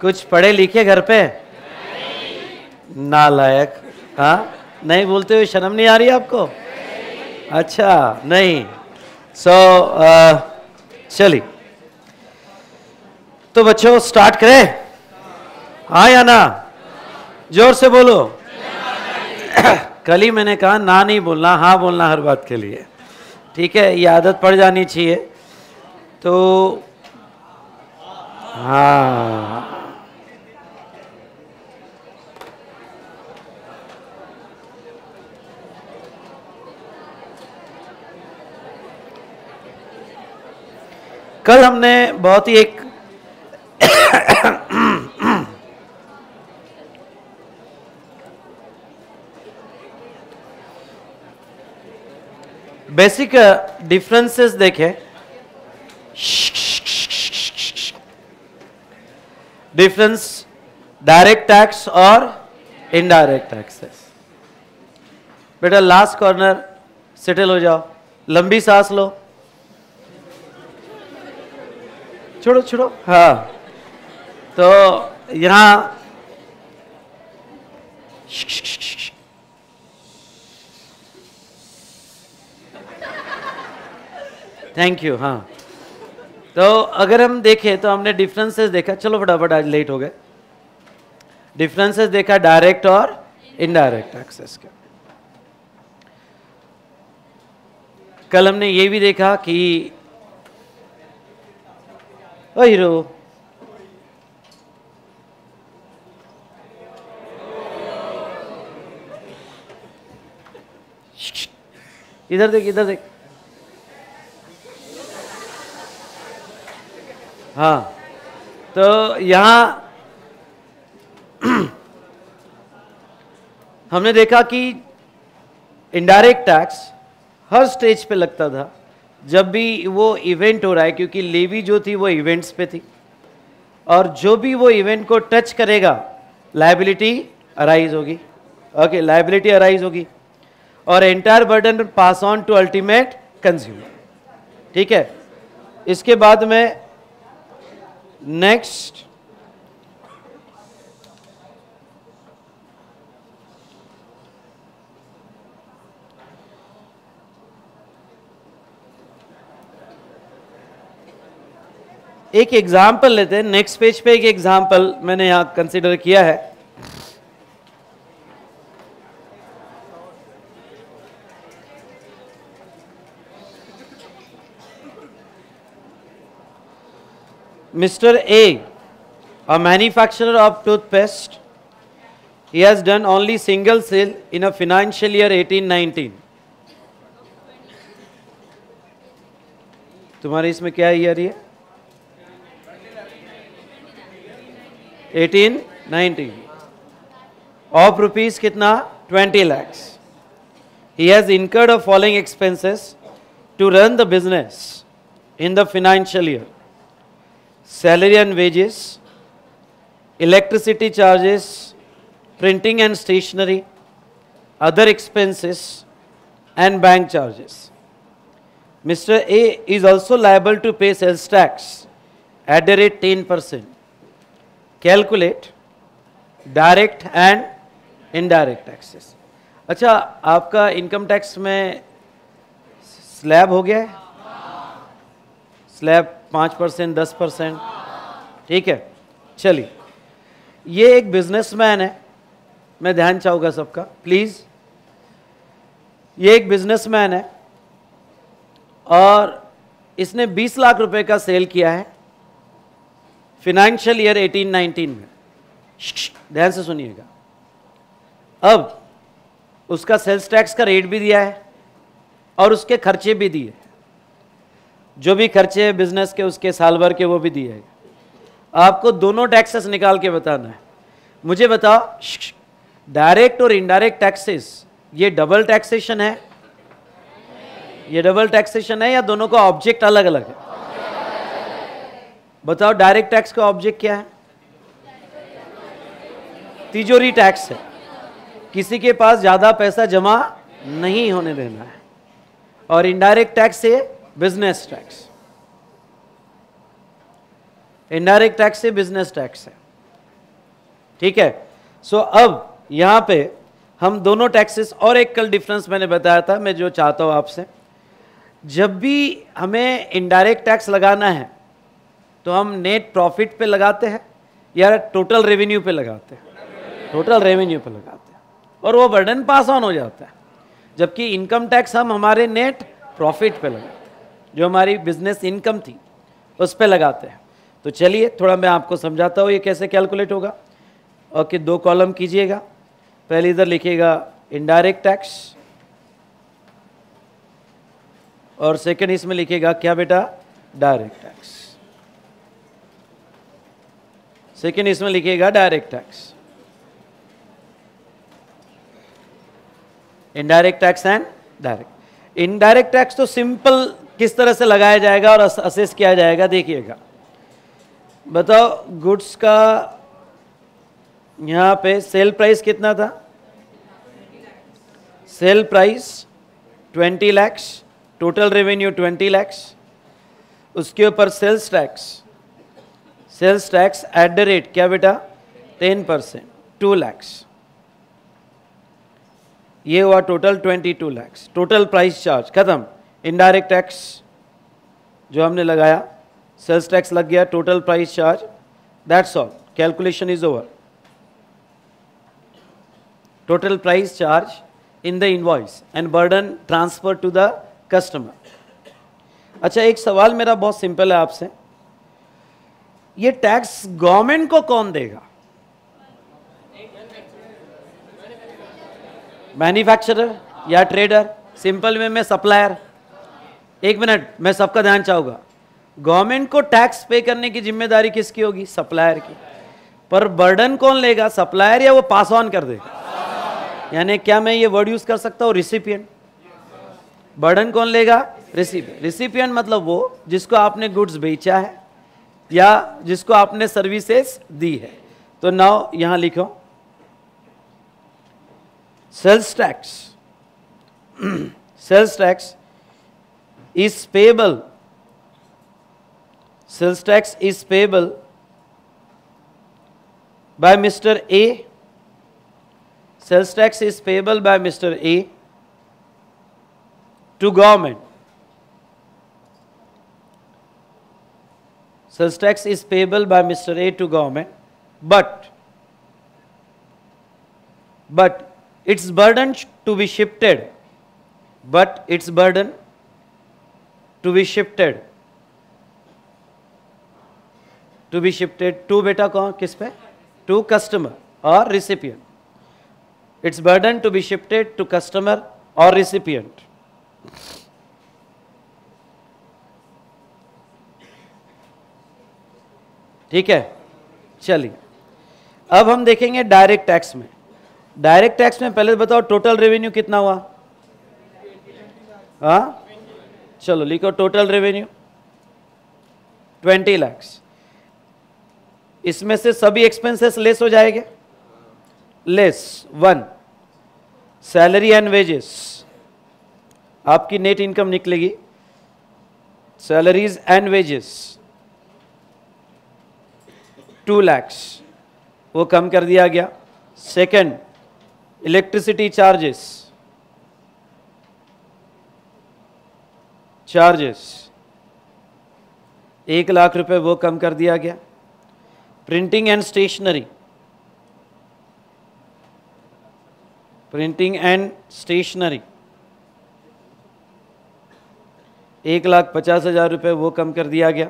कुछ पढ़े लिखे घर पे नालायक हाँ नहीं बोलते हुए शर्म नहीं आ रही आपको अच्छा नहीं सो so, uh, चलिए तो बच्चों स्टार्ट करें हाँ या ना जोर से बोलो कल ही मैंने कहा ना नहीं बोलना हाँ बोलना हर बात के लिए ठीक है ये आदत पड़ जानी चाहिए तो हाँ कल हमने बहुत ही एक बेसिक डिफरेंसेस देखे डिफरेंस डायरेक्ट टैक्स और इनडायरेक्ट टैक्सेस बेटा लास्ट कॉर्नर सेटल हो जाओ लंबी सांस लो छोड़ो छोड़ो हाँ तो यहाँ थैंक यू हाँ तो अगर हम देखें तो हमने डिफरेंसेस देखा चलो फटाफट आज लेट हो गए डिफरेंसेस देखा डायरेक्ट और इनडायरेक्ट एक्सेस का कल हमने ये भी देखा कि हिरो इधर देख इधर देख हाँ तो यहाँ हमने देखा कि इनडायरेक्ट टैक्स हर स्टेज पे लगता था जब भी वो इवेंट हो रहा है क्योंकि लेवी जो थी वो इवेंट्स पे थी और जो भी वो इवेंट को टच करेगा लाइबिलिटी अराइज होगी ओके लाइबिलिटी अराइज होगी और entire burden pass on to ultimate consumer ठीक है इसके बाद में नेक्स्ट एक एग्जाम्पल लेते हैं नेक्स्ट पेज पे एक एग्जाम्पल मैंने यहां कंसिडर किया है mister A a manufacturer of toothpaste he has done only single sale in a financial year 1819 तुम्हारे इसमें क्या ईयर है 1819 ऑफ रुपीज कितना 20 lakhs. He has incurred the following expenses to run the business in the financial year. Salary and wages, electricity charges, printing and stationery, other expenses and bank charges. Mr. A is also liable to pay sales tax at the rate 10%. Calculate direct and indirect taxes अच्छा आपका income tax में slab हो गया है slab पाँच percent दस percent ठीक है चलिए ये एक बिजनेसमैन है मैं ध्यान चाहूँगा सबका प्लीज़ ये एक बिजनेसमैन है और इसने 20 लाख रुपए का सेल किया है फिनेंशियल ईयर 1819 में ध्यान से सुनिएगा अब उसका सेल्स टैक्स का रेट भी दिया है और उसके खर्चे भी दिए जो भी खर्चे है बिजनेस के उसके साल भर के वो भी दिए आपको दोनों टैक्सेस निकाल के बताना है मुझे बताओ डायरेक्ट और इनडायरेक्ट टैक्सेस ये डबल टैक्सेशन है ये डबल टैक्सेशन है या दोनों का ऑब्जेक्ट अलग अलग है बताओ डायरेक्ट टैक्स का ऑब्जेक्ट क्या है तिजोरी टैक्स है किसी के पास ज़्यादा पैसा जमा नहीं होने देना है और इनडायरेक्ट टैक्स से बिजनेस टैक्स इनडायरेक्ट टैक्स से बिजनेस टैक्स है ठीक है सो so, अब यहां पे हम दोनों टैक्सेस और एक कल डिफरेंस मैंने बताया था मैं जो चाहता हूं आपसे जब भी हमें इनडायरेक्ट टैक्स लगाना है तो हम नेट प्रॉफिट पे लगाते हैं या टोटल रेवेन्यू पे लगाते हैं टोटल रेवेन्यू पे लगाते हैं और वो बर्डन पास ऑन हो जाता है जबकि इनकम टैक्स हम हमारे नेट प्रॉफिट पे लगाते हैं जो हमारी बिजनेस इनकम थी उस पर लगाते हैं तो चलिए थोड़ा मैं आपको समझाता हूँ ये कैसे कैलकुलेट होगा ओके दो कॉलम कीजिएगा पहले इधर लिखिएगा इनडायरेक्ट टैक्स और सेकंड इसमें लिखिएगा क्या बेटा डायरेक्ट टैक्स सेकेंड इसमें लिखिएगा direct tax indirect tax and direct indirect tax तो सिंपल किस तरह से लगाया जाएगा और असेस किया जाएगा देखिएगा बताओ गुड्स का यहाँ पे सेल प्राइस कितना था sale price 20 lakhs total revenue 20 lakhs उसके ऊपर sales tax sales tax at the rate क्या बेटा टेन परसेंट टू लैक्स ये हुआ total twenty two lakhs total price charge खत्म इनडायरेक्ट टैक्स जो हमने लगाया सेल्स टैक्स लग गया total price charge that's all calculation is over total price charge in the invoice and burden transfer to the customer अच्छा एक सवाल मेरा बहुत सिंपल है आपसे ये टैक्स गवर्नमेंट को कौन देगा मैन्युफैक्चरर या ट्रेडर सिंपल वे में सप्लायर एक मिनट मैं सबका ध्यान चाहूंगा गवर्नमेंट को टैक्स पे करने की जिम्मेदारी किसकी होगी सप्लायर की पर बर्डन कौन लेगा सप्लायर या वो पास ऑन कर देगा यानी क्या मैं ये वर्ड यूज कर सकता हूँ रिसिपियंट बर्डन कौन लेगा रिसिपियंट रिसिपियंट मतलब वो जिसको आपने गुड्स बेचा है या जिसको आपने सर्विसेस दी है तो नाउ यहां लिखो sales tax sales tax is payable sales tax is payable by mister A sales tax is payable by mister A to government Sales tax is payable by Mr. A to government, but but its burden to be shifted, but its burden to be shifted to be shifted to beta कौन किस पे to customer or recipient. Its burden to be shifted to customer or recipient. ठीक है चलिए अब हम देखेंगे direct tax में डायरेक्ट टैक्स में पहले तो बताओ टोटल रेवेन्यू कितना हुआ हाँ चलो लिखो टोटल रेवेन्यू ट्वेंटी लैक्स इसमें से सभी एक्सपेंसेस लेस हो जाएंगे less one salary and wages आपकी नेट इनकम निकलेगी salaries and wages two lakhs वो कम कर दिया गया सेकंड इलेक्ट्रिसिटी चार्जेस चार्जेस एक लाख रुपए वो कम कर दिया गया printing and stationery printing and stationery एक लाख पचास हजार रुपये वो कम कर दिया गया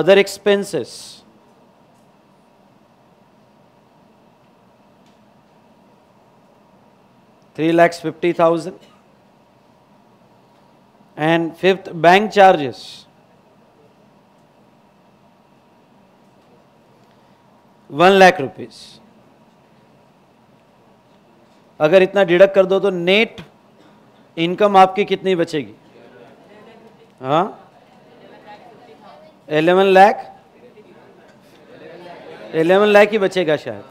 other expenses three lakhs fifty thousand and fifth bank charges one lakh rupees अगर इतना डिडक्ट कर दो तो नेट इनकम आपकी कितनी बचेगी हाँ एलेवन लाख एलेवन लाख ही बचेगा शायद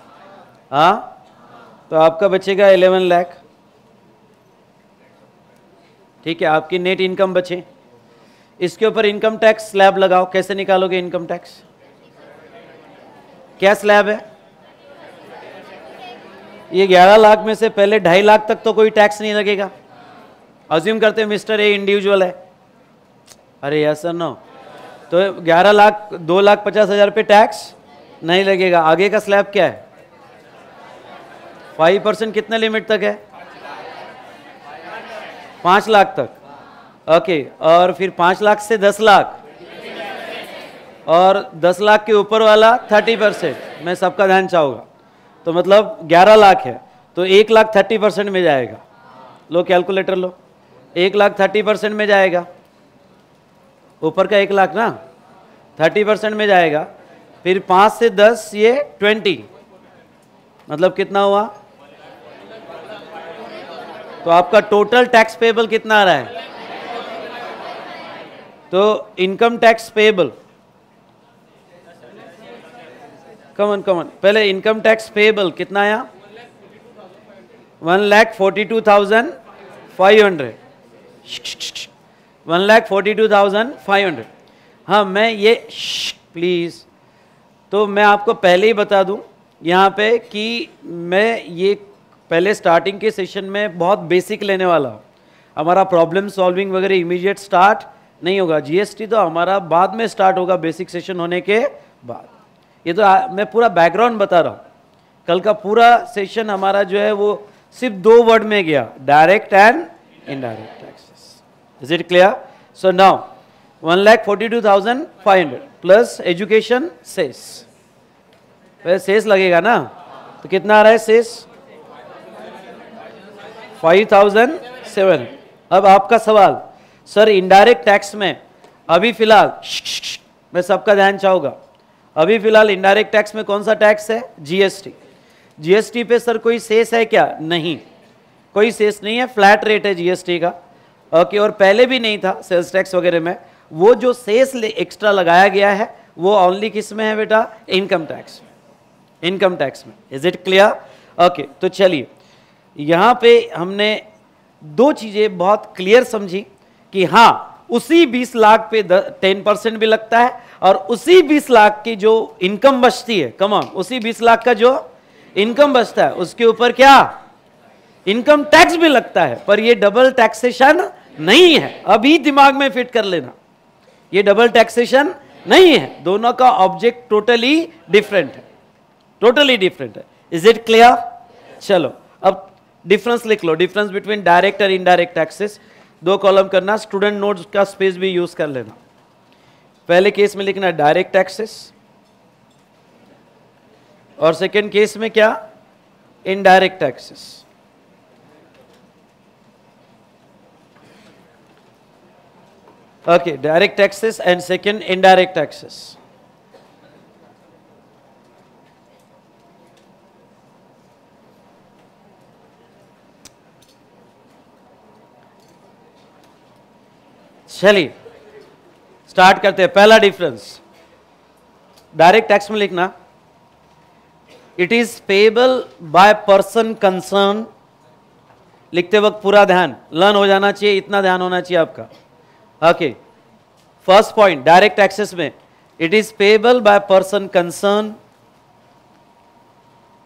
हाँ तो आपका बचेगा एलेवन लाख ठीक है आपकी नेट इनकम बचे इसके ऊपर इनकम टैक्स स्लैब लगाओ कैसे निकालोगे इनकम टैक्स क्या स्लैब है ये 11 लाख में से पहले ढाई लाख तक तो कोई टैक्स नहीं लगेगा अज्यूम करते हैं मिस्टर ए इंडिविजुअल है अरे यस सर नो तो 11 लाख दो लाख पचास हजार पे टैक्स नहीं लगेगा आगे का स्लैब क्या है फाइव परसेंट कितने लिमिट तक है पाँच लाख तक ओके और फिर पाँच लाख से दस लाख और दस लाख के ऊपर वाला थर्टी परसेंट मैं सबका ध्यान चाहूँगा तो मतलब ग्यारह लाख है तो एक लाख थर्टी परसेंट में जाएगा लो कैलकुलेटर लो एक लाख थर्टी परसेंट में जाएगा ऊपर का एक लाख ना थर्टी परसेंट में जाएगा फिर पाँच से दस ये ट्वेंटी मतलब कितना हुआ तो आपका टोटल टैक्स पेबल कितना आ रहा है तो इनकम टैक्स पेबल कमन कमन पहले इनकम टैक्स पेबल कितना आया one lakh forty two thousand five hundred one lakh forty two thousand five hundred हाँ मैं ये प्लीज़ तो मैं आपको पहले ही बता दूं यहाँ पे कि मैं ये पहले स्टार्टिंग के सेशन में बहुत बेसिक लेने वाला हूँ हमारा प्रॉब्लम सॉल्विंग वगैरह इमीडिएट स्टार्ट नहीं होगा जीएसटी तो हमारा बाद में स्टार्ट होगा बेसिक सेशन होने के बाद ये तो आ, मैं पूरा बैकग्राउंड बता रहा हूँ कल का पूरा सेशन हमारा जो है वो सिर्फ दो वर्ड में गया direct and indirect taxes is it clear so now one lakh forty two thousand five hundred plus education cess cess लगेगा ना तो कितना आ रहा है सेस फाइव थाउजेंड सेवन अब आपका सवाल सर इनडायरेक्ट टैक्स में अभी फिलहाल मैं सबका ध्यान चाहूंगा अभी फिलहाल इनडायरेक्ट टैक्स में कौन सा टैक्स है जीएसटी जीएसटी पे सर कोई सेस है क्या नहीं कोई सेस नहीं है फ्लैट रेट है जीएसटी का ओके और पहले भी नहीं था सेल्स टैक्स वगैरह में वो जो सेस एक्स्ट्रा लगाया गया है वो ओनली किस में है बेटा इनकम टैक्स इनकम टैक्स में इज इट क्लियर ओके तो चलिए यहाँ पे हमने दो चीज़ें बहुत क्लियर समझी कि हाँ उसी 20 लाख पे टेन परसेंट भी लगता है और उसी 20 लाख की जो इनकम बचती है कमान उसी 20 लाख का जो इनकम बचता है उसके ऊपर क्या इनकम टैक्स भी लगता है पर ये डबल टैक्सेशन नहीं है अभी दिमाग में फिट कर लेना ये डबल टैक्सेशन नहीं है दोनों का ऑब्जेक्ट टोटली डिफरेंट है टोटली डिफरेंट है इज इट क्लियर चलो अब डिफरेंस लिख लो डिफरेंस बिटवीन डायरेक्ट और इनडायरेक्ट टैक्सेस दो कॉलम करना स्टूडेंट नोट्स का स्पेस भी यूज कर लेना पहले केस में लिखना डायरेक्ट टैक्सेस और सेकेंड केस में क्या indirect taxes okay direct taxes and second indirect taxes चलिए स्टार्ट करते हैं पहला डिफरेंस डायरेक्ट टैक्स में लिखना it is payable by person concern लिखते वक्त पूरा ध्यान लर्न हो जाना चाहिए इतना ध्यान होना चाहिए आपका okay first point direct taxes में it is payable by person concern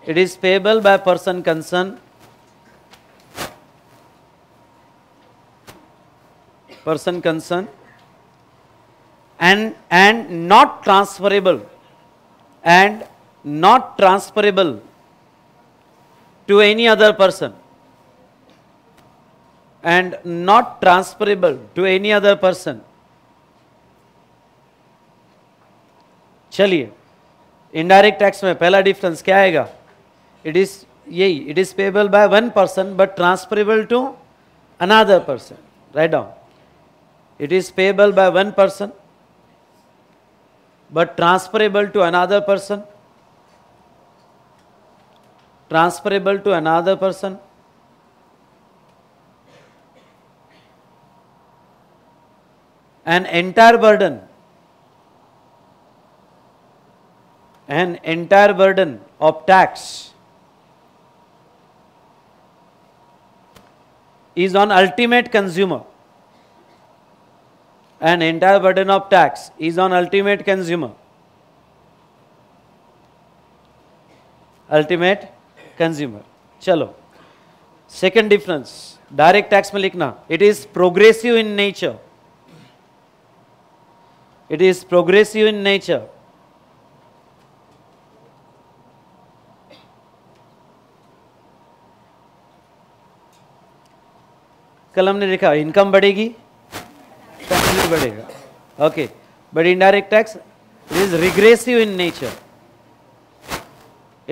it is payable by person concern person concerned and and not transferable and not transferable to any other person and not transferable to any other person चलिए indirect tax में पहला difference क्या आएगा it is यही it is payable by one person but transferable to another person right down It is payable by one person but transferable to another person. Transferable to another person. An entire burden. An entire burden of tax is on ultimate consumer. and entire burden of tax is on ultimate consumer. Ultimate consumer. चलो second difference direct tax में लिखना it is progressive in nature it is progressive in nature कल हमने लिखा income बढ़ेगी नहीं बढ़ेगा okay but indirect tax it is regressive in nature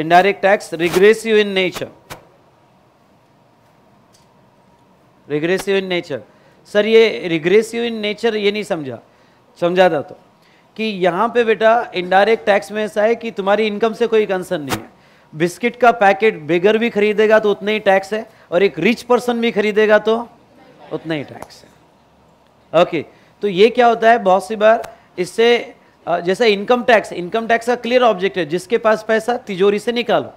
indirect tax regressive in nature regressive in nature sir ये regressive in nature ये नहीं समझा समझा था तो कि यहाँ पे बेटा इनडायरेक्ट टैक्स में ऐसा है कि तुम्हारी इनकम से कोई कंसर्न नहीं है बिस्किट का पैकेट बेगर भी खरीदेगा तो उतना ही टैक्स है और एक रिच पर्सन भी खरीदेगा तो उतना ही टैक्स है ओके okay. तो ये क्या होता है बहुत सी बार इससे जैसे इनकम टैक्स इनकम टैक्स का क्लियर ऑब्जेक्ट है जिसके पास पैसा तिजोरी से निकालो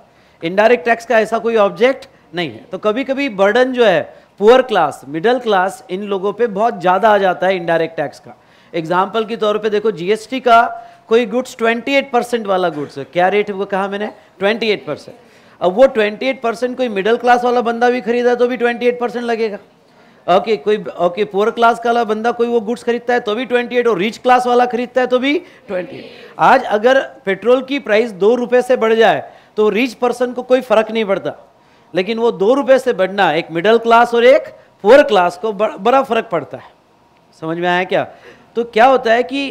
इनडायरेक्ट टैक्स का ऐसा कोई ऑब्जेक्ट नहीं है तो कभी कभी बर्डन जो है पुअर क्लास मिडिल क्लास इन लोगों पे बहुत ज़्यादा आ जाता है इनडायरेक्ट टैक्स का एग्जाम्पल के तौर पे देखो जीएसटी का कोई गुड्स 28 परसेंट वाला गुड्स है क्या रेट वो कहा मैंने 28 परसेंट अब वो 28 परसेंट कोई मिडिल क्लास वाला बंदा भी खरीदा तो भी 28 परसेंट लगेगा ओके कोई ओके पुअर क्लास वाला बंदा कोई वो गुड्स खरीदता है तो भी ट्वेंटी एट और रिच क्लास वाला खरीदता है तो भी ट्वेंटी आज अगर पेट्रोल की प्राइस दो रुपये से बढ़ जाए तो रिच पर्सन को कोई फर्क नहीं पड़ता लेकिन वो दो रुपये से बढ़ना एक मिडल क्लास और एक पुअर क्लास को बड़ा फर्क पड़ता है समझ में आया क्या तो क्या होता है कि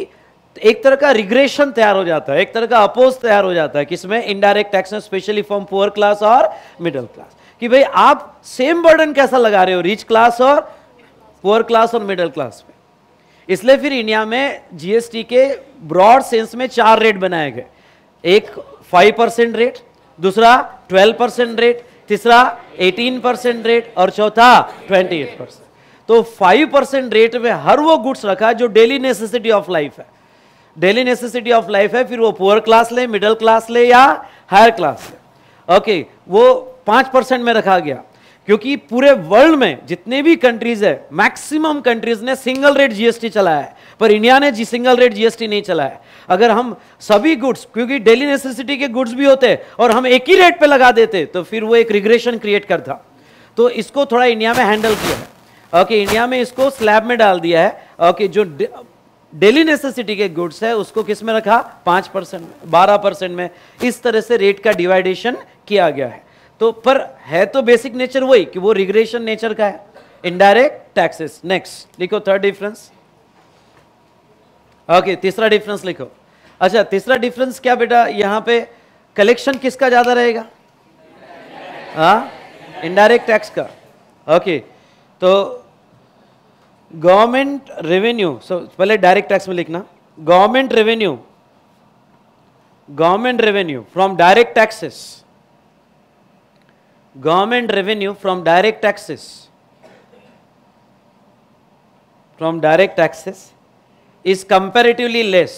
एक तरह का रिग्रेशन तैयार हो जाता है एक तरह का अपोज तैयार हो जाता है किसमें इनडायरेक्ट टैक्स में स्पेशली फॉर्म पुअर क्लास और मिडिल क्लास कि भाई आप सेम बर्डन कैसा लगा रहे हो रिच क्लास और पुअर क्लास और मिडिल क्लास में इसलिए फिर इंडिया में जीएसटी के ब्रॉड सेंस में चार रेट बनाए गए एक फाइव परसेंट रेट दूसरा ट्वेल्व परसेंट रेट तीसरा एटीन परसेंट रेट और चौथा ट्वेंटी एट परसेंट तो फाइव परसेंट रेट में हर वो गुड्स रखा जो डेली नेसेसिटी ऑफ लाइफ है डेली नेसेसिटी ऑफ लाइफ है फिर वो पुअर क्लास ले मिडिल क्लास ले या हायर क्लास ओके okay, वो पांच परसेंट में रखा गया क्योंकि पूरे वर्ल्ड में जितने भी कंट्रीज है मैक्सिमम कंट्रीज ने सिंगल रेट जीएसटी चलाया है पर इंडिया ने जी सिंगल रेट जीएसटी नहीं चलाया है अगर हम सभी गुड्स क्योंकि डेली नेसेसिटी के गुड्स भी होते हैं और हम एक ही रेट पे लगा देते तो फिर वो एक रिग्रेशन क्रिएट करता तो इसको थोड़ा इंडिया में हैंडल किया है ओके इंडिया में इसको स्लैब में डाल दिया है ओके जो डेली नेसेसिटी के गुड्स है उसको किस में रखा पांच परसेंट बारह परसेंट में इस तरह से रेट का डिवाइडेशन किया गया है तो पर है तो बेसिक नेचर वही कि वो रिग्रेशन नेचर का है इनडायरेक्ट टैक्सेस नेक्स्ट लिखो थर्ड डिफरेंस ओके तीसरा डिफरेंस लिखो अच्छा तीसरा डिफरेंस क्या बेटा यहां पे कलेक्शन किसका ज्यादा रहेगा इनडायरेक्ट हाँ? टैक्स का ओके तो गवर्नमेंट रेवेन्यू सो पहले डायरेक्ट टैक्स में लिखना government revenue government revenue from direct taxes government revenue from direct taxes from direct taxes is comparatively less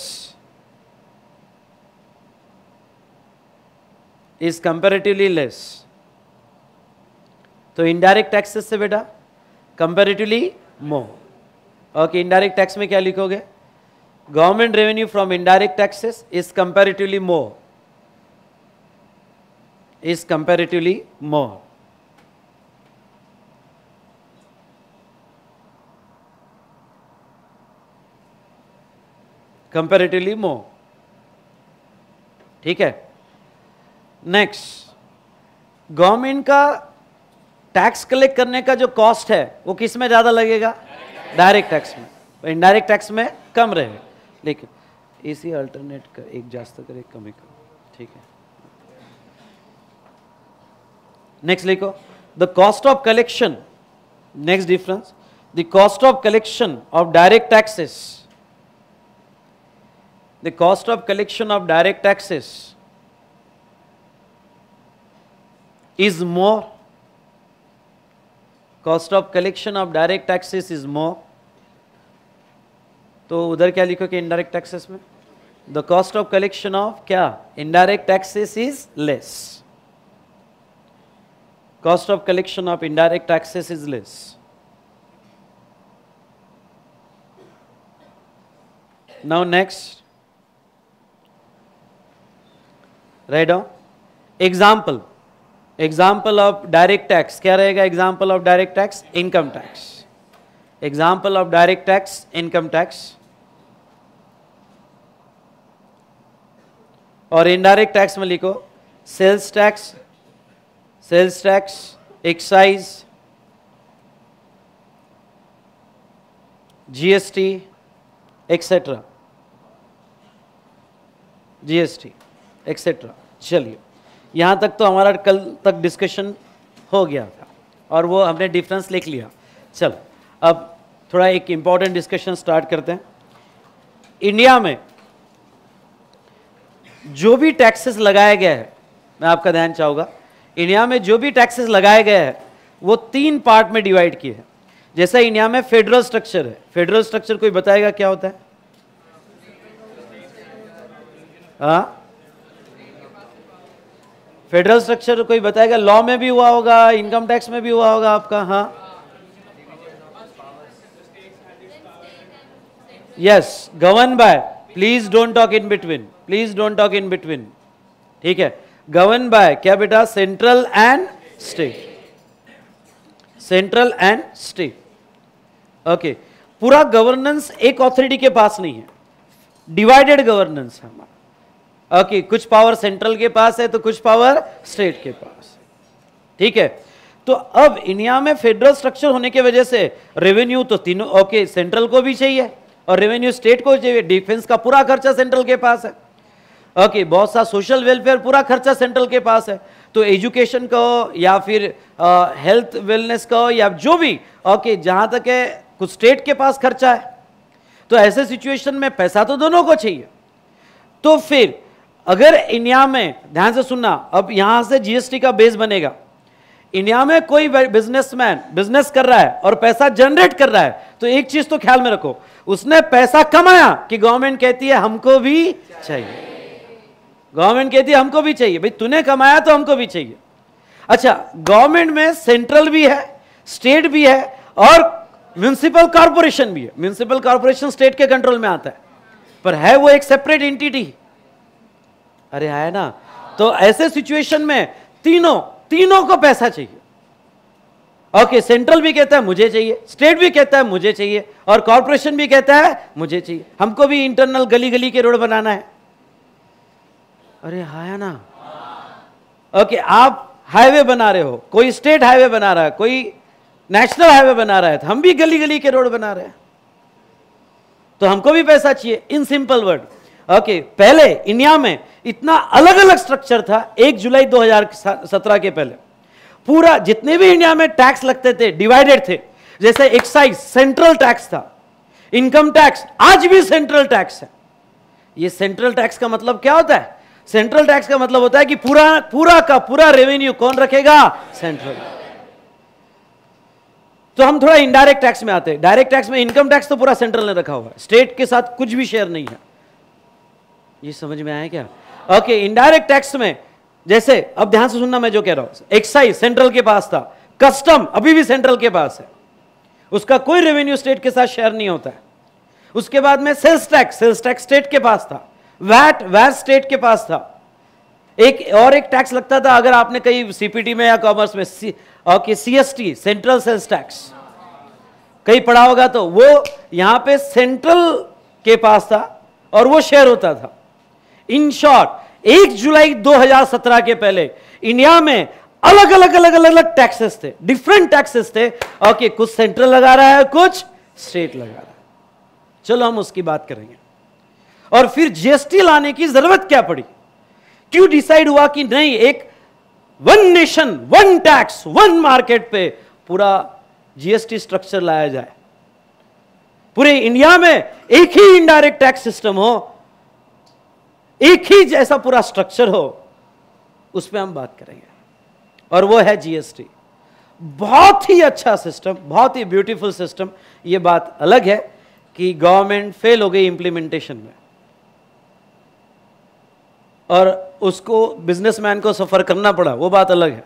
is comparatively less तो इनडायरेक्ट टैक्सेस से बेटा comparatively more okay indirect tax में क्या लिखोगे government revenue from indirect taxes is comparatively more is comparatively more. comparatively more ठीक है next government का tax collect करने का जो कॉस्ट है वो किस में ज्यादा लगेगा डायरेक्ट टैक्स में इनडायरेक्ट टैक्स में कम रहेगा लेकिन इसी अल्टरनेट का एक जास्त कर एक कम ही कम ठीक है नेक्स्ट लिखो the cost of collection next difference the cost of collection of direct taxes the cost of collection of direct taxes is more cost of collection of direct taxes is more तो उधर क्या लिखो कि indirect taxes में the cost of collection of क्या indirect taxes is less cost of collection of indirect taxes is less. Now next, right on, example. Example of direct tax. kya rahega example of direct tax? Income tax. Example of direct tax, income tax. और indirect tax में लिखो sales tax sales tax excise GST etcetera GST etcetera चलिए यहाँ तक तो हमारा कल तक डिस्कशन हो गया था और वो हमने डिफरेंस लिख लिया चलो अब थोड़ा एक इम्पॉर्टेंट डिस्कशन स्टार्ट करते हैं इंडिया में जो भी टैक्सेस लगाया गया है मैं आपका ध्यान चाहूँगा इंडिया में जो भी टैक्सेस लगाए गए हैं वो तीन पार्ट में डिवाइड किए हैं जैसा इंडिया में फेडरल स्ट्रक्चर है फेडरल स्ट्रक्चर कोई बताएगा क्या होता है हाँ फेडरल स्ट्रक्चर कोई बताएगा लॉ में भी हुआ होगा इनकम टैक्स में भी हुआ होगा आपका हाँ yes govern by please don't talk in between please don't talk in between ठीक है गवर्न बाय क्या बेटा central and state central and state okay पूरा गवर्नेंस एक ऑथोरिटी के पास नहीं है डिवाइडेड गवर्नेंस है हमारा ओके कुछ पावर सेंट्रल के पास है तो कुछ पावर स्टेट के पास ठीक है तो अब इंडिया में फेडरल स्ट्रक्चर होने की वजह से रेवेन्यू तो तीनों ओके सेंट्रल को भी चाहिए और रेवेन्यू स्टेट को चाहिए डिफेंस का पूरा खर्चा सेंट्रल के पास है ओके बहुत सा सोशल वेलफेयर पूरा खर्चा सेंट्रल के पास है तो एजुकेशन का हो या फिर हेल्थ वेलनेस का हो या जो भी ओके जहां तक है कुछ स्टेट के पास खर्चा है तो ऐसे सिचुएशन में पैसा तो दोनों को चाहिए तो फिर अगर इंडिया में ध्यान से सुनना अब यहां से जीएसटी का बेस बनेगा इंडिया में कोई बिजनेसमैन बिजनेस कर रहा है और पैसा जनरेट कर रहा है तो एक चीज तो ख्याल में रखो उसने पैसा कमाया कि गवर्नमेंट कहती है हमको भी चाहिए। गवर्नमेंट कहती है हमको भी चाहिए भाई तूने कमाया तो हमको भी चाहिए अच्छा गवर्नमेंट में सेंट्रल भी है स्टेट भी है और म्यूनसिपल कॉरपोरेशन भी है म्यूनसिपल कॉरपोरेशन स्टेट के कंट्रोल में आता है पर है वो एक सेपरेट एंटिटी अरे है ना तो ऐसे सिचुएशन में तीनों तीनों को पैसा चाहिए ओके okay, सेंट्रल भी कहता है मुझे चाहिए स्टेट भी कहता है मुझे चाहिए और कॉरपोरेशन भी कहता है मुझे चाहिए हमको भी इंटरनल गली गली के रोड बनाना है अरे हाया ना ओके आप हाईवे बना रहे हो कोई स्टेट हाईवे बना रहा है कोई नेशनल हाईवे बना रहा है तो हम भी गली गली के रोड बना रहे हैं तो हमको भी पैसा चाहिए इन सिंपल वर्ड ओके पहले इंडिया में इतना अलग अलग स्ट्रक्चर था एक जुलाई 2017 के पहले पूरा जितने भी इंडिया में टैक्स लगते थे डिवाइडेड थे जैसे एक्साइज सेंट्रल टैक्स था इनकम टैक्स आज भी सेंट्रल टैक्स है ये सेंट्रल टैक्स का मतलब क्या होता है सेंट्रल टैक्स का मतलब होता है कि पूरा पूरा का पूरा रेवेन्यू कौन रखेगा सेंट्रल तो हम थोड़ा इनडायरेक्ट टैक्स में आते हैं डायरेक्ट टैक्स में इनकम टैक्स तो पूरा सेंट्रल ने रखा हुआ है स्टेट के साथ कुछ भी शेयर नहीं है ये समझ में आया क्या ओके इनडायरेक्ट टैक्स में जैसे अब ध्यान से सुनना मैं जो कह रहा हूं एक्साइज सेंट्रल के पास था कस्टम अभी भी सेंट्रल के पास है उसका कोई रेवेन्यू स्टेट के साथ शेयर नहीं होता है उसके बाद में sales tax sales tax state के पास था वैट वैट स्टेट के पास था एक और एक टैक्स लगता था अगर आपने कहीं सीपीटी में या कॉमर्स में C okay CST central sales tax कहीं पढ़ा होगा तो वो यहां पे सेंट्रल के पास था और वो शेयर होता था इन शॉर्ट एक जुलाई 2017 के पहले इंडिया में अलग अलग अलग अलग अलग टैक्सेस थे डिफरेंट टैक्सेस थे ओके कुछ सेंट्रल लगा रहा है कुछ स्टेट लगा रहा है चलो हम उसकी बात करेंगे और फिर जीएसटी लाने की जरूरत क्या पड़ी क्यों डिसाइड हुआ कि नहीं एक one nation one tax one market पे पूरा जीएसटी स्ट्रक्चर लाया जाए पूरे इंडिया में एक ही इनडायरेक्ट टैक्स सिस्टम हो एक ही जैसा पूरा स्ट्रक्चर हो उस पर हम बात करेंगे और वो है जीएसटी बहुत ही अच्छा सिस्टम बहुत ही ब्यूटीफुल सिस्टम ये बात अलग है कि गवर्नमेंट फेल हो गई इंप्लीमेंटेशन में और उसको बिजनेसमैन को सफ़र करना पड़ा वो बात अलग है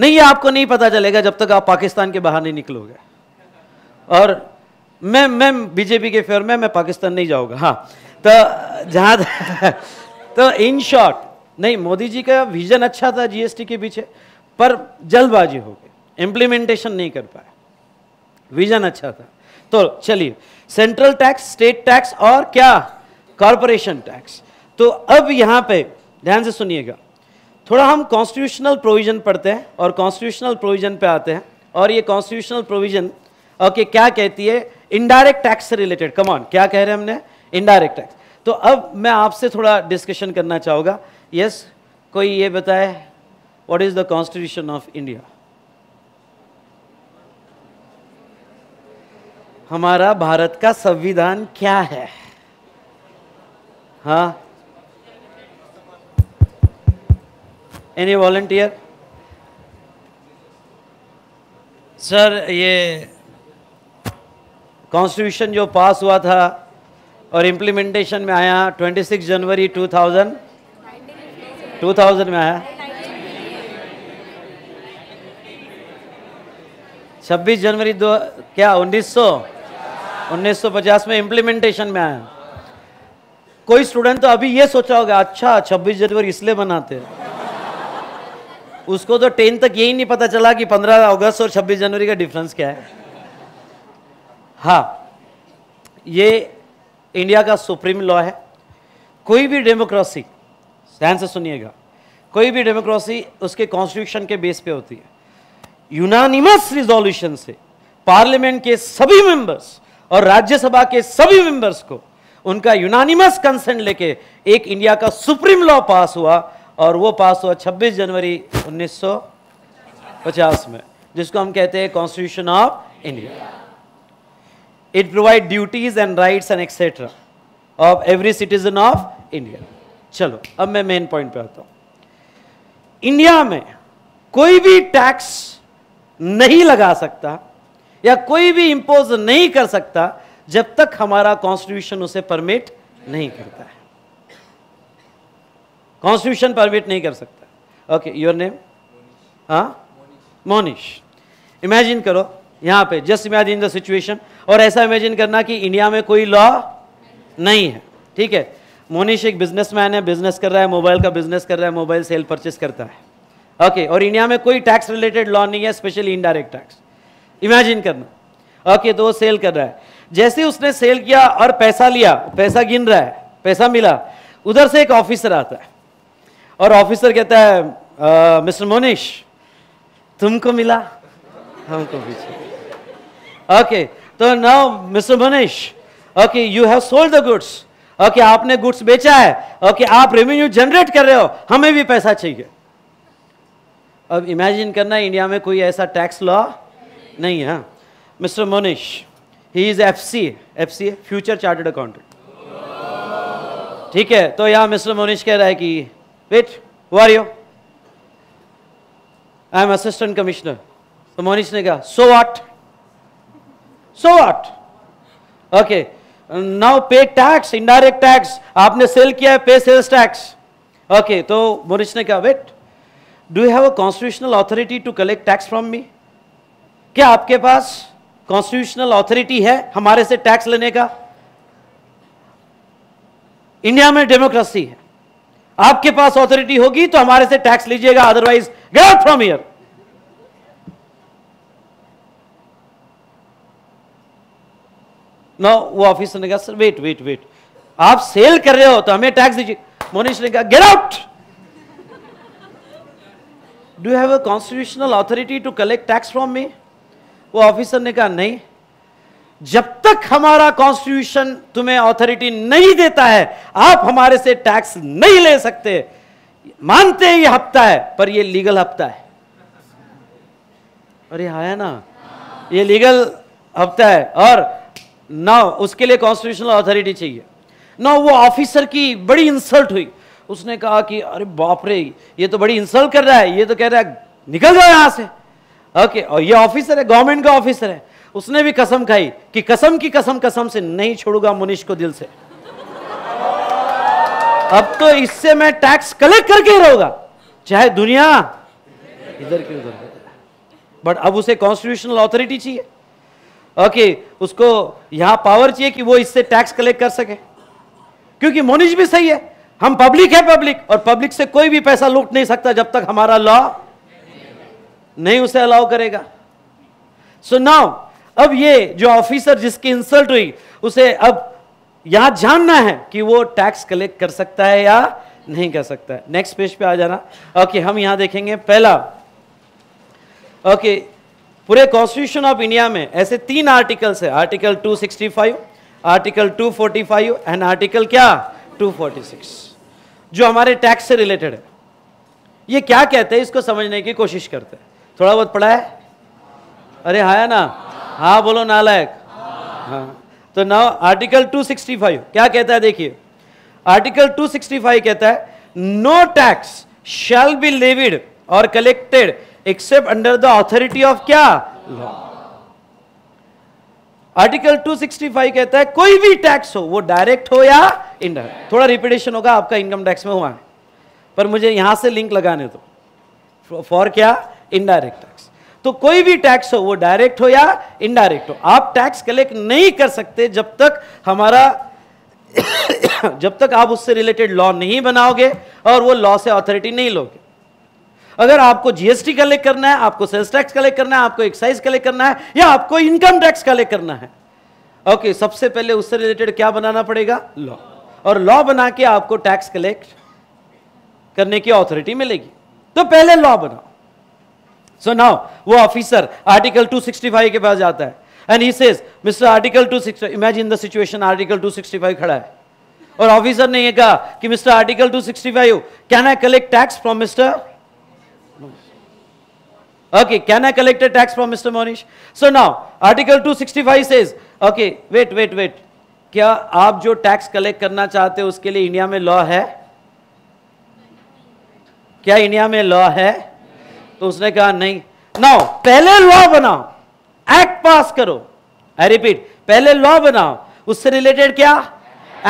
नहीं ये आपको नहीं पता चलेगा जब तक आप पाकिस्तान के बाहर नहीं निकलोगे और मैं मैं बीजेपी के फेयर में मैं पाकिस्तान नहीं जाऊँगा हाँ तो जहाँ तो इन शॉर्ट नहीं मोदी जी का विजन अच्छा था जीएसटी के पीछे पर जल्दबाजी हो गई इम्प्लीमेंटेशन नहीं कर पाए विजन अच्छा था तो चलिए सेंट्रल टैक्स स्टेट टैक्स और क्या कॉरपोरेशन टैक्स तो अब यहां पे ध्यान से सुनिएगा थोड़ा हम कॉन्स्टिट्यूशनल प्रोविज़न पढ़ते हैं और कॉन्स्टिट्यूशनल प्रोविज़न पे आते हैं और ये कॉन्स्टिट्यूशनल प्रोविज़न ओके क्या कहती है इनडायरेक्ट टैक्स से रिलेटेड कमॉन क्या कह रहे हैं हमने इनडायरेक्ट टैक्स तो अब मैं आपसे थोड़ा डिस्कशन करना चाहूंगा यस yes, कोई ये बताए what is the constitution of India हमारा भारत का संविधान क्या है हाँ एनी वॉल्टियर सर ये कॉन्स्टिट्यूशन जो पास हुआ था और इम्प्लीमेंटेशन में आया 26 जनवरी 2000 2000 में आया 26 जनवरी दो क्या 1900 1950 में इम्प्लीमेंटेशन में आया कोई स्टूडेंट तो अभी ये सोचा होगा अच्छा 26 जनवरी इसलिए मनाते हैं उसको तो टेंथ तक यही नहीं पता चला कि पंद्रह अगस्त और छब्बीस जनवरी का डिफरेंस क्या है हाँ ये इंडिया का सुप्रीम लॉ है कोई भी डेमोक्रेसी ध्यान से सुनिएगा कोई भी डेमोक्रेसी उसके कॉन्स्टिट्यूशन के बेस पे होती है यूनानिमस रिजोल्यूशन से पार्लियामेंट के सभी मेंबर्स और राज्यसभा के सभी मेंबर्स को उनका यूनानिमस कंसेंट लेके एक इंडिया का सुप्रीम लॉ पास हुआ और वो पास हुआ 26 जनवरी 1950 में जिसको हम कहते हैं constitution of India it provide duties and rights and etcetera of every citizen of India चलो अब मैं मेन पॉइंट पे आता हूं इंडिया में कोई भी टैक्स नहीं लगा सकता या कोई भी इंपोज नहीं कर सकता जब तक हमारा कॉन्स्टिट्यूशन उसे परमिट नहीं करता है कॉन्स्टिट्यूशन परमिट नहीं कर सकता ओके योर नेम हाँ मोनिश इमेजिन करो यहाँ पे जस्ट इमेजिन द सिचुएशन और ऐसा इमेजिन करना कि इंडिया में कोई लॉ नहीं है ठीक है मोनिश एक बिजनेसमैन है बिजनेस कर रहा है मोबाइल का बिजनेस कर रहा है मोबाइल सेल परचेस करता है ओके okay, और इंडिया में कोई टैक्स रिलेटेड लॉ नहीं है स्पेशली इनडायरेक्ट टैक्स इमेजिन करना ओके okay, तो वो सेल कर रहा है जैसे उसने सेल किया और पैसा लिया पैसा गिन रहा है पैसा मिला उधर से एक ऑफिसर आता है और ऑफिसर कहता है मिस्टर मोनिश तुमको मिला हमको पीछे ओके तो now mister Monish okay you have sold the goods okay आपने गुड्स बेचा है ओके okay, आप रेवेन्यू जनरेट कर रहे हो हमें भी पैसा चाहिए अब इमेजिन करना इंडिया में कोई ऐसा टैक्स लॉ नहीं है हाँ। Mister Monish he is F C F C future chartered accountant ठीक है तो यहाँ मिस्टर मोनिश कह रहा है कि Wait, who are you? I am assistant commissioner. So Monish ne kaha, so what? So what? Okay, now pay tax, indirect tax. आपने sale किया है पे सेल्स टैक्स ओके तो मोनिश ने कहा wait do have a constitutional authority to collect tax from me क्या आपके पास constitutional authority है हमारे से टैक्स लेने का इंडिया में डेमोक्रेसी है आपके पास ऑथोरिटी होगी तो हमारे से टैक्स लीजिएगा otherwise get from here no वो ऑफिसर ने कहा सर वेट वेट वेट आप सेल कर रहे हो तो हमें टैक्स दीजिए मोनिश ने कहा get out do have a constitutional authority to collect tax from me वो ऑफिसर ने कहा नहीं जब तक हमारा कॉन्स्टिट्यूशन तुम्हें ऑथोरिटी नहीं देता है आप हमारे से टैक्स नहीं ले सकते मानते हैं ये हफ्ता है पर ये लीगल हफ्ता है अरे आया हाँ ना ये लीगल हफ्ता है और ना उसके लिए कॉन्स्टिट्यूशनल अथॉरिटी चाहिए ना वो ऑफिसर की बड़ी इंसल्ट हुई उसने कहा कि अरे बाप रे ये तो बड़ी इंसल्ट कर रहा है ये तो कह रहा है निकल जाओ यहां से ओके और ये ऑफिसर है गवर्नमेंट का ऑफिसर है उसने भी कसम खाई कि कसम की कसम कसम से नहीं छोड़ूंगा मुनीष को दिल से अब तो इससे मैं टैक्स कलेक्ट करके ही रहूंगा चाहे दुनिया इधर की उधर बट अब उसे कॉन्स्टिट्यूशनल ऑथोरिटी चाहिए ओके उसको यहां पावर चाहिए कि वो इससे टैक्स कलेक्ट कर सके क्योंकि मोनिश भी सही है हम पब्लिक है पब्लिक और पब्लिक से कोई भी पैसा लूट नहीं सकता जब तक हमारा लॉ नहीं उसे अलाउ करेगा सो नाउ अब ये जो ऑफिसर जिसकी इंसल्ट हुई उसे अब यहां जानना है कि वो टैक्स कलेक्ट कर सकता है या नहीं कर सकता है नेक्स्ट पेज पे आ जाना ओके okay, हम यहां देखेंगे पहला ओके okay, पूरे कॉन्स्टिट्यूशन ऑफ इंडिया में ऐसे तीन आर्टिकल्स है आर्टिकल 265, आर्टिकल 245 एंड आर्टिकल क्या 246 जो हमारे टैक्स से रिलेटेड है ये क्या कहते हैं इसको समझने की कोशिश करते हैं थोड़ा बहुत पढ़ा है अरे हाया ना हाँ बोलो नालायक हाँ तो नाउ आर्टिकल 265 क्या कहता है देखिए आर्टिकल 265 कहता है no tax shall be levied और collected except under the authority of क्या आर्टिकल 265 कहता है कोई भी टैक्स हो वो डायरेक्ट हो या इनडायरेक्ट थोड़ा रिपीटेशन होगा आपका इनकम टैक्स में हुआ है पर मुझे यहां से लिंक लगाने दो फॉर क्या इनडायरेक्ट तो कोई भी टैक्स हो वो डायरेक्ट हो या इनडायरेक्ट हो आप टैक्स कलेक्ट नहीं कर सकते जब तक हमारा जब तक आप उससे रिलेटेड लॉ नहीं बनाओगे और वो लॉ से अथॉरिटी नहीं लोगे अगर आपको जीएसटी कलेक्ट करना है आपको सेल्स टैक्स कलेक्ट करना है आपको एक्साइज कलेक्ट करना है या आपको इनकम टैक्स कलेक्ट करना है ओके okay, सबसे पहले उससे रिलेटेड क्या बनाना पड़ेगा लॉ और लॉ बना के आपको टैक्स कलेक्ट करने की ऑथोरिटी मिलेगी तो पहले लॉ बनाओ सो नाउ वो ऑफिसर आर्टिकल 265 के पास जाता है and he says mister article 265 imagine the situation article 265 खड़ा है और ऑफिसर ने ये कहा कि mister article 265 can I collect tax from mister okay can I collect a tax from mister Monish so now article 265 says okay wait wait wait क्या आप जो टैक्स कलेक्ट करना चाहते हो उसके लिए इंडिया में लॉ है क्या इंडिया में लॉ है तो उसने कहा नहीं नाउ पहले लॉ बनाओ एक्ट पास करो आई रिपीट पहले लॉ बनाओ उससे रिलेटेड क्या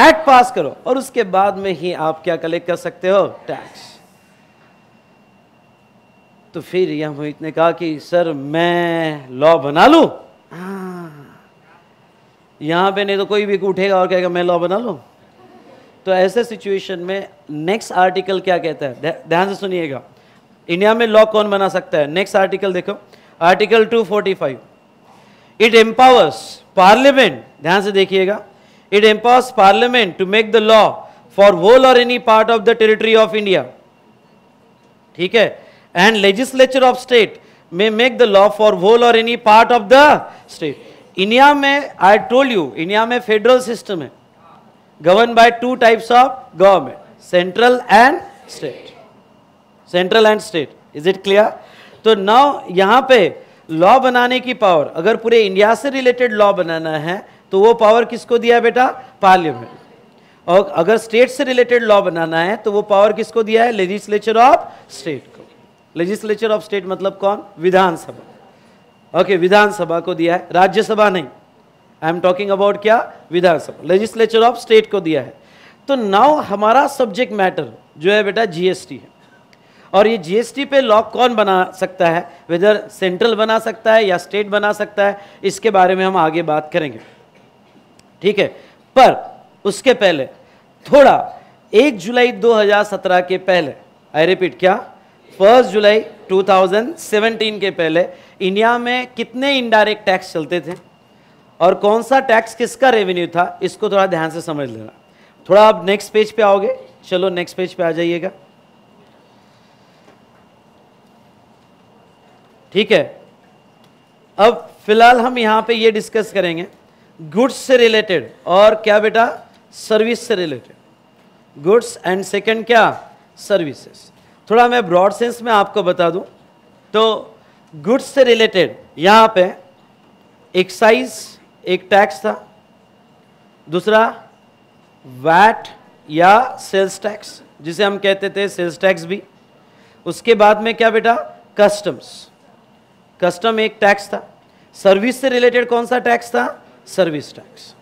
एक्ट पास करो और उसके बाद में ही आप क्या कलेक्ट कर सकते हो टैक्स तो फिर यह मोहित ने कहा कि सर मैं लॉ बना लू हाँ. यहां पे नहीं तो कोई भी उठेगा और कहेगा मैं लॉ बना लू तो ऐसे सिचुएशन में नेक्स्ट आर्टिकल क्या कहता है ध्यान से सुनिएगा इंडिया में लॉ कौन बना सकता है नेक्स्ट आर्टिकल देखो आर्टिकल 245 इट एम्पावर्स पार्लियामेंट ध्यान से देखिएगा it empowers parliament to make the law for whole or any part of the territory of India ठीक है and legislature of state may make the law for whole or any part of the state India में I told you India में federal system है govern by two types of government central and state central and state is it clear तो now यहाँ पे law बनाने की power अगर पूरे इंडिया से रिलेटेड लॉ बनाना है तो वो पावर किसको दिया बेटा पार्लियामेंट और अगर स्टेट से रिलेटेड लॉ बनाना है तो वो पावर किसको दिया है लेजिस्लेचर ऑफ स्टेट को लेजिस्लेचर ऑफ स्टेट मतलब कौन विधानसभा ओके विधानसभा को दिया है राज्यसभा नहीं आई एम टॉकिंग अबाउट क्या विधानसभा लेजिस्लेचर ऑफ स्टेट को दिया है तो नाउ हमारा सब्जेक्ट मैटर जो है बेटा जीएसटी है और ये जीएसटी पे लॉ कौन बना सकता है वेदर सेंट्रल बना सकता है या स्टेट बना सकता है इसके बारे में हम आगे बात करेंगे ठीक है पर उसके पहले थोड़ा एक जुलाई 2017 के पहले आई रिपीट क्या फर्स्ट जुलाई 2017 के पहले इंडिया में कितने इनडायरेक्ट टैक्स चलते थे और कौन सा टैक्स किसका रेवेन्यू था इसको थोड़ा ध्यान से समझ लेना थोड़ा आप नेक्स्ट पेज पे आओगे चलो नेक्स्ट पेज पे आ जाइएगा ठीक है अब फिलहाल हम यहां पे ये डिस्कस करेंगे गुड्स से रिलेटेड और क्या बेटा सर्विस से रिलेटेड गुड्स एंड सेकंड क्या सर्विसेज थोड़ा मैं ब्रॉड सेंस में आपको बता दूं तो गुड्स से रिलेटेड यहां पे एक्साइज एक टैक्स था दूसरा वैट या सेल्स टैक्स जिसे हम कहते थे सेल्स टैक्स भी उसके बाद में क्या बेटा कस्टम्स कस्टम एक टैक्स था सर्विस से रिलेटेड कौन सा टैक्स था सर्विस टैक्स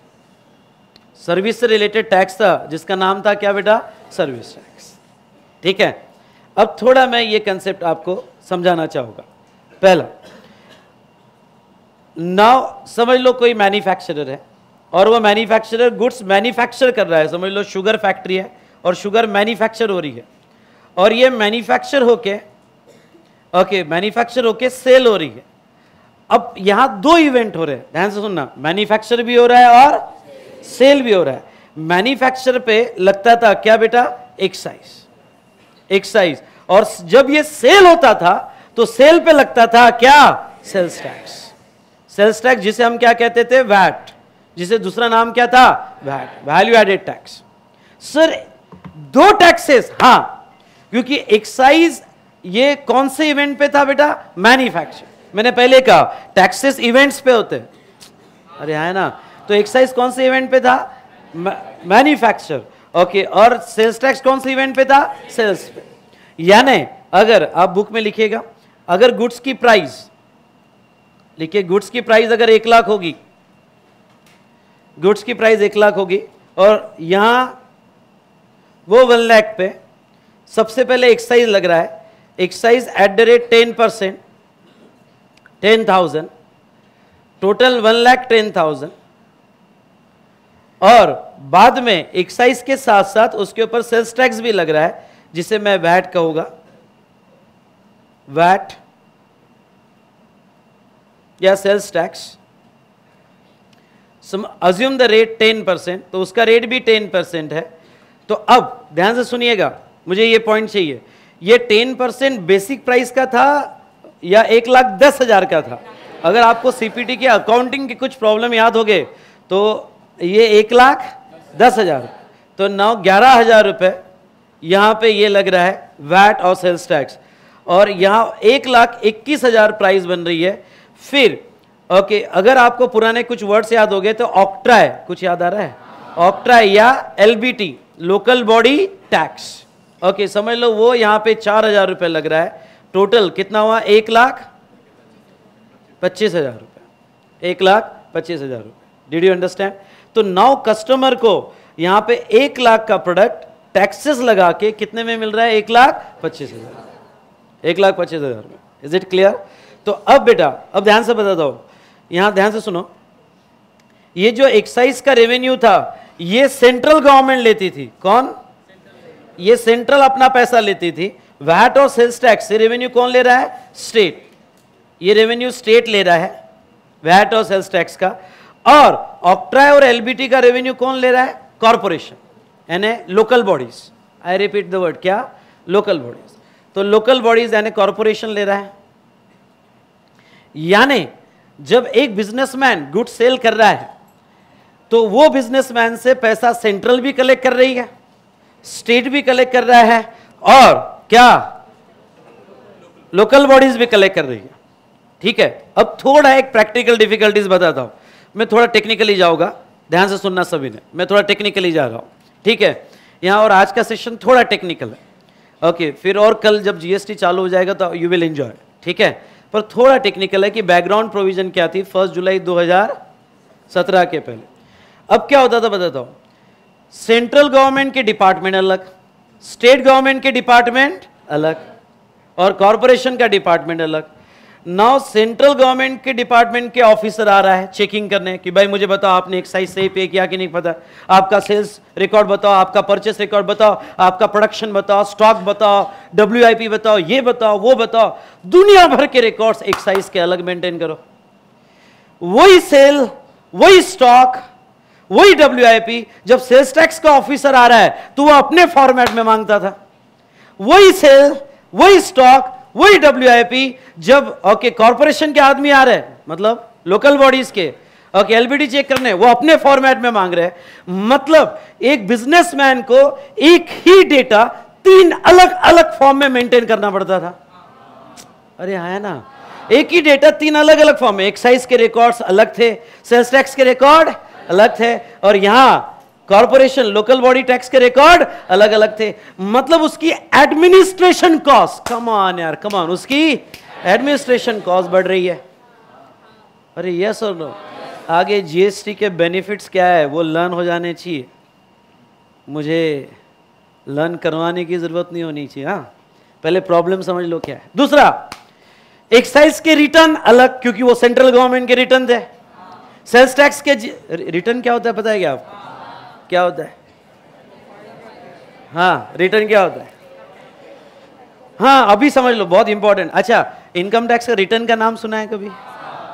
सर्विस से रिलेटेड टैक्स था जिसका नाम था क्या बेटा सर्विस टैक्स ठीक है अब थोड़ा मैं ये कंसेप्ट आपको समझाना चाहूंगा पहला नाउ समझ लो कोई मैन्युफैक्चरर है और वो मैन्युफैक्चरर गुड्स मैन्युफैक्चर कर रहा है समझ लो शुगर फैक्ट्री है और शुगर मैन्युफैक्चर हो रही है और ये मैन्युफैक्चर होके ओके मैन्युफैक्चर होके सेल हो रही है अब यहां दो इवेंट हो रहे हैं ध्यान से सुनना मैन्युफैक्चर भी हो रहा है और सेल भी हो रहा है मैन्युफैक्चर पे लगता था क्या बेटा एक्साइज एक्साइज और जब ये सेल होता था तो सेल पे लगता था क्या सेल्स टैक्स सेल्स टैक्स जिसे हम क्या कहते थे वैट जिसे दूसरा नाम क्या था VAT value added tax sir दो टैक्सेस हाँ क्योंकि एक्साइज ये कौन से इवेंट पे था बेटा मैन्युफैक्चर मैंने पहले कहा टैक्सेस इवेंट्स पे होते अरे है हाँ ना तो एक्साइज कौन से इवेंट पे था मैन्युफैक्चर ओके और सेल्स टैक्स कौन से इवेंट पे था सेल्स पे यानी अगर आप बुक में लिखिएगा अगर गुड्स की प्राइस लिखिए गुड्स की प्राइस अगर एक लाख होगी गुड्स की प्राइस एक लाख होगी और यहां वो वन लैख पे सबसे पहले एक्साइज लग रहा है excise at the rate ten percent ten thousand total one lakh ten thousand और बाद में एक्साइज के साथ साथ उसके ऊपर सेल्स टैक्स भी लग रहा है जिसे मैं वैट कहूंगा वैट या sales tax assume the rate ten percent तो उसका रेट भी टेन परसेंट है तो अब ध्यान से सुनिएगा मुझे ये पॉइंट चाहिए ये टेन परसेंट बेसिक प्राइस का था या एक लाख दस हज़ार का था अगर आपको सीपीटी के अकाउंटिंग के कुछ प्रॉब्लम याद हो गए तो ये एक लाख दस हज़ार तो नौ ग्यारह हज़ार रुपये यहाँ पे ये लग रहा है वैट और सेल्स टैक्स और यहाँ एक लाख इक्कीस हज़ार प्राइस बन रही है फिर ओके अगर आपको पुराने कुछ वर्ड्स याद हो गए तो ऑक्ट्रा है कुछ याद आ रहा है ऑक्ट्राए या L local body tax okay समझ लो वो यहाँ पे चार हजार रुपये लग रहा है टोटल कितना हुआ एक लाख पच्चीस हजार रुपये एक लाख पच्चीस हजार रुपये डिड यू अंडरस्टैंड तो नाउ कस्टमर को यहाँ पे एक लाख का प्रोडक्ट टैक्सेस लगा के कितने में मिल रहा है एक लाख पच्चीस हजार एक लाख पच्चीस हजार में इज इट क्लियर तो अब बेटा अब ध्यान से बता दो यहां ध्यान से सुनो ये जो एक्साइज का रेवेन्यू था ये सेंट्रल गवर्नमेंट लेती थी कौन ये सेंट्रल अपना पैसा लेती थी वैट और सेल्स टैक्स से रेवेन्यू कौन ले रहा है स्टेट ये रेवेन्यू स्टेट ले रहा है वैट और सेल्स टैक्स का और ऑक्ट्रा और एलबीटी का रेवेन्यू कौन ले रहा है कॉरपोरेशन यानी local bodies I repeat the word क्या लोकल बॉडीज तो लोकल बॉडीज यानी कॉरपोरेशन ले रहा है यानी जब एक बिजनेसमैन गुड सेल कर रहा है तो वो बिजनेसमैन से पैसा सेंट्रल भी कलेक्ट कर रही है स्टेट भी कलेक्ट कर रहा है और क्या लोकल बॉडीज भी कलेक्ट कर रही है ठीक है अब थोड़ा एक प्रैक्टिकल डिफिकल्टीज बताता हूं मैं थोड़ा टेक्निकली जाऊंगा ध्यान से सुनना सभी ने मैं थोड़ा टेक्निकली जा रहा हूं ठीक है यहां और आज का सेशन थोड़ा टेक्निकल है ओके फिर और कल जब जीएसटी चालू हो जाएगा तो यू विल एंजॉय ठीक है पर थोड़ा टेक्निकल है कि बैकग्राउंड प्रोविजन क्या थी फर्स्ट जुलाई 2017 के पहले अब क्या होता था बताता हूँ सेंट्रल गवर्नमेंट के डिपार्टमेंट अलग स्टेट गवर्नमेंट के डिपार्टमेंट अलग और कॉरपोरेशन का डिपार्टमेंट अलग नाउ सेंट्रल गवर्नमेंट के डिपार्टमेंट के ऑफिसर आ रहा है चेकिंग करने कि भाई मुझे बताओ आपने एक्साइज सही पे किया कि नहीं पता आपका सेल्स रिकॉर्ड बताओ आपका परचेस रिकॉर्ड बताओ आपका प्रोडक्शन बताओ स्टॉक बताओ डब्ल्यू बताओ ये बताओ वो बताओ दुनिया भर के रिकॉर्ड्स एक्साइज के अलग मेंटेन करो वही सेल वही स्टॉक वही डब्ल्यू जब सेल्स टैक्स का ऑफिसर आ रहा है तो वह अपने फॉर्मेट में मांगता था वही सेल वही स्टॉक वही डब्ल्यू जब ओके कॉरपोरेशन के आदमी आ रहे मतलब लोकल बॉडीज के ओके एलबीडी चेक करने वो अपने फॉर्मेट में मांग रहे मतलब एक बिजनेसमैन को एक ही डेटा तीन अलग अलग फॉर्म में मेंटेन करना पड़ता था अरे आया हाँ, ना एक ही डेटा तीन अलग अलग फॉर्म में एक्साइज के रिकॉर्ड्स अलग थे सेल्स टैक्स के रिकॉर्ड अलग थे और यहां कॉरपोरेशन लोकल बॉडी टैक्स के रिकॉर्ड अलग अलग थे मतलब उसकी एडमिनिस्ट्रेशन कॉस्ट कमान यार कमान उसकी एडमिनिस्ट्रेशन कॉस्ट बढ़ रही है अरे यस और नो आगे जीएसटी के बेनिफिट्स क्या है वो लर्न हो जाने चाहिए मुझे लर्न करवाने की जरूरत नहीं होनी चाहिए हाँ पहले प्रॉब्लम समझ लो क्या है दूसरा एक्साइज के रिटर्न अलग क्योंकि वो सेंट्रल गवर्नमेंट के रिटर्न थे सेल्स टैक्स के रिटर्न क्या होता है पता है क्या आपको क्या होता है हाँ रिटर्न क्या होता है हाँ अभी समझ लो बहुत इंपॉर्टेंट अच्छा इनकम टैक्स का रिटर्न का नाम सुना है कभी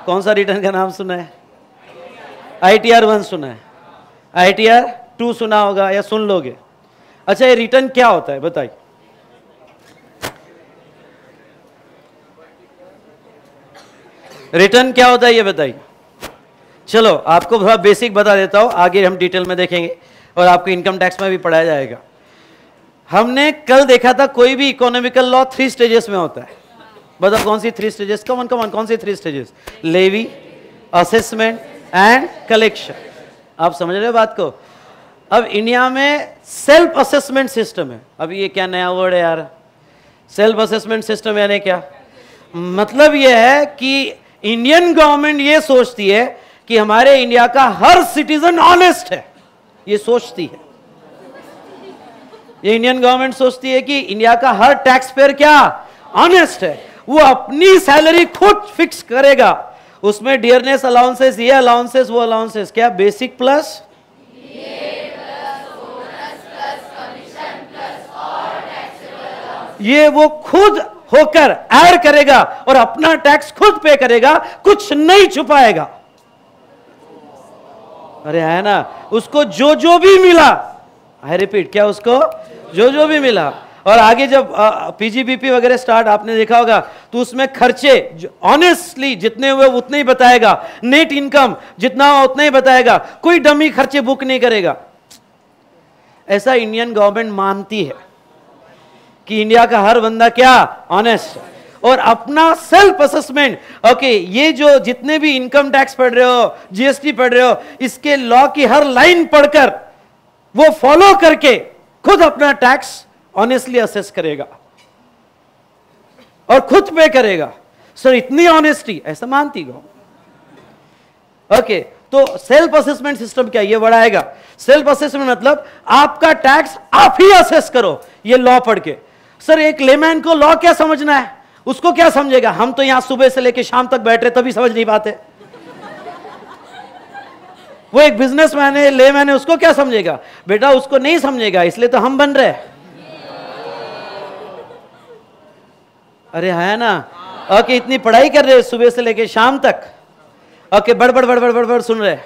कौन सा रिटर्न का नाम सुना है आई टी आर वन सुना है आई टी आर टू सुना होगा या सुन लोगे अच्छा ये रिटर्न क्या होता है बताइए रिटर्न क्या होता है ये बताइए चलो आपको थोड़ा बेसिक बता देता हूँ आगे हम डिटेल में देखेंगे और आपको इनकम टैक्स में भी पढ़ाया जाएगा हमने कल देखा था कोई भी इकोनॉमिकल लॉ थ्री स्टेजेस में होता है बताओ कौन सी थ्री स्टेजेस कमन कमन कौन सी three stages levy assessment and collection आप समझ रहे हो बात को अब इंडिया में सेल्फ असेसमेंट सिस्टम है अब ये क्या नया वर्ड है यार सेल्फ असेसमेंट सिस्टम यानी क्या मतलब ये है कि इंडियन गवर्नमेंट ये सोचती है कि हमारे इंडिया का हर सिटीजन ऑनेस्ट है ये सोचती है ये इंडियन गवर्नमेंट सोचती है कि इंडिया का हर टैक्स पेयर क्या ऑनेस्ट है वो अपनी सैलरी खुद फिक्स करेगा उसमें डियरनेस अलाउंसेस ये अलाउंसेस वो अलाउंसेस क्या बेसिक प्लस ये वो खुद होकर ऐड करेगा और अपना टैक्स खुद पे करेगा कुछ नहीं छुपाएगा अरे है ना उसको जो जो भी मिला आई रिपीट क्या उसको जो जो भी मिला और आगे जब पीजीबीपी वगैरह स्टार्ट आपने देखा होगा तो उसमें खर्चे ऑनेस्टली जितने हुए उतने ही बताएगा नेट इनकम जितना हुआ उतना ही बताएगा कोई डमी खर्चे बुक नहीं करेगा ऐसा इंडियन गवर्नमेंट मानती है कि इंडिया का हर बंदा क्या ऑनेस्ट और अपना सेल्फ असेसमेंट ओके ये जो जितने भी इनकम टैक्स पढ़ रहे हो जीएसटी पढ़ रहे हो इसके लॉ की हर लाइन पढ़कर वो फॉलो करके खुद अपना टैक्स ऑनेस्टली असेस करेगा और खुद पे करेगा सर इतनी ऑनेस्टी ऐसा मानती गो ओके तो सेल्फ असेसमेंट सिस्टम क्या ये बढ़ाएगा सेल्फ असेसमेंट मतलब आपका टैक्स आप ही असेस करो ये लॉ पढ़ के सर एक लेमैन को लॉ क्या समझना है उसको क्या समझेगा हम तो यहां सुबह से लेकर शाम तक बैठ रहे तभी समझ नहीं पाते वो एक बिजनेस मैन है ले मैन है उसको क्या समझेगा बेटा उसको नहीं समझेगा इसलिए तो हम बन रहे अरे है ना ओके इतनी पढ़ाई कर रहे सुबह से लेके शाम तक ओके बड़ बड़ बड़ बड़ बड़ बड़ सुन रहे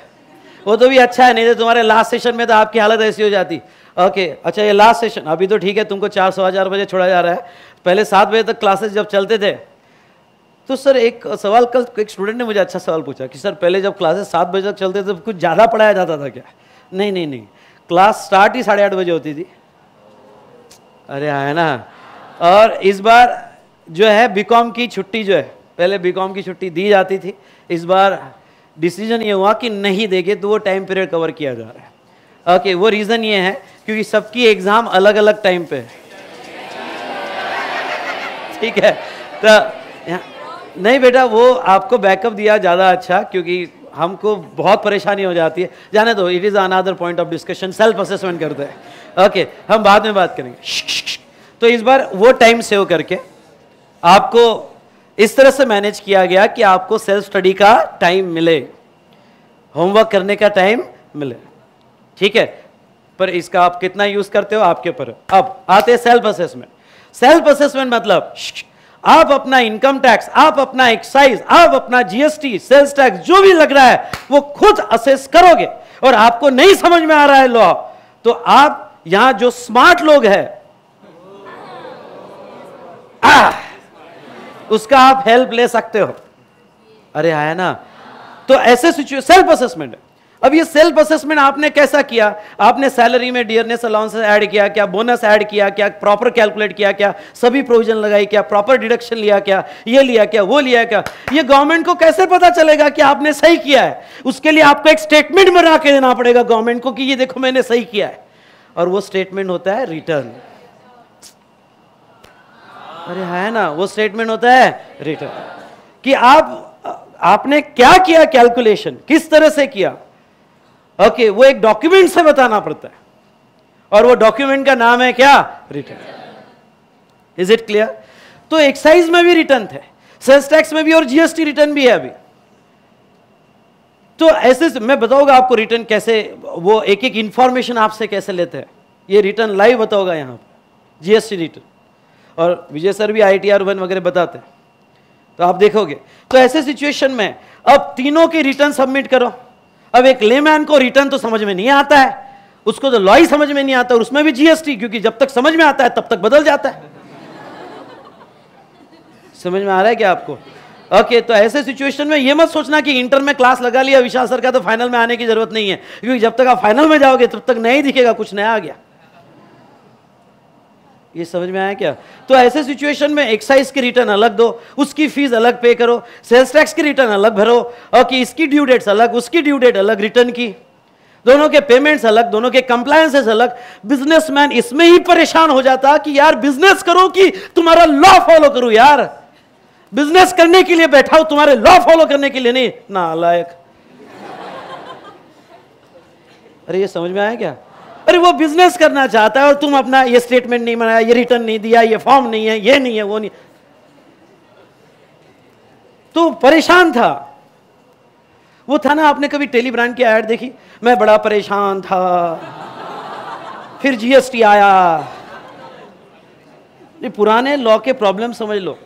वो तो भी अच्छा है नहीं तो तुम्हारे लास्ट सेशन में तो आपकी हालत ऐसी हो जाती ओके अच्छा ये लास्ट सेशन अभी तो ठीक है तुमको चार सौ हजार बजे छोड़ा जा रहा है पहले सात बजे तक क्लासेस जब चलते थे तो सर एक सवाल कल एक स्टूडेंट ने मुझे अच्छा सवाल पूछा कि सर पहले जब क्लासेस सात बजे तक चलते थे तो कुछ ज़्यादा पढ़ाया जाता था क्या नहीं नहीं नहीं क्लास स्टार्ट ही साढ़े आठ बजे होती थी अरे हाँ, है ना और इस बार जो है बीकॉम की छुट्टी जो है पहले बीकॉम की छुट्टी दी जाती थी इस बार डिसीजन ये हुआ कि नहीं देंगे तो वो टाइम पीरियड कवर किया जा रहा है ओके okay, वो रीज़न ये है क्योंकि सबकी एग्ज़ाम अलग अलग टाइम पे है ठीक है तो नहीं बेटा वो आपको बैकअप दिया ज़्यादा अच्छा क्योंकि हमको बहुत परेशानी हो जाती है जाने दो it is another point of discussion self assessment करते हैं ओके हम बाद में बात करेंगे तो इस बार वो टाइम सेव करके आपको इस तरह से मैनेज किया गया कि आपको सेल्फ स्टडी का टाइम मिले होमवर्क करने का टाइम मिले ठीक है पर इसका आप कितना यूज़ करते हो आपके ऊपर अब आते हैं सेल्फ असेसमेंट सेल्फ असेसमेंट मतलब आप अपना इनकम टैक्स आप अपना एक्साइज आप अपना जीएसटी सेल्स टैक्स जो भी लग रहा है वो खुद असेस करोगे और आपको नहीं समझ में आ रहा है लॉ तो आप यहां जो स्मार्ट लोग हैं उसका आप हेल्प ले सकते हो अरे आया ना तो ऐसे सिचुएशन सेल्फ असेसमेंट है अब ये सेल्फ असेसमेंट आपने कैसा किया आपने सैलरी में डियरनेस अलाउंस ऐड किया क्या बोनस ऐड किया क्या प्रॉपर कैलकुलेट किया क्या सभी प्रोविजन लगाई क्या प्रॉपर डिडक्शन लिया क्या ये लिया क्या वो लिया क्या ये गवर्नमेंट को कैसे पता चलेगा कि आपने सही किया है उसके लिए आपको एक स्टेटमेंट बना के देना पड़ेगा गवर्नमेंट को कि ये देखो मैंने सही किया है और वो स्टेटमेंट होता है रिटर्न अरे हाँ है ना वो स्टेटमेंट होता है रिटर्न कि आप आपने क्या किया कैलकुलेशन किस तरह से किया ओके वो एक डॉक्यूमेंट से बताना पड़ता है और वो डॉक्यूमेंट का नाम है क्या रिटर्न इज इट क्लियर तो एक्साइज में भी रिटर्न थे सेल्स टैक्स में भी और जीएसटी रिटर्न भी है अभी तो ऐसे मैं बताऊंगा आपको रिटर्न कैसे वो एक एक इंफॉर्मेशन आपसे कैसे लेते हैं ये रिटर्न लाइव बताओगा यहाँ पर जीएसटी रिटर्न और विजय सर भी आई टी आर वन वगैरह बताते हैं तो आप देखोगे तो ऐसे सिचुएशन में अब तीनों के रिटर्न सबमिट करो अब एक लेमैन को रिटर्न तो समझ में नहीं आता है उसको तो लॉ ही समझ में नहीं आता और उसमें भी जीएसटी क्योंकि जब तक समझ में आता है तब तक बदल जाता है समझ में आ रहा है क्या आपको ओके okay, तो ऐसे सिचुएशन में ये मत सोचना कि इंटर में क्लास लगा लिया विशाल सर का तो फाइनल में आने की जरूरत नहीं है क्योंकि जब तक आप फाइनल में जाओगे तब तक नहीं दिखेगा कुछ नया आ गया ये समझ में आया क्या तो ऐसे सिचुएशन में एक्साइज की रिटर्न अलग दो उसकी फीस अलग पे करो सेल्स टैक्स की रिटर्न अलग भरो और कि इसकी ड्यू डेट्स अलग उसकी ड्यू डेट अलग रिटर्न की दोनों के पेमेंट्स अलग दोनों के कंप्लायंसेस अलग बिजनेसमैन इसमें ही परेशान हो जाता कि यार बिजनेस करो कि तुम्हारा लॉ फॉलो करो यार बिजनेस करने के लिए बैठा हो तुम्हारे लॉ फॉलो करने के लिए नहीं ना लायक अरे ये समझ में आया क्या अरे वो बिजनेस करना चाहता है और तुम अपना ये स्टेटमेंट नहीं बनाया ये रिटर्न नहीं दिया ये फॉर्म नहीं है ये नहीं है वो नहीं तो परेशान था वो था ना आपने कभी टेली ब्रांड की एड देखी मैं बड़ा परेशान था फिर जीएसटी आया ये पुराने लॉ के प्रॉब्लम समझ लो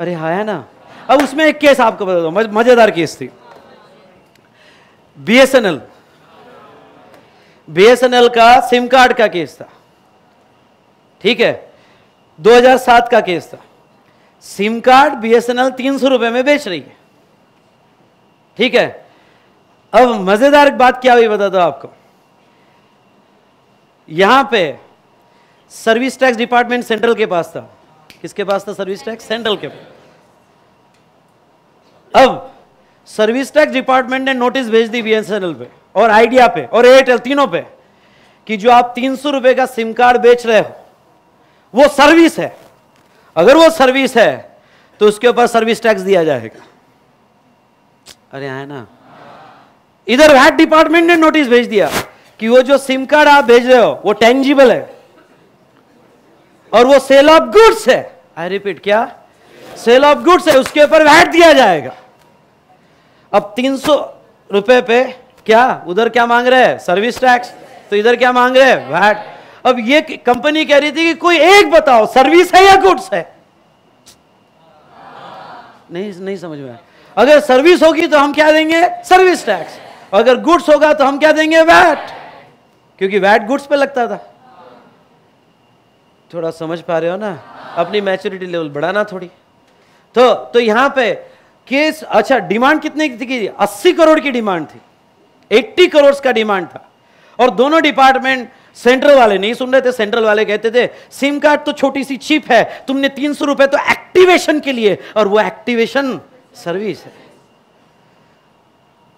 अरे आया ना अब उसमें एक केस आपको बता दो मजेदार केस थी बीएसएनएल बीएसएनएल का सिम कार्ड का केस था ठीक है 2007 का केस था सिम कार्ड बीएसएनएल तीन सौ रुपए में बेच रही है ठीक है अब मजेदार बात क्या हुई बता दो आपको यहां पे सर्विस टैक्स डिपार्टमेंट सेंट्रल के पास था किसके पास था सर्विस टैक्स सेंट्रल के पास अब सर्विस टैक्स डिपार्टमेंट ने नोटिस भेज दी बीएसएनएल पे और आइडिया पे और एयरटेल तीनों पे कि जो आप तीन सौ रुपए का सिम कार्ड बेच रहे हो वो सर्विस है अगर वो सर्विस है तो उसके ऊपर सर्विस टैक्स दिया जाएगा अरे आए ना इधर वैट डिपार्टमेंट ने नोटिस भेज दिया कि वो जो सिम कार्ड आप भेज रहे हो वो टेंजिबल है और वो सेल ऑफ गुड्स है आई रिपीट क्या सेल ऑफ गुड्स है उसके ऊपर वैट दिया जाएगा अब तीन सौ रुपए पे क्या उधर क्या मांग रहे हैं सर्विस टैक्स तो इधर क्या मांग रहे हैं वैट अब ये कंपनी कह रही थी कि कोई एक बताओ सर्विस है या गुड्स है नहीं नहीं समझ में अगर सर्विस होगी तो हम क्या देंगे सर्विस टैक्स अगर गुड्स होगा तो हम क्या देंगे वैट क्योंकि वैट गुड्स पे लगता था थोड़ा समझ पा रहे हो ना अपनी मैच्योरिटी लेवल बढ़ाना थोड़ी तो तो यहां पे केस अच्छा डिमांड कितने की थी अस्सी करोड़ की डिमांड थी 80 करोड़ का डिमांड था और दोनों डिपार्टमेंट सेंट्रल वाले नहीं सुन रहे थे सेंट्रल वाले कहते थे सिम कार्ड तो छोटी सी चिप है तुमने तीन सौ रुपए तो एक्टिवेशन के लिए और वो एक्टिवेशन सर्विस है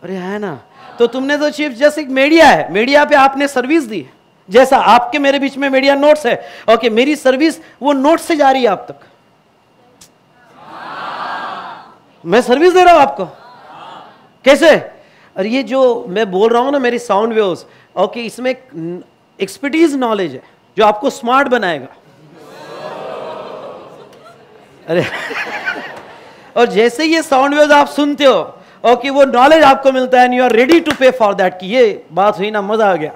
अरे है ना तो तुमने तो चिप जैसे एक मीडिया है मीडिया पे आपने सर्विस दी जैसा आपके मेरे बीच में मीडिया नोट्स है ओके मेरी सर्विस वो नोट से जा रही है आप तक मैं सर्विस दे रहा हूं आपको कैसे और ये जो मैं बोल रहा हूँ ना मेरी साउंड वेव्स ओके इसमें एक्सपर्टीज नॉलेज है जो आपको स्मार्ट बनाएगा अरे और जैसे ये साउंड वेव्स आप सुनते हो ओके वो नॉलेज आपको मिलता है and you are ready to pay for that कि ये बात हुई ना मजा आ गया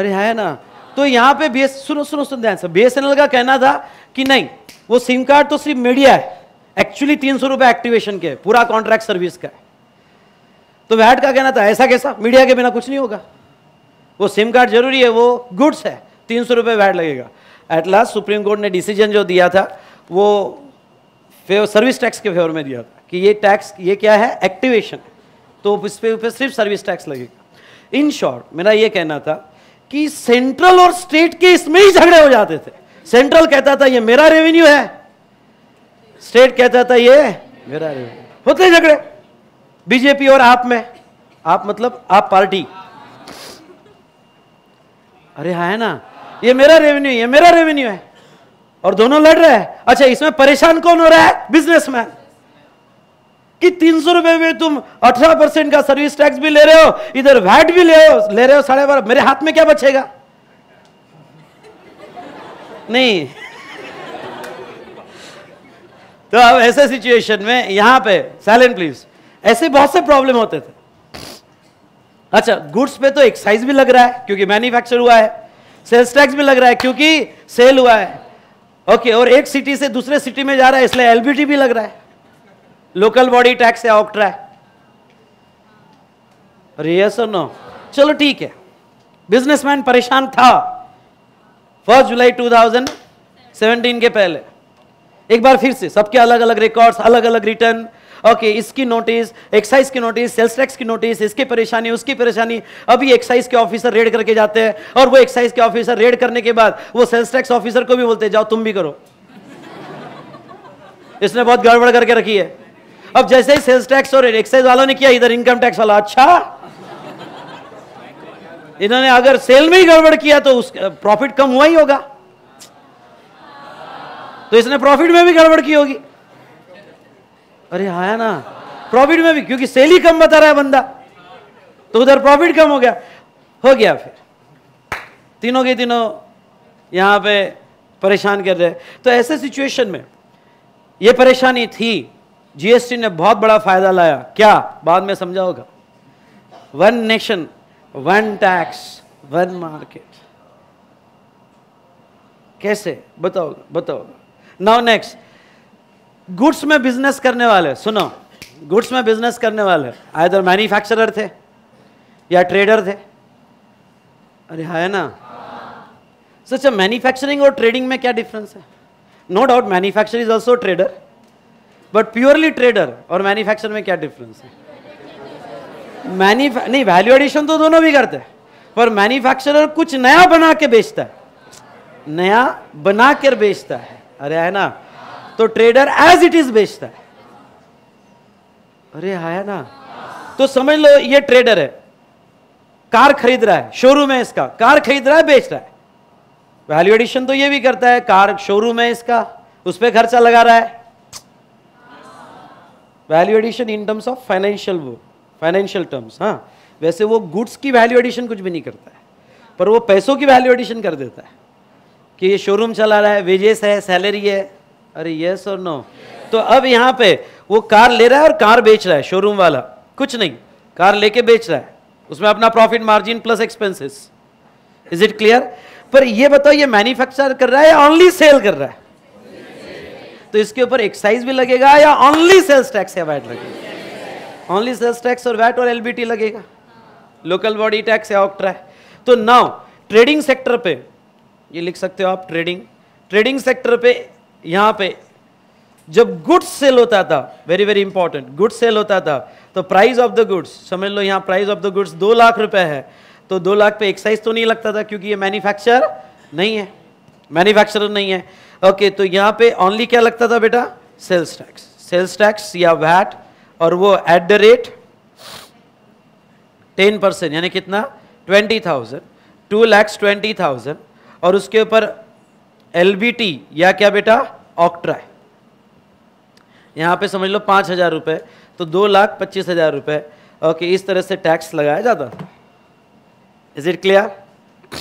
अरे है ना तो यहाँ पे बी सुनो सुनो सुन ध्यान से बी का कहना था कि नहीं वो सिम कार्ड तो सिर्फ मीडिया है एक्चुअली तीन सौ रुपए एक्टिवेशन के पूरा कॉन्ट्रैक्ट सर्विस का है तो वैट का कहना था ऐसा कैसा मीडिया के बिना कुछ नहीं होगा वो सिम कार्ड जरूरी है वो गुड्स है तीन सौ रुपये वैट लगेगा एट लास्ट सुप्रीम कोर्ट ने डिसीजन जो दिया था वो फेवर सर्विस टैक्स के फेवर में दिया था कि ये टैक्स ये क्या है एक्टिवेशन तो इस पर सिर्फ सर्विस टैक्स लगेगा इन शॉर्ट मेरा ये कहना था कि सेंट्रल और स्टेट के इसमें ही झगड़े हो जाते थे सेंट्रल कहता था ये मेरा रेवेन्यू है स्टेट क्या चाहता है ये मेरा होते हैं झगड़े बीजेपी और आप में आप मतलब आप पार्टी अरे हाँ है ना ये मेरा रेवेन्यू ये मेरा रेवेन्यू है और दोनों लड़ रहे हैं अच्छा इसमें परेशान कौन हो रहा है बिजनेसमैन कि तीन सौ रुपए में तुम अठारह परसेंट का सर्विस टैक्स भी ले रहे हो इधर वैट भी ले हो ले रहे हो साढ़े बारह मेरे हाथ में क्या बचेगा नहीं तो अब ऐसे सिचुएशन में यहां पे साइलेंट प्लीज ऐसे बहुत से प्रॉब्लम होते थे अच्छा गुड्स पे तो एक्साइज भी लग रहा है क्योंकि मैन्युफैक्चर हुआ है सेल्स टैक्स भी लग रहा है क्योंकि सेल हुआ है ओके और एक सिटी से दूसरे सिटी में जा रहा है इसलिए एलबीटी भी लग रहा है लोकल बॉडी टैक्स या ऑक्ट्रा है अरे यस और नो चलो ठीक है बिजनेसमैन परेशान था फर्स्ट जुलाई 2017 के पहले एक बार फिर से सबके अलग अलग रिकॉर्ड्स अलग अलग रिटर्न ओके okay, इसकी नोटिस एक्साइज की नोटिस सेल्स टैक्स की नोटिस इसकी परेशानी उसकी परेशानी अभी एक्साइज के ऑफिसर रेड करके जाते हैं और वो एक्साइज के ऑफिसर रेड करने के बाद वो सेल्स टैक्स ऑफिसर को भी बोलते हैं जाओ तुम भी करो इसने बहुत गड़बड़ करके रखी है अब जैसे ही सेल्स टैक्स और एक्साइज वालों ने किया इधर इनकम टैक्स वाला अच्छा इन्होंने अगर सेल में ही गड़बड़ किया तो उस प्रॉफिट कम हुआ ही होगा तो इसने प्रॉफिट में भी गड़बड़ की होगी अरे आया ना प्रॉफिट में भी क्योंकि सेल ही कम बता रहा है बंदा तो उधर प्रॉफिट कम हो गया हो गया फिर तीनों के तीनों यहां पे परेशान कर रहे तो ऐसे सिचुएशन में ये परेशानी थी जीएसटी ने बहुत बड़ा फायदा लाया क्या बाद में समझा होगा one nation one tax one market कैसे बताओ बताओ नाउ नेक्स्ट गुड्स में बिजनेस करने वाले सुनो गुड्स में बिजनेस करने वाले आयदर मैन्युफैक्चरर थे या ट्रेडर थे अरे है ना सच मैन्युफैक्चरिंग और ट्रेडिंग में क्या डिफरेंस है no doubt manufacture is also trader but purely trader और मैन्युफैक्चर में क्या डिफरेंस है मैन्युफै नहीं वैल्यू एडिशन तो दोनों भी करते हैं पर मैन्युफैक्चरर कुछ नया बना के बेचता है नया बना कर बेचता है अरे है ना तो ट्रेडर एज इट इज बेचता है अरे है ना तो समझ लो ये ट्रेडर है कार खरीद रहा है शोरूम है इसका कार खरीद रहा है बेच रहा है वैल्यू एडिशन तो ये भी करता है कार शोरूम है इसका उस पर खर्चा लगा रहा है value addition in terms of financial वो फाइनेंशियल टर्म्स हाँ वैसे वो गुड्स की वैल्यू एडिशन कुछ भी नहीं करता है पर वो पैसों की वैल्यू एडिशन कर देता है कि ये शोरूम चला रहा है वेजेस है सैलरी है अरे यस और नो तो अब यहाँ पे वो कार ले रहा है और कार बेच रहा है शोरूम वाला कुछ नहीं कार लेके बेच रहा है उसमें अपना profit margin plus expenses is it clear पर ये बताओ ये मैन्युफैक्चर कर रहा है या ओनली सेल कर रहा है तो इसके ऊपर एक्साइज भी लगेगा या ओनली सेल्स टैक्स या वैट लगेगा ओनली सेल्स टैक्स और वैट और एलबीटी लगेगा लोकल बॉडी टैक्स या ऑक्ट्रा तो नाउ ट्रेडिंग सेक्टर पे ये लिख सकते हो आप ट्रेडिंग ट्रेडिंग सेक्टर पे यहां पे जब गुड्स सेल होता था very very important goods sale होता था तो प्राइस ऑफ द गुड्स समझ लो यहाँ प्राइस ऑफ द गुड्स दो लाख रुपए है तो दो लाख पे एक्साइज तो नहीं लगता था क्योंकि ये मैन्युफैक्चर नहीं है मैन्युफैक्चर नहीं है ओके okay, तो यहाँ पे ओनली क्या लगता था बेटा सेल्स टैक्स सेल्स टैक्स या वैट और वो at the rate ten percent यानी कितना twenty thousand two lakhs twenty thousand और उसके ऊपर एल या क्या बेटा ऑक्ट्रा यहाँ पे समझ लो पाँच हज़ार रुपये तो दो लाख पच्चीस हज़ार रुपये ओके इस तरह से टैक्स लगाया जाता इज इट क्लियर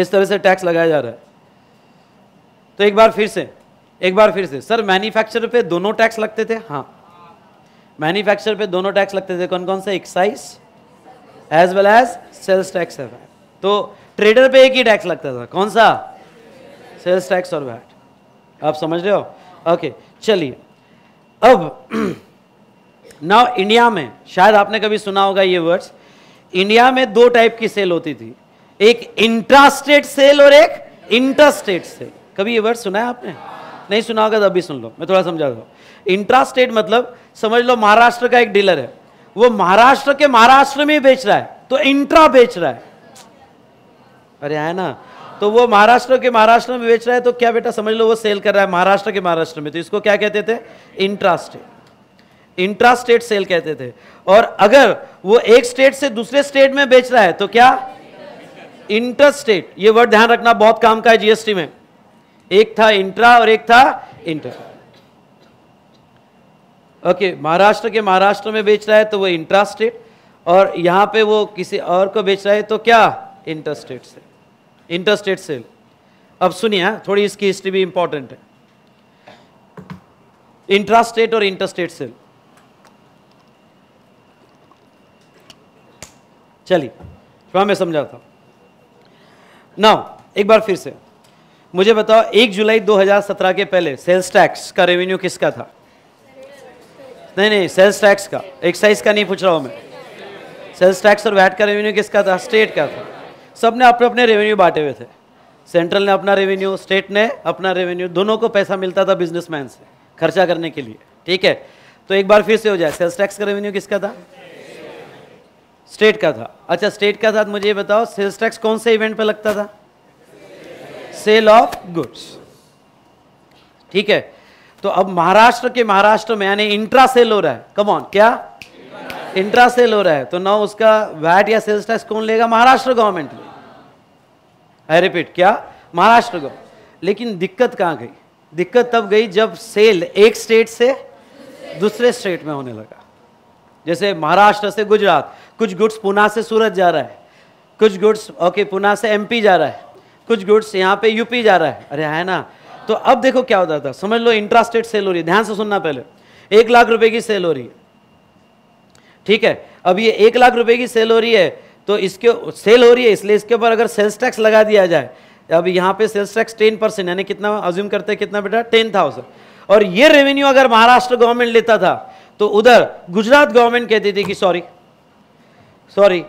इस तरह से टैक्स लगाया जा रहा है तो एक बार फिर से एक बार फिर से सर मैन्युफैक्चर पे दोनों टैक्स लगते थे हाँ मैन्युफैक्चर पे दोनों टैक्स लगते थे कौन कौन से excise as well as sales tax है तो ट्रेडर पे एक ही टैक्स लगता था कौन सा सेल्स टैक्स और वैट आप समझ रहे हो ओके चलिए अब नाउ इंडिया में शायद आपने कभी सुना होगा ये वर्ड्स इंडिया में दो टाइप की सेल होती थी एक इंट्रास्टेट सेल और एक इंटरस्टेट सेल कभी ये वर्ड सुना है आपने नहीं सुना होगा तो अभी सुन लो मैं थोड़ा समझा दो इंट्रास्टेट मतलब समझ लो महाराष्ट्र का एक डीलर है वो महाराष्ट्र के महाराष्ट्र में बेच रहा है तो इंट्रा बेच रहा है अरे आए ना तो वो महाराष्ट्र के महाराष्ट्र में बेच रहा है तो क्या बेटा समझ लो वो सेल कर रहा है महाराष्ट्र के महाराष्ट्र में तो इसको क्या कहते थे इंट्रास्टेट इंट्रास्टेट सेल कहते थे और अगर वो एक स्टेट से दूसरे स्टेट में बेच रहा है तो क्या इंटरस्टेट ये वर्ड ध्यान रखना बहुत काम का है जीएसटी में एक था इंट्रा और एक था इंटर ओके महाराष्ट्र के महाराष्ट्र में बेच रहा है तो वो इंट्रास्टेट और यहां पे वो किसी और को बेच रहा है तो क्या इंटरस्टेट से इंटर स्टेट सेल अब सुनिए हाँ, थोड़ी इसकी हिस्ट्री भी इंपॉर्टेंट है इंट्रा स्टेट और इंटर स्टेट सेल चलिए थोड़ा मैं समझाता हूँ नाउ एक बार फिर से मुझे बताओ एक जुलाई 2017 के पहले सेल्स टैक्स का रेवेन्यू किसका था नहीं नहीं सेल्स टैक्स का एक्साइज का नहीं पूछ रहा हूँ मैं सेल्स टैक्स और वैट का रेवेन्यू किसका था स्टेट का था सब ने अपने अपने रेवेन्यू बांटे हुए थे सेंट्रल ने अपना रेवेन्यू स्टेट ने अपना रेवेन्यू दोनों को पैसा मिलता था बिजनेसमैन से खर्चा करने के लिए ठीक है तो एक बार फिर से हो जाए सेल्स टैक्स का रेवेन्यू किसका था स्टेट का था अच्छा स्टेट का था तो मुझे ये बताओ सेल्स टैक्स कौन से इवेंट पे लगता था सेल ऑफ गुड्स ठीक है तो अब महाराष्ट्र के महाराष्ट्र में यानी इंट्रा सेल हो रहा है कम ऑन क्या इंट्रा सेल हो रहा है तो ना उसका वैट या सेल्स टैक्स कौन लेगा महाराष्ट्र गवर्नमेंट आई रिपीट क्या महाराष्ट्र को लेकिन दिक्कत कहाँ गई दिक्कत तब गई जब सेल एक स्टेट से दूसरे स्टेट में होने लगा जैसे महाराष्ट्र से गुजरात कुछ गुड्स पुणे से सूरत जा रहा है कुछ गुड्स ओके पुणे से एमपी जा रहा है कुछ गुड्स यहाँ पे यूपी जा रहा है अरे है ना तो अब देखो क्या होता था समझ लो इंट्रास्टेट सेल हो रही है ध्यान से सुनना पहले एक लाख रुपए की सेल हो रही है ठीक है अब ये एक लाख रुपए की सेल हो रही है तो इसके सेल हो रही है इसलिए इसके ऊपर अगर सेल्स टैक्स लगा दिया जाए अब यहाँ पे सेल्स टैक्स टेन परसेंट यानी कितना अज्यूम करते हैं कितना बेटा टेन थाउजेंड और ये रेवेन्यू अगर महाराष्ट्र गवर्नमेंट लेता था तो उधर गुजरात गवर्नमेंट कहती थी कि सॉरी सॉरी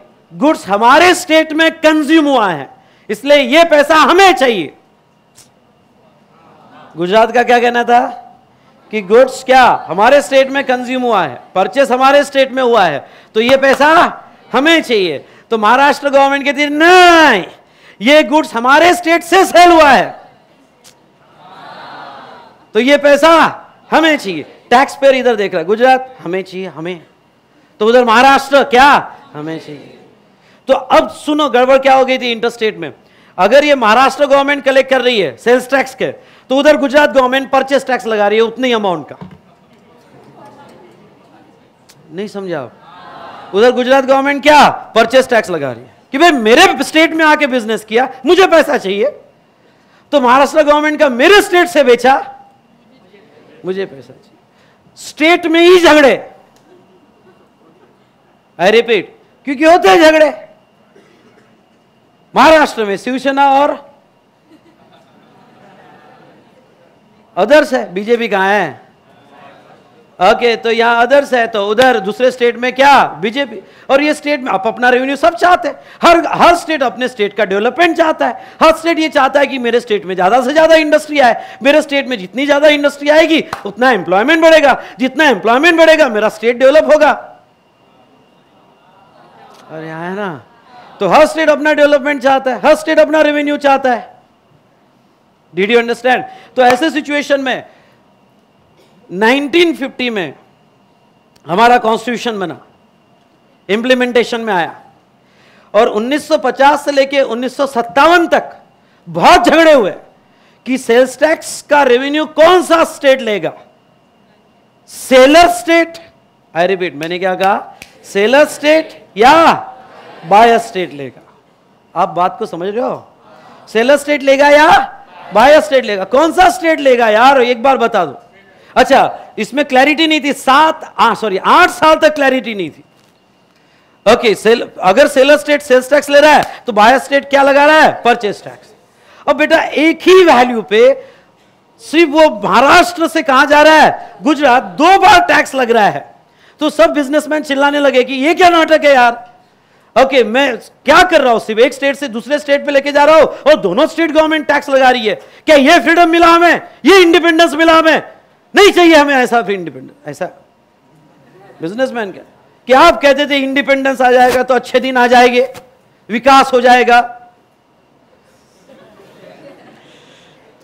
गुड्स हमारे स्टेट में कंज्यूम हुआ है इसलिए ये पैसा हमें चाहिए गुजरात का क्या कहना था कि गुड्स क्या हमारे स्टेट में कंज्यूम हुआ है परचेस हमारे स्टेट में हुआ है तो ये पैसा हमें चाहिए तो महाराष्ट्र गवर्नमेंट कहती है नहीं ये गुड्स हमारे स्टेट से सेल हुआ है तो ये पैसा हमें चाहिए टैक्स पेयर इधर देख रहा है गुजरात हमें चाहिए हमें तो उधर महाराष्ट्र क्या हमें चाहिए तो अब सुनो गड़बड़ क्या हो गई थी इंटरस्टेट में अगर ये महाराष्ट्र गवर्नमेंट कलेक्ट कर रही है सेल्स टैक्स के तो उधर गुजरात गवर्नमेंट परचेस टैक्स लगा रही है उतनी अमाउंट का नहीं समझा आप उधर गुजरात गवर्नमेंट क्या परचेस टैक्स लगा रही है कि भाई मेरे स्टेट में आके बिजनेस किया मुझे पैसा चाहिए तो महाराष्ट्र गवर्नमेंट का मेरे स्टेट से बेचा मुझे पैसा चाहिए स्टेट में ही झगड़े आई रिपीट क्योंकि होते हैं झगड़े महाराष्ट्र में शिवसेना और अदर्स है बीजेपी कहा है ओके तो यहाँ अदर्स है तो उधर दूसरे स्टेट में क्या बीजेपी और ये स्टेट में आप अपना रेवेन्यू सब चाहते हैं हर हर स्टेट अपने स्टेट का डेवलपमेंट चाहता है हर स्टेट ये चाहता है कि मेरे स्टेट में ज़्यादा से ज़्यादा इंडस्ट्री आए मेरे स्टेट में जितनी ज़्यादा इंडस्ट्री आएगी उतना एम्प्लॉयमेंट बढ़ेगा जितना एम्प्लॉयमेंट बढ़ेगा मेरा स्टेट डेवलप होगा अरे आया ना तो हर स्टेट अपना डेवलपमेंट चाहता है हर स्टेट अपना रेवेन्यू चाहता है डिड यू अंडरस्टैंड तो ऐसे सिचुएशन में 1950 में हमारा कॉन्स्टिट्यूशन बना इंप्लीमेंटेशन में आया और 1950 से लेके उन्नीस तक बहुत झगड़े हुए कि सेल्स टैक्स का रेवेन्यू कौन सा स्टेट लेगा सेलर स्टेट आई रिपीट मैंने क्या कहा सेलर स्टेट या बायर स्टेट लेगा आप बात को समझ रहे हो सेलर स्टेट लेगा या बायर स्टेट लेगा कौन सा स्टेट लेगा यार एक बार बता दो अच्छा इसमें क्लैरिटी नहीं थी सात सॉरी आठ साल तक क्लैरिटी नहीं थी ओके okay, सेल अगर सेलर स्टेट सेल्स टैक्स ले रहा है तो बायर स्टेट क्या लगा रहा है परचेस टैक्स अब बेटा एक ही वैल्यू पे सिर्फ वो महाराष्ट्र से कहा जा रहा है गुजरात दो बार टैक्स लग रहा है तो सब बिजनेसमैन चिल्लाने लगे कि ये क्या नाटक है यार ओके okay, मैं क्या कर रहा हूं सिर्फ एक स्टेट से दूसरे स्टेट पे लेके जा रहा हूं और दोनों स्टेट गवर्नमेंट टैक्स लगा रही है क्या ये फ्रीडम मिला हमें ये इंडिपेंडेंस मिला हमें नहीं चाहिए हमें ऐसा फिर इंडिपेंडेंस ऐसा बिजनेसमैन क्या कि आप कहते थे इंडिपेंडेंस आ जाएगा तो अच्छे दिन आ जाएंगे विकास हो जाएगा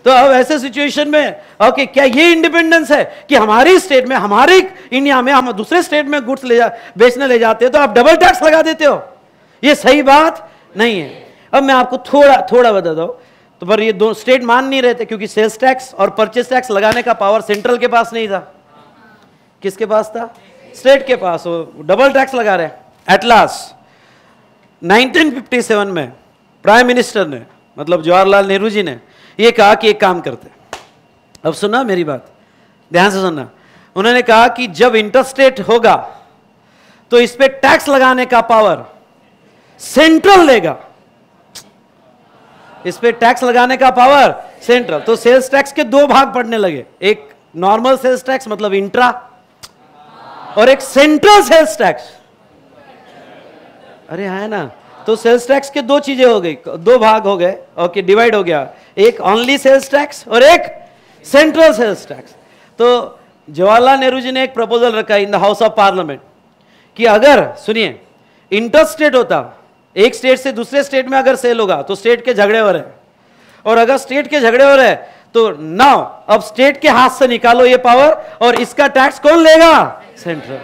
तो अब ऐसे सिचुएशन में ओके okay, क्या ये इंडिपेंडेंस है कि हमारी स्टेट में हमारी इंडिया में हम दूसरे स्टेट में गुड्स ले जा बेचने ले जाते हो तो आप डबल टैक्स लगा देते हो ये सही बात नहीं है अब मैं आपको थोड़ा थोड़ा बता दू तो पर ये दो स्टेट मान नहीं रहे थे क्योंकि सेल्स टैक्स और परचेस टैक्स लगाने का पावर सेंट्रल के पास नहीं था किसके पास था स्टेट के पास वो डबल टैक्स लगा रहे एट लास्ट 1957 में प्राइम मिनिस्टर ने मतलब जवाहरलाल नेहरू जी ने ये कहा कि एक काम करते अब सुना मेरी बात ध्यान से सुनना उन्होंने कहा कि जब इंटरस्टेट होगा तो इस पर टैक्स लगाने का पावर सेंट्रल लेगा इस पर टैक्स लगाने का पावर सेंट्रल तो सेल्स टैक्स के दो भाग पड़ने लगे एक नॉर्मल सेल्स टैक्स मतलब इंट्रा और एक सेंट्रल सेल्स टैक्स अरे है हाँ ना तो सेल्स टैक्स के दो चीजें हो गई दो भाग हो गए ओके डिवाइड हो गया एक ऑनली सेल्स टैक्स और एक सेंट्रल सेल्स टैक्स तो जवाहरलाल नेहरू जी ने एक प्रपोजल रखा in the house of parliament कि अगर सुनिए इंटरेस्टेड होता एक स्टेट से दूसरे स्टेट में अगर सेल होगा तो स्टेट के झगड़े हो रहे हैं और अगर स्टेट के झगड़े हो रहे तो नाउ अब स्टेट के हाथ से निकालो ये पावर और इसका टैक्स कौन लेगा सेंट्रल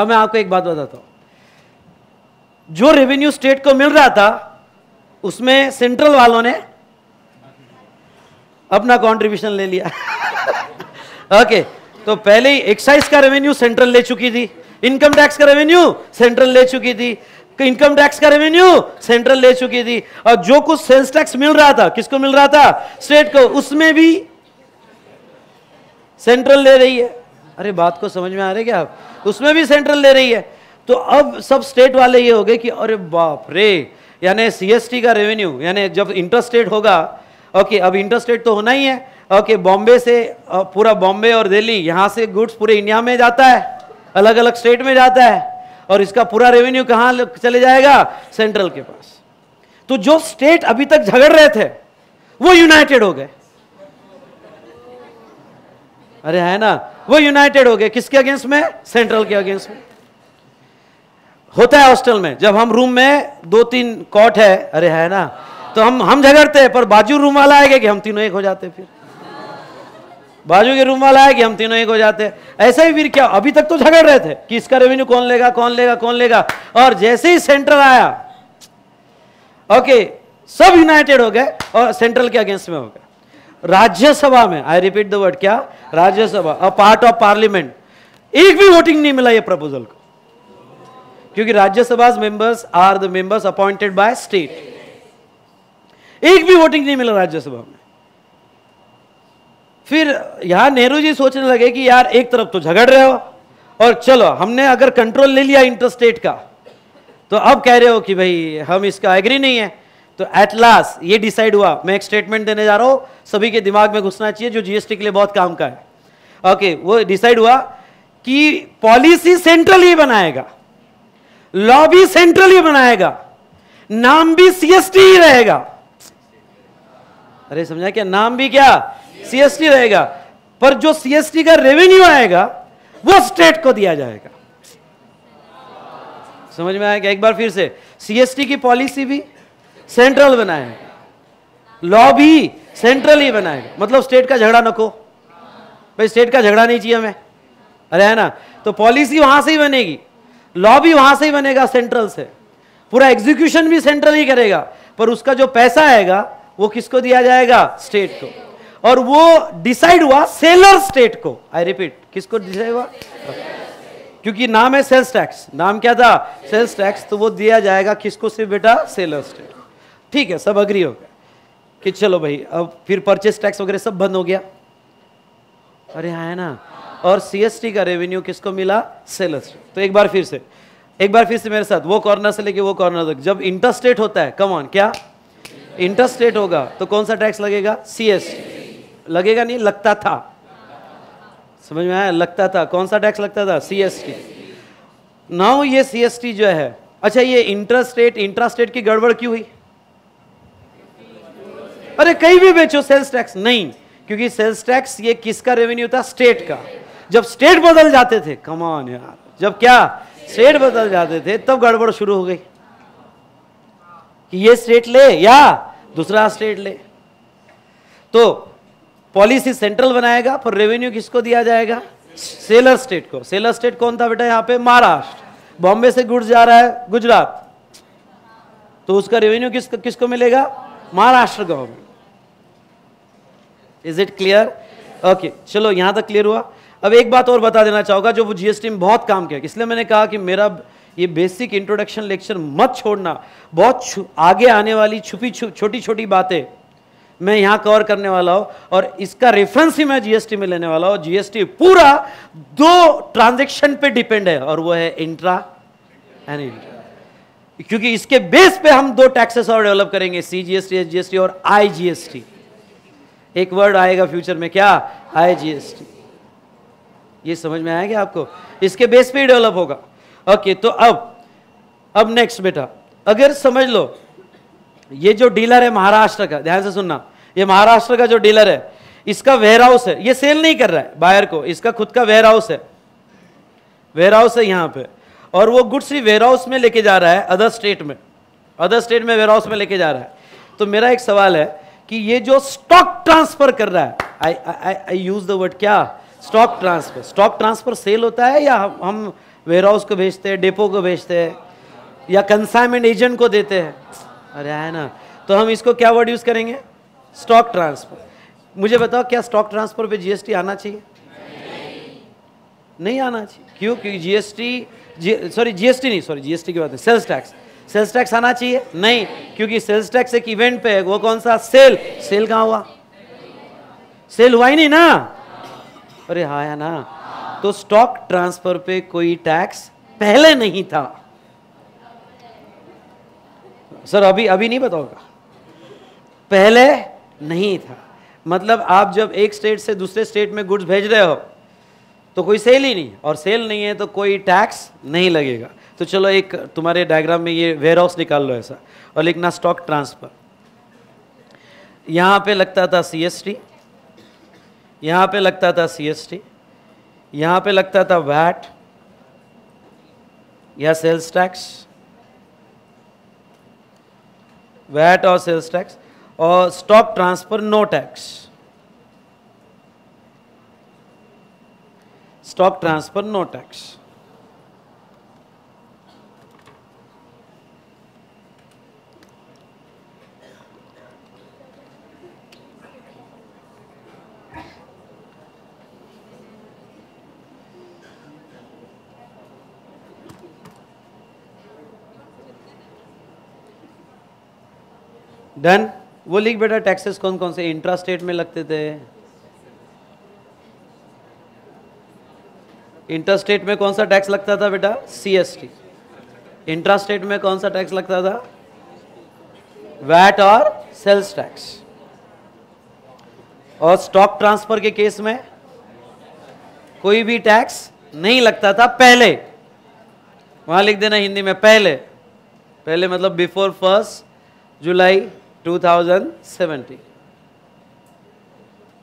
अब मैं आपको एक बात बताता हूं जो रेवेन्यू स्टेट को मिल रहा था उसमें सेंट्रल वालों ने अपना कंट्रीब्यूशन ले लिया ओके okay, तो पहले ही एक्साइज का रेवेन्यू सेंट्रल ले चुकी थी इनकम टैक्स का रेवेन्यू सेंट्रल ले चुकी थी इनकम टैक्स का रेवेन्यू सेंट्रल ले चुकी थी और जो कुछ सेल्स टैक्स मिल रहा था किसको मिल रहा था स्टेट को उसमें भी सेंट्रल ले रही है अरे बात को समझ में आ रही क्या आप उसमें भी सेंट्रल ले रही है तो अब सब स्टेट वाले ये हो गए कि अरे बाप रे यानी सीएसटी का रेवेन्यू यानी जब इंटरस्टेट होगा ओके अब इंटरस्टेट तो होना ही है ओके बॉम्बे से पूरा बॉम्बे और दिल्ली यहां से गुड्स पूरे इंडिया में जाता है अलग अलग स्टेट में जाता है और इसका पूरा रेवेन्यू कहां चले जाएगा सेंट्रल के पास तो जो स्टेट अभी तक झगड़ रहे थे वो यूनाइटेड हो गए अरे है ना वो यूनाइटेड हो गए किसके अगेंस्ट में सेंट्रल के अगेंस्ट में होता है हॉस्टल में जब हम रूम में दो तीन कॉट है अरे है ना तो हम हम झगड़ते हैं पर बाजू रूम वाला आएगा कि हम तीनों एक हो जाते फिर बाजू के रूम वाला है कि हम तीनों एक हो जाते ऐसा ही फिर क्या अभी तक तो झगड़ रहे थे कि इसका रेवेन्यू कौन लेगा कौन लेगा कौन लेगा और जैसे ही सेंट्रल आया ओके सब यूनाइटेड हो गए और सेंट्रल के अगेंस्ट में हो गए राज्यसभा में आई रिपीट द वर्ड क्या Rajya Sabha a part of parliament एक भी वोटिंग नहीं मिला ये प्रपोजल को क्योंकि Rajya Sabha members are the members appointed by state एक भी वोटिंग नहीं मिला राज्यसभा में फिर यहां नेहरू जी सोचने लगे कि यार एक तरफ तो झगड़ रहे हो और चलो हमने अगर कंट्रोल ले लिया इंटरस्टेट का तो अब कह रहे हो कि भाई हम इसका एग्री नहीं है तो एट लास्ट ये डिसाइड हुआ मैं एक स्टेटमेंट देने जा रहा हूं सभी के दिमाग में घुसना चाहिए जो जीएसटी के लिए बहुत काम का है ओके okay, वो डिसाइड हुआ कि पॉलिसी सेंट्रल ही बनाएगा लॉ भी सेंट्रल ही बनाएगा नाम भी सीएसटी ही रहेगा अरे समझा क्या नाम भी क्या सीएसटी रहेगा पर जो सीएसटी का रेवेन्यू आएगा वो स्टेट को दिया जाएगा समझ में आएगा एक बार फिर से सीएसटी की पॉलिसी भी सेंट्रल बनाए लॉ भी सेंट्रल ही बनाए मतलब स्टेट का झगड़ा नको भाई स्टेट का झगड़ा नहीं चाहिए हमें अरे है ना तो पॉलिसी वहां से ही बनेगी लॉ भी वहां से ही बनेगा सेंट्रल से पूरा एग्जीक्यूशन भी सेंट्रल ही करेगा पर उसका जो पैसा आएगा वो किसको दिया जाएगा स्टेट को और वो डिसाइड हुआ सेलर स्टेट को आई रिपीट किसको डिसाइड हुआ क्योंकि नाम है सेल्स टैक्स नाम क्या था सेल्स टैक्स तो वो दिया जाएगा किसको सिर्फ बेटा सेलर स्टेट ठीक है सब अग्री हो गया कि चलो भाई अब फिर परचेस टैक्स वगैरह सब बंद हो गया अरे हाँ है ना और सीएसटी का रेवेन्यू किसको मिला सेलर स्टेट तो एक बार फिर से एक बार फिर से मेरे साथ वो कॉर्नर से लेके वो कॉर्नर तक जब इंटरस्टेट होता है कम ऑन क्या इंटरस्टेट होगा तो कौन सा टैक्स लगेगा सीएसटी लगेगा नहीं लगता था समझ में आया लगता था कौन सा टैक्स लगता था सी एस टी नाउ ये सी एस टी जो है अच्छा ये इंटरस्टेट इंट्रास्टेट की गड़बड़ क्यों हुई अरे कहीं भी बेचो सेल्स टैक्स नहीं क्योंकि सेल्स टैक्स ये किसका रेवेन्यू था स्टेट का जब स्टेट बदल जाते थे कमान यार जब क्या स्टेट बदल जाते थे तब गड़बड़ शुरू हो गई कि ये स्टेट ले या दूसरा स्टेट ले तो पॉलिसी सेंट्रल बनाएगा पर रेवेन्यू किसको दिया जाएगा सेलर स्टेट को सेलर स्टेट कौन था बेटा यहाँ पे महाराष्ट्र बॉम्बे से गुड़ जा रहा है गुजरात तो उसका रेवेन्यू किस किसको मिलेगा Maharashtra government is it clear okay चलो यहां तक क्लियर हुआ अब एक बात और बता देना चाहूंगा जो जीएसटी में बहुत काम किया इसलिए मैंने कहा कि मेरा ये बेसिक इंट्रोडक्शन लेक्चर मत छोड़ना बहुत आगे आने वाली छुपी छु छोटी छोटी बातें मैं यहां कवर करने वाला हूं और इसका रेफरेंस ही मैं जीएसटी में लेने वाला हूं जीएसटी पूरा दो ट्रांजेक्शन पे डिपेंड है और वो है इंट्रा एंड इंट्रा क्योंकि इसके बेस पे हम दो टैक्सेस और डेवलप करेंगे C G S T S और आई जीएसटी एक वर्ड आएगा फ्यूचर में क्या आई जीएसटी ये समझ में आया क्या आपको इसके बेस पे ही डेवलप होगा ओके तो अब अब नेक्स्ट बेटा अगर समझ लो ये जो डीलर है महाराष्ट्र का ध्यान से सुनना ये महाराष्ट्र का जो डीलर है इसका वेयर हाउस है ये सेल नहीं कर रहा है बायर को इसका खुद का वेयर हाउस है वेयर हाउस है यहाँ पे और वो गुड्स ही वेयर हाउस में लेके जा रहा है अदर स्टेट में अदर स्टेट में वेयर हाउस में लेके जा रहा है तो मेरा एक सवाल है कि ये जो स्टॉक ट्रांसफर कर रहा है I I I use the word क्या stock transfer stock transfer sale होता है या हम वेयर हाउस को भेजते हैं डेपो को भेजते हैं या कंसाइनमेंट एजेंट को देते हैं अरे है ना तो हम इसको क्या वर्ड यूज़ करेंगे स्टॉक ट्रांसफर मुझे बताओ क्या स्टॉक ट्रांसफर पे जीएसटी आना चाहिए नहीं, नहीं आना चाहिए क्यों क्योंकि जीएसटी सॉरी जीएसटी नहीं सॉरी जीएसटी की बात है सेल्स टैक्स सेल्स टैक्स आना चाहिए नहीं क्योंकि सेल्स टैक्स एक इवेंट पे है वो कौन सा सेल सेल कहाँ हुआ सेल हुआ ही नहीं ना अरे हाँ ना तो स्टॉक ट्रांसफर पे कोई टैक्स पहले नहीं था सर अभी अभी नहीं बताओगा पहले नहीं था मतलब आप जब एक स्टेट से दूसरे स्टेट में गुड्स भेज रहे हो तो कोई सेल ही नहीं और सेल नहीं है तो कोई टैक्स नहीं लगेगा तो चलो एक तुम्हारे डायग्राम में ये वेयर हाउस निकाल लो ऐसा और लिखना स्टॉक ट्रांसफ़र यहाँ पे लगता था सी एस टी यहाँ पे लगता था सी एस टी यहाँ पे लगता था वैट या सेल्स टैक्स वैट और सेल्स टैक्स और stock transfer no tax stock transfer no tax done वो लिख बेटा टैक्सेस कौन कौन से इंट्रा स्टेट में लगते थे इंटर स्टेट में कौन सा टैक्स लगता था बेटा सीएसटी इंट्रा स्टेट में कौन सा टैक्स लगता था वैट और सेल्स टैक्स और स्टॉक ट्रांसफर के केस में कोई भी टैक्स नहीं लगता था पहले वहां लिख देना हिंदी में पहले पहले मतलब before first July 2070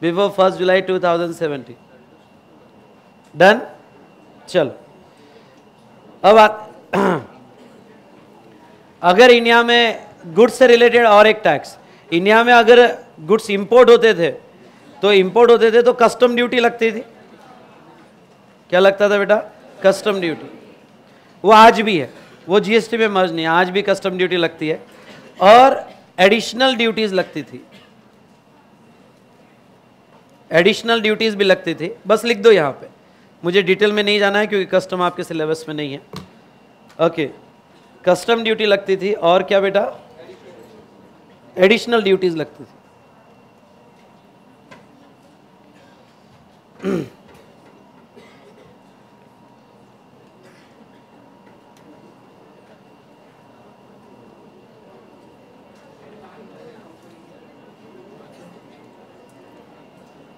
before first July 2070 done चलो अब आ, अगर इंडिया में गुड्स से रिलेटेड और एक टैक्स इंडिया में अगर गुड्स इंपोर्ट होते थे तो इंपोर्ट होते थे तो कस्टम ड्यूटी लगती थी क्या लगता था बेटा कस्टम ड्यूटी वो आज भी है वो जीएसटी में मर्ज नहीं आज भी कस्टम ड्यूटी लगती है और एडिशनल ड्यूटीज लगती थी एडिशनल ड्यूटीज भी लगती थी बस लिख दो यहां पे मुझे डिटेल में नहीं जाना है क्योंकि कस्टम आपके सिलेबस में नहीं है ओके कस्टम ड्यूटी लगती थी और क्या बेटा एडिशनल ड्यूटीज लगती थी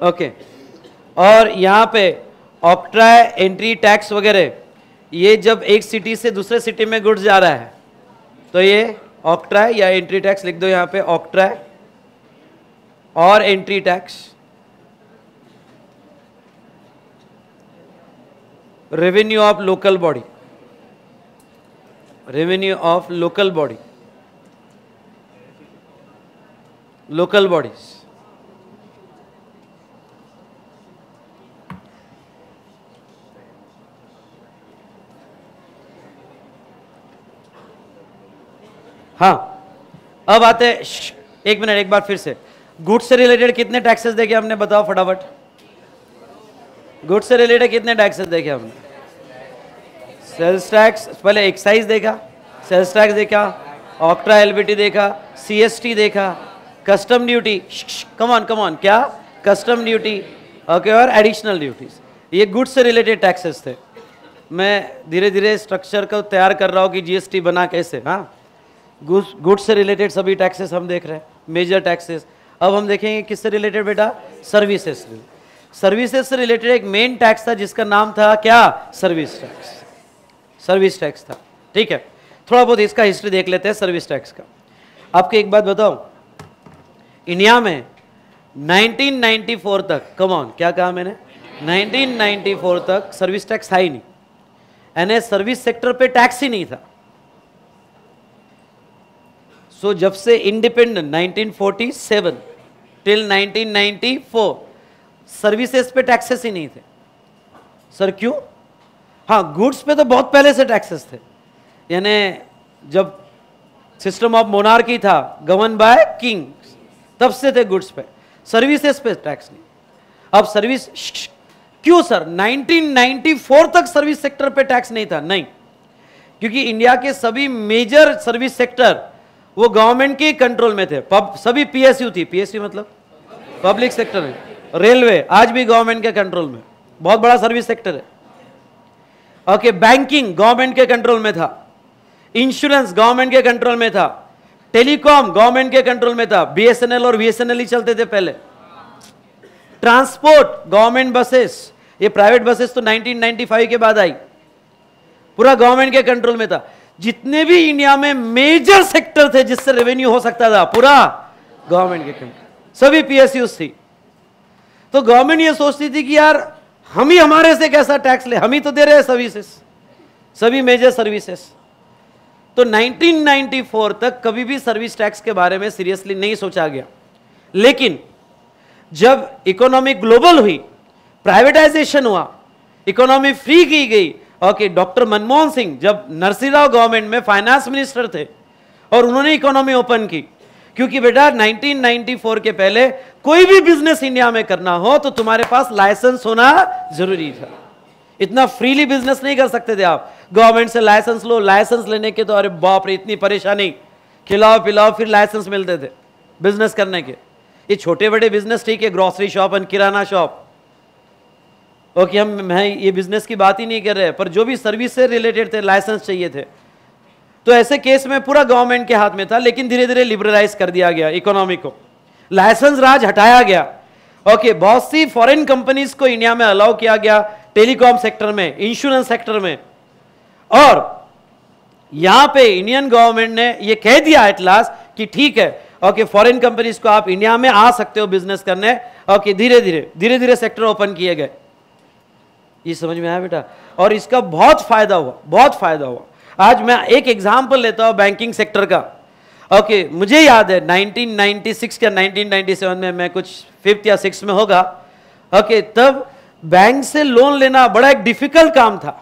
ओके और यहाँ पे ऑप्ट्रा एंट्री टैक्स वगैरह ये जब एक सिटी से दूसरे सिटी में गुड्स जा रहा है तो ये ऑप्ट्रा या एंट्री टैक्स लिख दो यहाँ पे ऑप्ट्रा और entry tax revenue of local body revenue of local body local bodies हाँ अब आते एक मिनट एक बार फिर से गुड्स से रिलेटेड कितने टैक्सेस देखे हमने बताओ फटाफट गुड्स से रिलेटेड कितने टैक्सेस देखे हमने सेल्स टैक्स पहले एक्साइज देखा सेल्स टैक्स देखा ऑक्ट्रा एलबीटी देखा सीएसटी देखा custom duty come on come custom duty okay और एडिशनल ड्यूटीज ये गुड्स से रिलेटेड टैक्सेस थे मैं धीरे धीरे स्ट्रक्चर को तैयार कर रहा हूँ कि जीएसटी बना कैसे हाँ गुड्स से रिलेटेड सभी टैक्सेस हम देख रहे हैं मेजर टैक्सेस अब हम देखेंगे किससे रिलेटेड बेटा सर्विसेज सर्विसेस सर्विसेज से रिलेटेड एक मेन टैक्स था जिसका नाम था क्या सर्विस टैक्स सर्विस टैक्स था ठीक है थोड़ा बहुत इसका हिस्ट्री देख लेते हैं सर्विस टैक्स का आपको एक बात बताओ इंडिया में 1994 तक ऑन क्या कहा मैंने 1994 तक सर्विस टैक्स था ही नहीं यानी सर्विस सेक्टर पे टैक्स ही नहीं था सो so, जब से इंडिपेंडेंट 1947 टिल फोर सर्विसेस पे टैक्सेस ही नहीं थे सर क्यों हाँ गुड्स पे तो बहुत पहले से टैक्सेस थे यानी जब सिस्टम ऑफ मोनार्की था गवर्न बाय किंग तब से थे गुड्स पे सर्विसेस पे टैक्स नहीं अब सर्विस क्यों सर 1994 तक सर्विस सेक्टर पे टैक्स नहीं था नहीं क्योंकि इंडिया के सभी मेजर सर्विस सेक्टर वो गवर्नमेंट के कंट्रोल में थे पब, सभी पीएसयू थी पीएसयू मतलब पब्लिक सेक्टर है रेलवे आज भी गवर्नमेंट के कंट्रोल में बहुत बड़ा सर्विस सेक्टर है ओके बैंकिंग गवर्नमेंट के कंट्रोल में था इंश्योरेंस गवर्नमेंट के कंट्रोल में था टेलीकॉम गवर्नमेंट के कंट्रोल में था बीएसएनएल और बीएसएनएल ही चलते थे पहले ट्रांसपोर्ट गवर्नमेंट बसेस ये प्राइवेट बसेस तो 1995 के बाद आई पूरा गवर्नमेंट के कंट्रोल में था जितने भी इंडिया में मेजर सेक्टर थे जिससे रेवेन्यू हो सकता था पूरा गवर्नमेंट के सभी पीएसयू थी तो गवर्नमेंट ये सोचती थी कि यार हम ही हमारे से कैसा टैक्स ले हम ही तो दे रहे हैं सभी मेजर सर्विसेस तो 1994 तक कभी भी सर्विस टैक्स के बारे में सीरियसली नहीं सोचा गया लेकिन जब इकोनॉमी ग्लोबल हुई प्राइवेटाइजेशन हुआ इकोनॉमी फ्री की गई ओके डॉक्टर मनमोहन सिंह जब नरसिंहराव गवर्नमेंट में फाइनेंस मिनिस्टर थे और उन्होंने इकोनॉमी ओपन की क्योंकि बेटा 1994 के पहले कोई भी बिजनेस इंडिया में करना हो तो तुम्हारे पास लाइसेंस होना जरूरी था इतना फ्रीली बिजनेस नहीं कर सकते थे आप गवर्नमेंट से लाइसेंस लो लाइसेंस लेने के तो अरे बाप रे इतनी परेशानी खिलाओ पिलाओ फिर लाइसेंस मिलते थे बिजनेस करने के ये छोटे बड़े बिजनेस ठीक है grocery shop and kirana shop okay हम मैं ये बिजनेस की बात ही नहीं कर रहे पर जो भी सर्विस से रिलेटेड थे लाइसेंस चाहिए थे तो ऐसे केस में पूरा गवर्नमेंट के हाथ में था लेकिन धीरे धीरे लिबरलाइज कर दिया गया इकोनॉमी को लाइसेंस राज हटाया गया ओके बहुत सी फॉरेन कंपनीज को इंडिया में अलाउ किया गया टेलीकॉम सेक्टर में इंश्योरेंस सेक्टर में और यहां पे इंडियन गवर्नमेंट ने ये कह दिया एट लास्ट कि ठीक है ओके फॉरेन कंपनीज को आप इंडिया में आ सकते हो बिजनेस करने ओके धीरे धीरे धीरे धीरे सेक्टर ओपन किए गए ये समझ में आया बेटा और इसका बहुत फायदा हुआ बहुत फायदा हुआ आज मैं एक एग्जाम्पल लेता हूँ बैंकिंग सेक्टर का ओके okay, मुझे याद है 1996 या 1997 में मैं कुछ फिफ्थ या सिक्स में होगा ओके okay, तब बैंक से लोन लेना बड़ा एक डिफिकल्ट काम था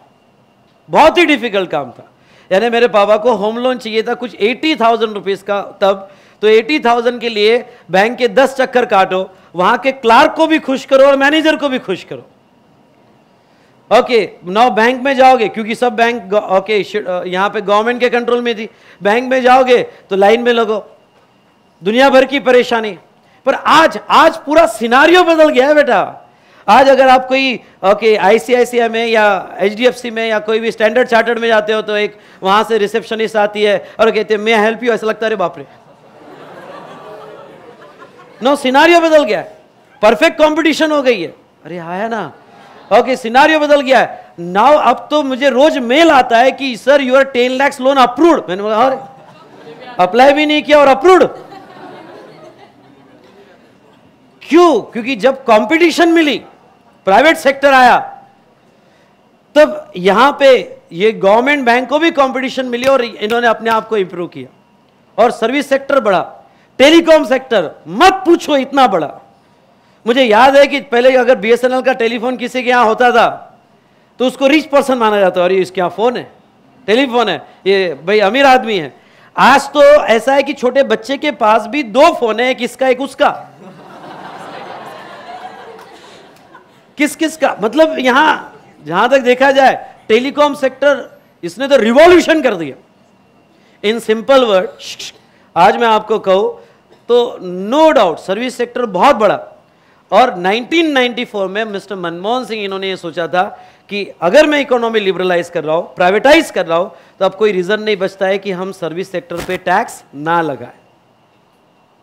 बहुत ही डिफिकल्ट काम था यानी मेरे पापा को होम लोन चाहिए था कुछ एटी थाउजेंड रुपीज़ का तब तो एटी थाउजेंड के लिए बैंक के दस चक्कर काटो वहाँ के क्लार्क को भी खुश करो और मैनेजर को भी खुश करो ओके नाउ बैंक में जाओगे क्योंकि सब बैंक ओके uh, यहाँ पे गवर्नमेंट के कंट्रोल में थी बैंक में जाओगे तो लाइन में लगो दुनिया भर की परेशानी पर आज आज पूरा सिनारियो बदल गया है बेटा आज अगर आप कोई ओके आईसीआईसीआई में या एचडीएफसी में या कोई भी स्टैंडर्ड चार्टर्ड में जाते हो तो एक वहां से रिसेप्शनिस्ट आती है और कहते हैं मैं हेल्प यू ऐसा लगता है बाप रे नो सिनारियो बदल गया परफेक्ट कंपटीशन हो गई है अरे आया ना ओके सिनारियो बदल गया है नाउ अब तो मुझे रोज मेल आता है कि sir you are ten lakhs loan approved मैंने बोला और अप्लाई भी नहीं किया और अप्रूव्ड क्यों क्योंकि जब कंपटीशन मिली प्राइवेट सेक्टर आया तब यहां पे ये गवर्नमेंट बैंक को भी कंपटीशन मिली और इन्होंने अपने आप को इंप्रूव किया और सर्विस सेक्टर बढ़ा टेलीकॉम सेक्टर मत पूछो इतना बड़ा मुझे याद है कि पहले अगर बी का टेलीफोन किसी के यहाँ होता था तो उसको रिच पर्सन माना जाता अरे इसके यहाँ फ़ोन है टेलीफोन है ये भाई अमीर आदमी है आज तो ऐसा है कि छोटे बच्चे के पास भी दो फोन है एक इसका एक उसका किस किस का मतलब यहां जहां तक देखा जाए टेलीकॉम सेक्टर इसने तो रिवॉल्यूशन कर दिया इन सिंपल वर्ड आज मैं आपको कहूं तो नो डाउट सर्विस सेक्टर बहुत बड़ा और 1994 में मिस्टर मनमोहन सिंह इन्होंने ये सोचा था कि अगर मैं इकोनॉमी लिबरलाइज कर रहा हूँ प्राइवेटाइज कर रहा हूँ तो अब कोई रीज़न नहीं बचता है कि हम सर्विस सेक्टर पे टैक्स ना लगाए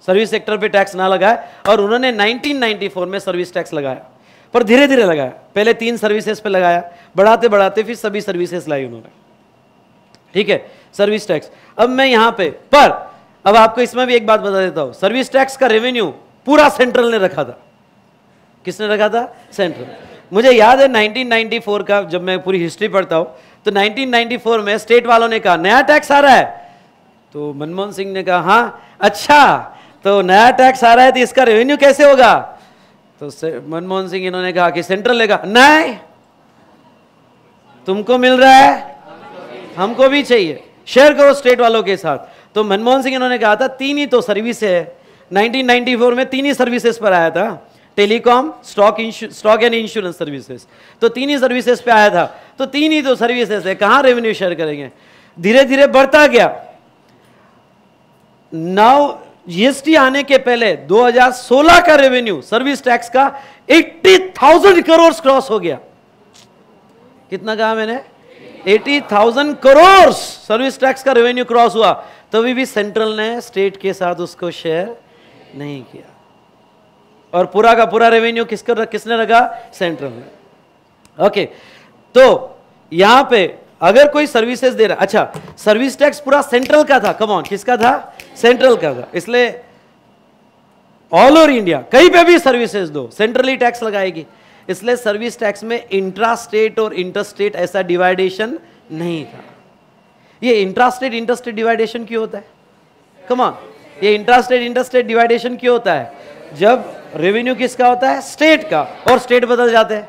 सर्विस सेक्टर पे टैक्स ना लगाए और उन्होंने 1994 में सर्विस टैक्स लगाया पर धीरे धीरे लगाया पहले तीन सर्विसेज पे लगाया बढ़ाते बढ़ाते फिर सभी सर्विसेज लाई उन्होंने ठीक है सर्विस टैक्स अब मैं यहां पे पर अब आपको इसमें भी एक बात बता देता हूं सर्विस टैक्स का रेवेन्यू पूरा सेंट्रल ने रखा था किसने रखा था सेंट्रल मुझे याद है 1994 का जब मैं पूरी हिस्ट्री पढ़ता हूँ तो 1994 में स्टेट वालों ने कहा नया टैक्स आ रहा है तो मनमोहन सिंह ने कहा हाँ अच्छा तो नया टैक्स आ रहा है तो इसका रेवेन्यू कैसे होगा तो मनमोहन सिंह इन्होंने कहा कि सेंट्रल लेगा नहीं तुमको मिल रहा है हमको भी चाहिए शेयर करो स्टेट वालों के साथ तो मनमोहन सिंह इन्होंने कहा था तीन ही तो सर्विस है 1994 में तीन ही सर्विसेज पर आया था telecom stock stock and insurance services तो तीन ही सर्विसेज पे आया था तो तीन ही तो सर्विसेज है कहां रेवेन्यू शेयर करेंगे धीरे धीरे बढ़ता गया नाउ जीएसटी आने के पहले 2016 का रेवेन्यू सर्विस टैक्स का 80,000 करोड़ क्रॉस हो गया कितना कहा मैंने 80,000 करोड़ सर्विस टैक्स का रेवेन्यू क्रॉस हुआ तभी तो भी सेंट्रल ने स्टेट के साथ उसको शेयर नहीं किया और पूरा का पूरा रेवेन्यू किसको रख, किसने लगा सेंट्रल ने ओके तो यहां पे अगर कोई सर्विसेज दे रहा अच्छा सर्विस टैक्स पूरा सेंट्रल का था कम ऑन किसका था सेंट्रल का था इसलिए ऑल ओवर इंडिया कहीं पे भी सर्विसेज दो सेंट्रली टैक्स लगाएगी इसलिए सर्विस टैक्स में इंट्रा स्टेट और इंटर स्टेट ऐसा डिवाइडेशन नहीं था ये intra state inter state divideation क्यों होता है come on intra state inter state divideation क्यों होता है जब रेवेन्यू किसका होता है स्टेट का और स्टेट बदल जाते हैं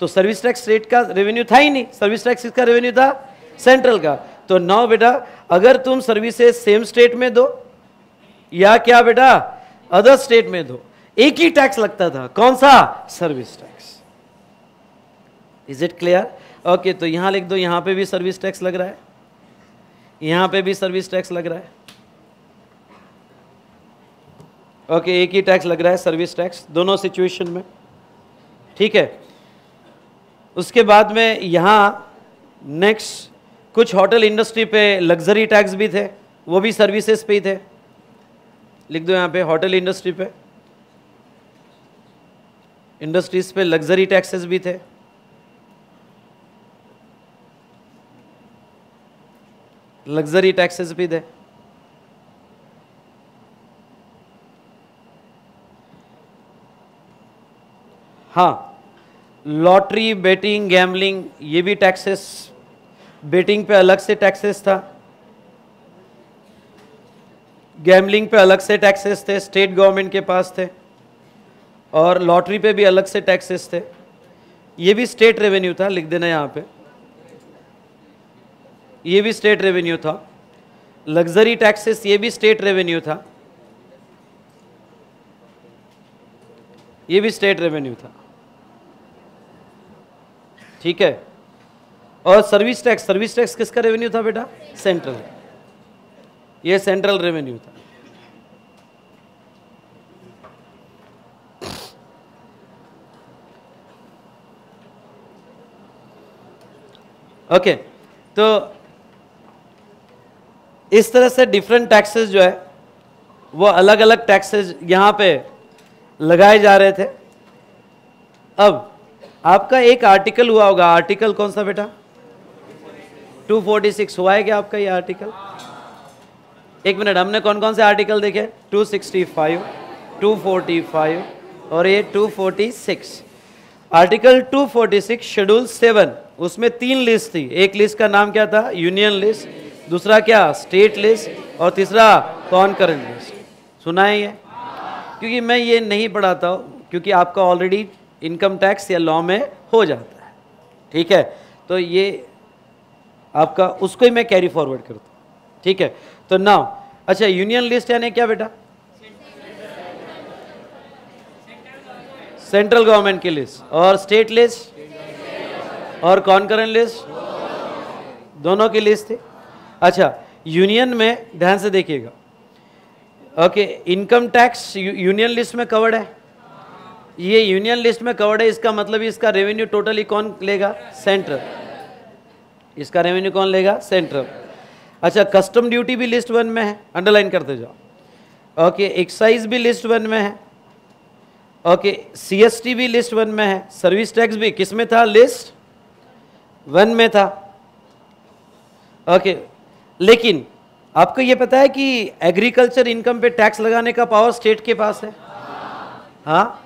तो सर्विस टैक्स स्टेट का रेवेन्यू था ही नहीं सर्विस टैक्स किसका रेवेन्यू था सेंट्रल का तो नौ बेटा अगर तुम सर्विसेज सेम स्टेट में दो या क्या बेटा अदर स्टेट में दो एक ही टैक्स लगता था कौन सा service tax is it clear okay तो यहां लिख दो यहां पे भी सर्विस टैक्स लग रहा है यहां पे भी सर्विस टैक्स लग रहा है ओके okay, एक ही टैक्स लग रहा है सर्विस टैक्स दोनों सिचुएशन में ठीक है उसके बाद में यहाँ नेक्स्ट कुछ होटल इंडस्ट्री पे लग्जरी टैक्स भी थे वो भी सर्विसेज पे ही थे लिख दो यहाँ पे होटल इंडस्ट्री पे इंडस्ट्रीज पे लग्जरी टैक्सेस भी थे लग्जरी टैक्सेस भी थे हाँ लॉटरी बेटिंग गैमलिंग ये भी टैक्सेस बेटिंग पे अलग से टैक्सेस था गैमलिंग पे अलग से टैक्सेस थे स्टेट गवर्नमेंट के पास थे और लॉटरी पे भी अलग से टैक्सेस थे ये भी स्टेट रेवेन्यू था लिख देना यहाँ पे ये भी स्टेट रेवेन्यू था लग्जरी टैक्सेस ये भी स्टेट रेवेन्यू था ये भी स्टेट रेवेन्यू था ठीक है और सर्विस टैक्स सर्विस टैक्स किसका रेवेन्यू था बेटा सेंट्रल ये सेंट्रल रेवेन्यू था ओके तो इस तरह से डिफरेंट टैक्सेस जो है वो अलग अलग टैक्सेस यहां पे लगाए जा रहे थे अब आपका एक आर्टिकल हुआ होगा आर्टिकल कौन सा बेटा 246 हुआ है क्या आपका ये आर्टिकल एक मिनट हमने कौन कौन से आर्टिकल देखे 265, 245 और ये 246 आर्टिकल 246 शेड्यूल सेवन उसमें तीन लिस्ट थी एक लिस्ट का नाम क्या था यूनियन लिस्ट दूसरा क्या स्टेट लिस्ट और तीसरा करेंट लिस्ट सुना है ये क्योंकि मैं ये नहीं पढ़ाता हूँ क्योंकि आपका ऑलरेडी इनकम टैक्स या लॉ में हो जाता है ठीक है तो ये आपका उसको ही मैं कैरी फॉरवर्ड करता हूँ ठीक है तो नाउ अच्छा यूनियन लिस्ट यानी क्या बेटा सेंट्रल गवर्नमेंट की लिस्ट और स्टेट लिस्ट और कॉन्करेंट लिस्ट दोनों की लिस्ट थी अच्छा यूनियन में ध्यान से देखिएगा okay income tax union list में कवर्ड है ये यूनियन लिस्ट में कवर्ड है इसका मतलब इसका रेवेन्यू टोटली कौन लेगा सेंट्रल इसका रेवेन्यू कौन लेगा सेंट्रल अच्छा कस्टम ड्यूटी भी लिस्ट वन में है अंडरलाइन करते जाओ ओके एक्साइज भी लिस्ट वन में है ओके सीएसटी भी लिस्ट वन में है सर्विस टैक्स भी किस में था लिस्ट वन में था ओके लेकिन आपको ये पता है कि एग्रीकल्चर इनकम पे टैक्स लगाने का पावर स्टेट के पास है हाँ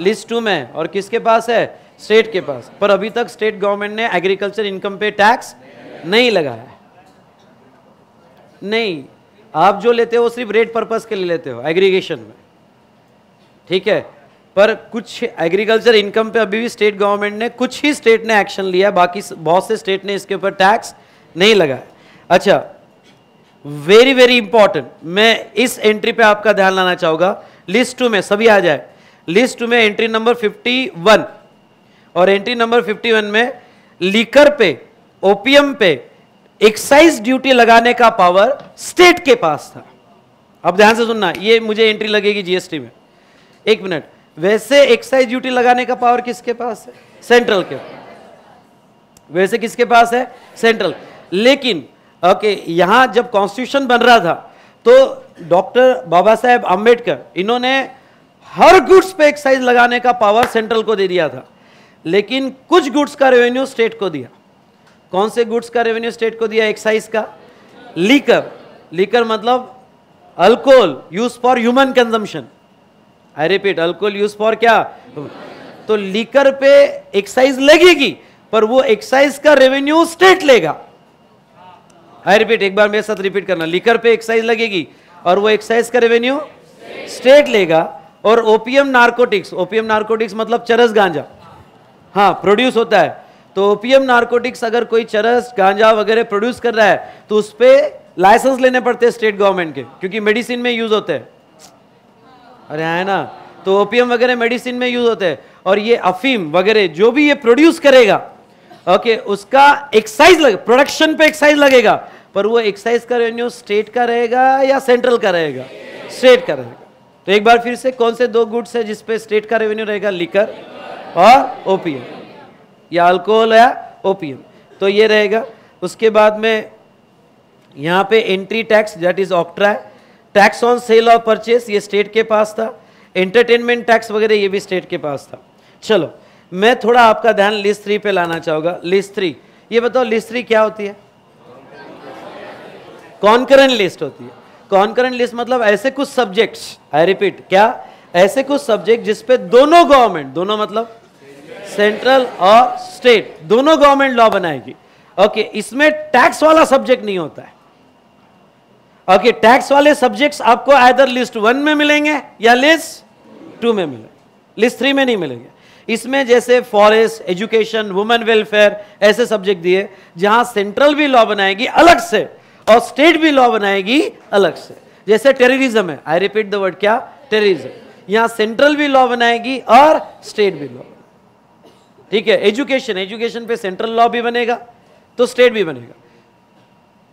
लिस्ट टू में और किसके पास है स्टेट के पास पर अभी तक स्टेट गवर्नमेंट ने एग्रीकल्चर इनकम पे टैक्स नहीं लगाया नहीं आप जो लेते हो सिर्फ रेट पर्पस के लिए लेते हो एग्रीगेशन में ठीक है पर कुछ एग्रीकल्चर इनकम पे अभी भी स्टेट गवर्नमेंट ने कुछ ही स्टेट ने एक्शन लिया बाकी बहुत से स्टेट ने इसके ऊपर टैक्स नहीं लगाया अच्छा वेरी वेरी इंपॉर्टेंट मैं इस एंट्री पे आपका ध्यान लाना चाहूंगा लिस्ट टू में सभी आ जाए लिस्ट में एंट्री नंबर 51 और एंट्री नंबर 51 में लीकर पे ओपीएम पे एक्साइज ड्यूटी लगाने का पावर स्टेट के पास था अब ध्यान से सुनना ये मुझे एंट्री लगेगी जीएसटी में एक मिनट वैसे एक्साइज ड्यूटी लगाने का पावर किसके पास है सेंट्रल के वैसे किसके पास है सेंट्रल लेकिन ओके यहां जब कॉन्स्टिट्यूशन बन रहा था तो डॉक्टर बाबा साहेब आम्बेडकर इन्होंने हर गुड्स पे एक्साइज लगाने का पावर सेंट्रल को दे दिया था लेकिन कुछ गुड्स का रेवेन्यू स्टेट को दिया कौन से गुड्स का रेवेन्यू स्टेट को दिया एक्साइज का लीकर लीकर मतलब alcohol use for human consumption I repeat alcohol use for क्या तो लीकर पे एक्साइज लगेगी पर वो एक्साइज का रेवेन्यू स्टेट लेगा आई रिपीट एक बार मेरे साथ रिपीट करना लीकर पे एक्साइज लगेगी और वो एक्साइज का रेवेन्यू स्टेट लेगा और ओपीएम नार्कोटिक्स ओपीएम नार्कोटिक्स मतलब चरस गांजा हाँ प्रोड्यूस होता है तो ओपीएम नार्कोटिक्स अगर कोई चरस गांजा वगैरह प्रोड्यूस कर रहा है तो उस पर लाइसेंस लेने पड़ते हैं स्टेट गवर्नमेंट के क्योंकि मेडिसिन में यूज होते हैं अरे है हाँ ना तो ओपीएम वगैरह मेडिसिन में यूज होते हैं और ये अफीम वगैरह जो भी ये प्रोड्यूस करेगा ओके उसका एक्साइज लगे प्रोडक्शन पे एक्साइज लगेगा पर वो एक्साइज का रेवेन्यू स्टेट का रहेगा या सेंट्रल का रहेगा स्टेट का रहेगा तो एक बार फिर से कौन से दो गुड्स है जिसपे स्टेट का रेवेन्यू रहेगा लिकर और ओपीएम या अल्कोहल या ओपीएम तो ये रहेगा उसके बाद में यहाँ पे entry tax that is octroi है टैक्स ऑन सेल और परचेस ये स्टेट के पास था एंटरटेनमेंट टैक्स वगैरह ये भी स्टेट के पास था चलो मैं थोड़ा आपका ध्यान लिस्ट थ्री पे लाना चाहूँगा लिस्ट थ्री ये बताओ लिस्ट थ्री क्या होती है कॉन्करेंट लिस्ट होती है कॉन्करेंट लिस्ट मतलब ऐसे कुछ सब्जेक्ट्स आई रिपीट क्या ऐसे कुछ सब्जेक्ट जिसपे दोनों गवर्नमेंट दोनों मतलब सेंट्रल और स्टेट दोनों गवर्नमेंट लॉ बनाएगी ओके okay, इसमें टैक्स वाला सब्जेक्ट नहीं होता है ओके okay, टैक्स वाले सब्जेक्ट्स आपको आइदर लिस्ट वन में मिलेंगे या लिस्ट टू में मिलेंगे लिस्ट थ्री में नहीं मिलेंगे इसमें जैसे फॉरेस्ट एजुकेशन वुमेन वेलफेयर ऐसे सब्जेक्ट दिए जहां सेंट्रल भी लॉ बनाएगी अलग से और स्टेट भी लॉ बनाएगी अलग से जैसे टेररिज्म है आई रिपीट द वर्ड क्या टेररिज्म यहां सेंट्रल भी लॉ बनाएगी और स्टेट भी लॉ ठीक है एजुकेशन एजुकेशन पे सेंट्रल लॉ भी बनेगा तो स्टेट भी बनेगा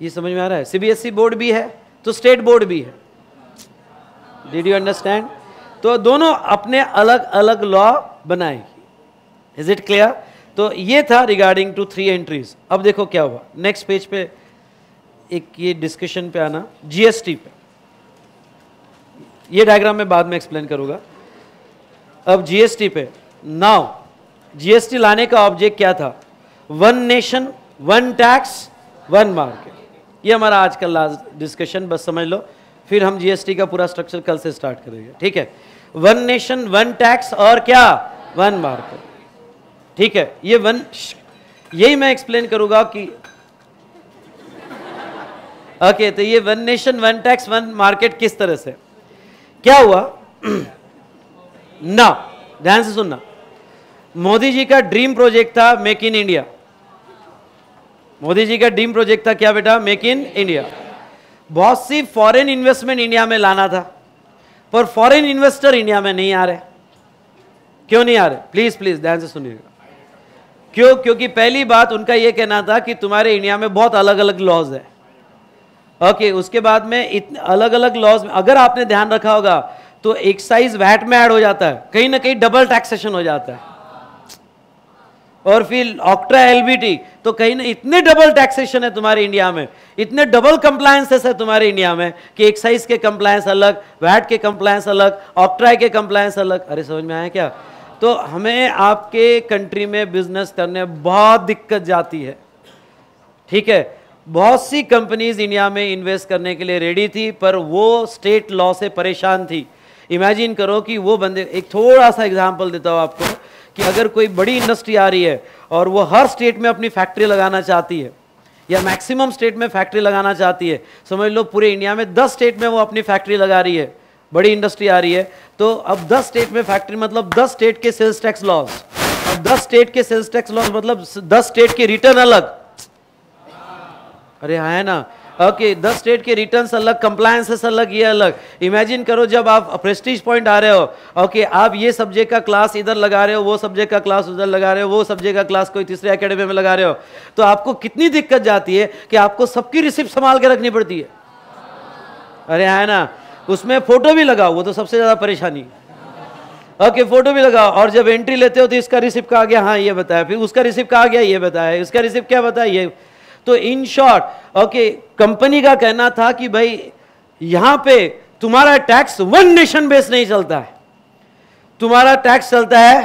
ये समझ में आ रहा है सीबीएसई बोर्ड e भी है तो स्टेट बोर्ड भी है डिड यू अंडरस्टैंड तो दोनों अपने अलग अलग लॉ बनाएगी इज इट क्लियर तो ये था रिगार्डिंग टू थ्री एंट्रीज अब देखो क्या हुआ नेक्स्ट पेज पे एक ये डिस्कशन पे आना जीएसटी पे ये डायग्राम मैं बाद में एक्सप्लेन करूंगा अब जीएसटी पे नाउ जीएसटी लाने का ऑब्जेक्ट क्या था one nation one tax one market ये हमारा आज का लास्ट डिस्कशन बस समझ लो फिर हम जीएसटी का पूरा स्ट्रक्चर कल से स्टार्ट करेंगे ठीक है वन नेशन वन टैक्स और क्या वन मार्केट ठीक है ये वन यही मैं एक्सप्लेन करूंगा कि ओके तो ये one nation one tax one market किस तरह से क्या हुआ ना ध्यान से सुनना मोदी जी का ड्रीम प्रोजेक्ट था make in India Modi ji का ड्रीम प्रोजेक्ट था क्या बेटा मेक इन इंडिया बहुत सी फॉरेन इन्वेस्टमेंट इंडिया में लाना था पर फॉरेन इन्वेस्टर इंडिया में नहीं आ रहे क्यों नहीं आ रहे प्लीज प्लीज ध्यान से सुनिएगा क्यों क्योंकि पहली बात उनका यह कहना था कि तुम्हारे इंडिया में बहुत अलग अलग लॉज है ओके उसके बाद में इतने अलग अलग लॉज में अगर आपने ध्यान रखा होगा तो एक्साइज वैट में ऐड हो जाता है कहीं ना कहीं डबल टैक्सेशन हो जाता है और फिर ऑक्ट्रा एलबीटी तो कहीं ना इतने डबल टैक्सेशन है तुम्हारे इंडिया में इतने डबल कंप्लायंसेस है तुम्हारे इंडिया में कि एक्साइज के कंप्लायंस अलग वैट के कंप्लायंस अलग ऑक्ट्रा के कंप्लायंस अलग अरे समझ में आया क्या तो हमें आपके कंट्री में बिजनेस करने बहुत दिक्कत जाती है ठीक है बहुत सी कंपनीज इंडिया में इन्वेस्ट करने के लिए रेडी थी पर वो स्टेट लॉ से परेशान थी इमेजिन करो कि वो बंदे एक थोड़ा सा एग्जाम्पल देता हूँ आपको कि अगर कोई बड़ी इंडस्ट्री आ रही है और वो हर स्टेट में अपनी फैक्ट्री लगाना चाहती है या मैक्सिमम स्टेट में फैक्ट्री लगाना चाहती है समझ लो पूरे इंडिया में दस स्टेट में वो अपनी फैक्ट्री लगा रही है बड़ी इंडस्ट्री आ रही है तो अब दस स्टेट में फैक्ट्री मतलब दस स्टेट के सेल्स टैक्स लॉस अब दस स्टेट के सेल्स टैक्स लॉस मतलब दस स्टेट के रिटर्न अलग अरे हाँ है ना ओके दस स्टेट के रिटर्न्स अलग कंप्लायंसेस अलग ये अलग इमेजिन करो जब आप प्रेस्टीज पॉइंट आ रहे हो ओके आप ये सब्जेक्ट का क्लास इधर लगा रहे हो वो सब्जेक्ट का क्लास उधर लगा रहे हो वो सब्जेक्ट का क्लास कोई तीसरे अकेडमी में लगा रहे हो तो आपको कितनी दिक्कत जाती है कि आपको सबकी रिसिप्ट संभाल के रखनी पड़ती है अरे हाँ, है ना उसमें फोटो भी लगाओ वो तो सबसे ज़्यादा परेशानी ओके फोटो भी लगाओ और जब एंट्री लेते हो तो इसका रिसिप्ट कहा गया हाँ ये बताया फिर उसका रिसिप्ट कहा गया ये बताया इसका रिसिप्ट क्या बताया ये तो इन शॉर्ट ओके कंपनी का कहना था कि भाई यहां पे तुम्हारा टैक्स वन नेशन बेस नहीं चलता है तुम्हारा टैक्स चलता है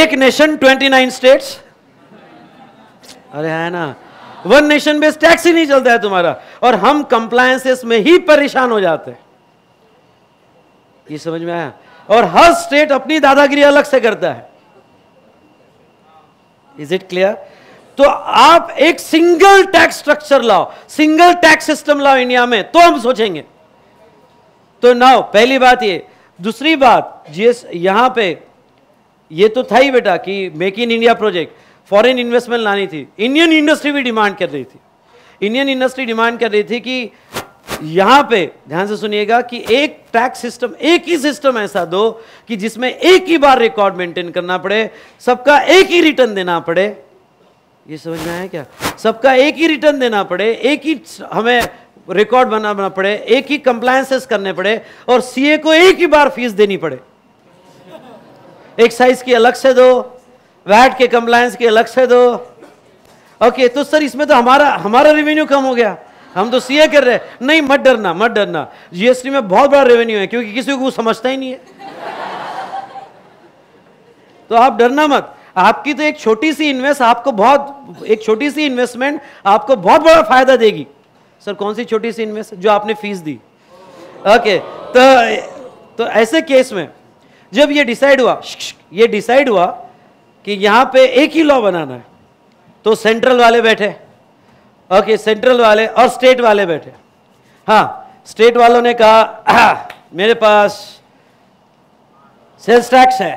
एक नेशन ट्वेंटी नाइन स्टेट्स अरे है ना वन नेशन बेस टैक्स ही नहीं चलता है तुम्हारा और हम कंप्लायंसेस में ही परेशान हो जाते हैं ये समझ में आया और हर स्टेट अपनी दादागिरी अलग से करता है इज इट क्लियर तो आप एक सिंगल टैक्स स्ट्रक्चर लाओ सिंगल टैक्स सिस्टम लाओ इंडिया में तो हम सोचेंगे तो नाउ पहली बात ये दूसरी बात जीएस यहां पे ये तो था ही बेटा कि make in India project foreign investment लानी थी इंडियन इंडस्ट्री भी डिमांड कर रही थी इंडियन इंडस्ट्री डिमांड कर रही थी कि यहां पे ध्यान से सुनिएगा कि एक टैक्स सिस्टम एक ही सिस्टम ऐसा दो कि जिसमें एक ही बार रिकॉर्ड मेंटेन करना पड़े सबका एक ही रिटर्न देना पड़े ये समझ में आया क्या सबका एक ही रिटर्न देना पड़े एक ही हमें रिकॉर्ड बनाना पड़े एक ही कंप्लायसेस करने पड़े और सीए को एक ही बार फीस देनी पड़े एक्साइज की अलग से दो वैट के कंप्लायंस की अलग से दो ओके तो सर इसमें तो हमारा हमारा रेवेन्यू कम हो गया हम तो सीए कर रहे हैं नहीं मत डरना मत डरना जीएसटी में बहुत बड़ा रेवेन्यू है क्योंकि किसी को समझता ही नहीं है तो आप डरना मत आपकी तो एक छोटी सी इन्वेस्ट आपको बहुत एक छोटी सी इन्वेस्टमेंट आपको बहुत बड़ा फायदा देगी सर कौन सी छोटी सी इन्वेस्ट जो आपने फीस दी ओके okay, तो तो ऐसे केस में जब ये डिसाइड हुआ ये डिसाइड हुआ कि यहां पे एक ही लॉ बनाना है तो सेंट्रल वाले बैठे ओके okay, सेंट्रल वाले और स्टेट वाले बैठे हाँ स्टेट वालों ने कहा मेरे पास सेल्स टैक्स है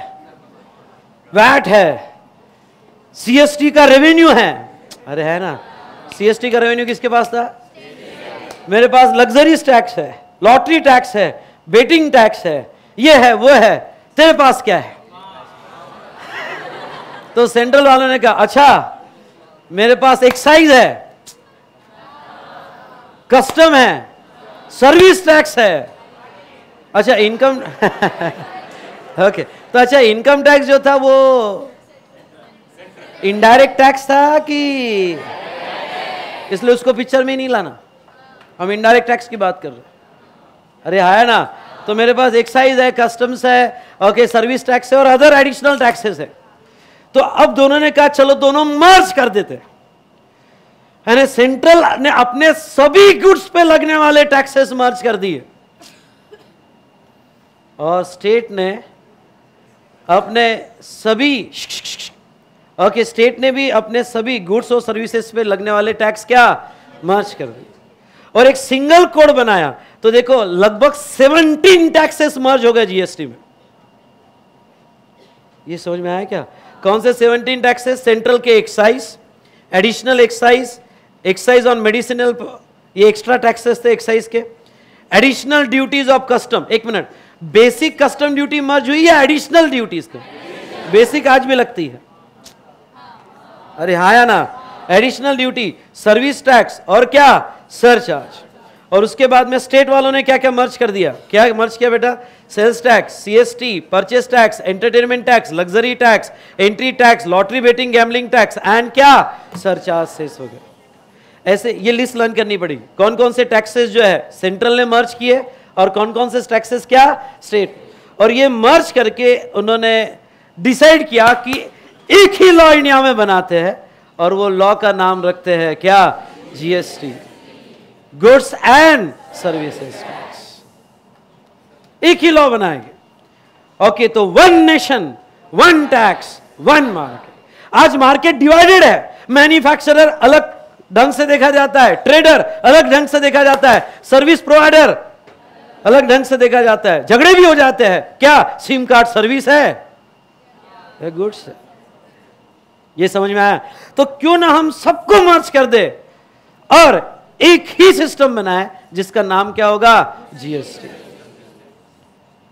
वैट है सीएसटी का रेवेन्यू है अरे है ना सीएसटी का रेवेन्यू किसके पास था मेरे पास लग्जरी टैक्स है लॉटरी टैक्स है बेटिंग टैक्स है ये है वो है तेरे पास क्या है तो सेंट्रल वालों ने कहा अच्छा मेरे पास एक्साइज है कस्टम है सर्विस टैक्स है अच्छा इनकम ओके okay, तो अच्छा इनकम टैक्स जो था वो इनडायरेक्ट टैक्स था कि इसलिए उसको पिक्चर में ही नहीं लाना हम इनडायरेक्ट टैक्स की बात कर रहे अरे है ना तो मेरे पास एक्साइज है कस्टम्स है ओके सर्विस टैक्स है और अदर एडिशनल टैक्सेस है तो अब दोनों ने कहा चलो दोनों मर्ज कर देते हैं सेंट्रल ने अपने सभी गुड्स पे लगने वाले टैक्सेस मर्ज कर दिए और स्टेट ने अपने सभी ओके स्टेट ने भी अपने सभी गुड्स और सर्विसेज पे लगने वाले टैक्स क्या मार्च कर दिए और एक सिंगल कोड बनाया तो देखो लगभग सेवनटीन टैक्सेस मर्ज हो गए जीएसटी में ये समझ में आया क्या कौन से सेवनटीन टैक्सेस सेंट्रल के excise additional excise excise on medicinal ये एक्स्ट्रा टैक्सेस थे एक्साइज के एडिशनल ड्यूटीज ऑफ कस्टम एक minute basic custom duty merge हुई या एडिशनल ड्यूटीज बेसिक आज भी लगती है अरे हाँ या ना एडिशनल ड्यूटी सर्विस टैक्स और क्या सरचार्ज और उसके बाद में स्टेट वालों ने क्या क्या मर्ज कर दिया क्या मर्ज किया बेटा sales tax CST purchase tax entertainment tax luxury tax entry tax lottery betting gambling tax and क्या सरचार्ज सेस हो गए ऐसे ये लिस्ट लर्न करनी पड़ेगी कौन कौन से टैक्सेस जो है सेंट्रल ने मर्ज किए और कौन कौन से टैक्सेस क्या स्टेट और ये मर्ज करके उन्होंने डिसाइड किया कि एक ही लॉ इंडिया में बनाते हैं और वो लॉ का नाम रखते हैं क्या GST goods and services tax एक ही लॉ बनाएंगे ओके तो one nation one tax one market आज मार्केट डिवाइडेड है मैन्युफैक्चरर अलग ढंग से देखा जाता है ट्रेडर अलग ढंग से देखा जाता है सर्विस प्रोवाइडर अलग ढंग से देखा जाता है झगड़े भी हो जाते हैं क्या सिम कार्ड सर्विस है गुड्स है ये समझ में आया तो क्यों ना हम सबको मर्ज कर दे और एक ही सिस्टम बनाए जिसका नाम क्या होगा जीएसटी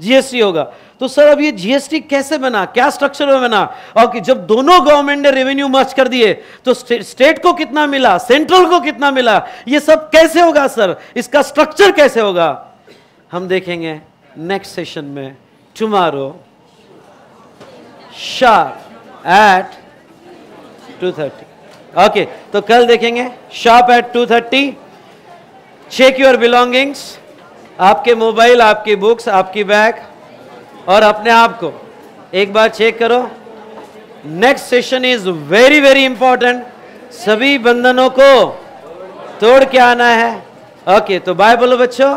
जीएसटी होगा तो सर अब ये जीएसटी कैसे बना क्या स्ट्रक्चर में बना और कि जब दोनों गवर्नमेंट ने रेवेन्यू मर्ज कर दिए तो स्टे, स्टेट को कितना मिला सेंट्रल को कितना मिला ये सब कैसे होगा सर इसका स्ट्रक्चर कैसे होगा हम देखेंगे नेक्स्ट सेशन में tomorrow sharp at two thirty okay तो कल देखेंगे sharp at two thirty check your belongings आपके मोबाइल आपकी बुक्स आपकी बैग और अपने आप को एक बार चेक करो next session is very very important सभी बंधनों को तोड़ के आना है ओके okay, तो बाय बोलो बच्चों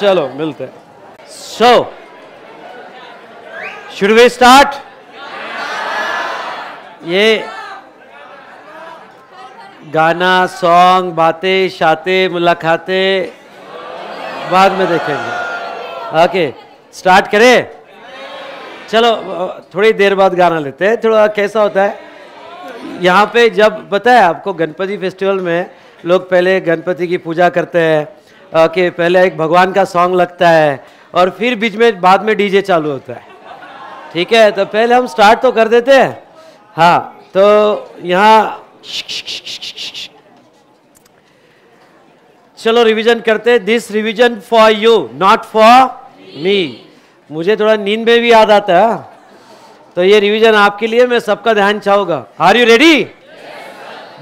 चलो मिलते हैं सो शुड वी स्टार्ट ये गाना सॉन्ग बातें शाते मुलाकातें बाद में देखेंगे ओके स्टार्ट करें चलो थोड़ी देर बाद गाना लेते हैं थोड़ा कैसा होता है यहाँ पे जब पता है आपको गणपति फेस्टिवल में लोग पहले गणपति की पूजा करते हैं ओके पहले एक भगवान का सॉन्ग लगता है और फिर बीच में बाद में डीजे चालू होता है ठीक है तो पहले हम स्टार्ट तो कर देते हैं हाँ तो यहाँ चलो रिवीजन करते this revision for you not for me मुझे थोड़ा नींद में भी याद आता है हाँ। तो ये रिवीजन आपके लिए मैं सबका ध्यान चाहूंगा आर यू रेडी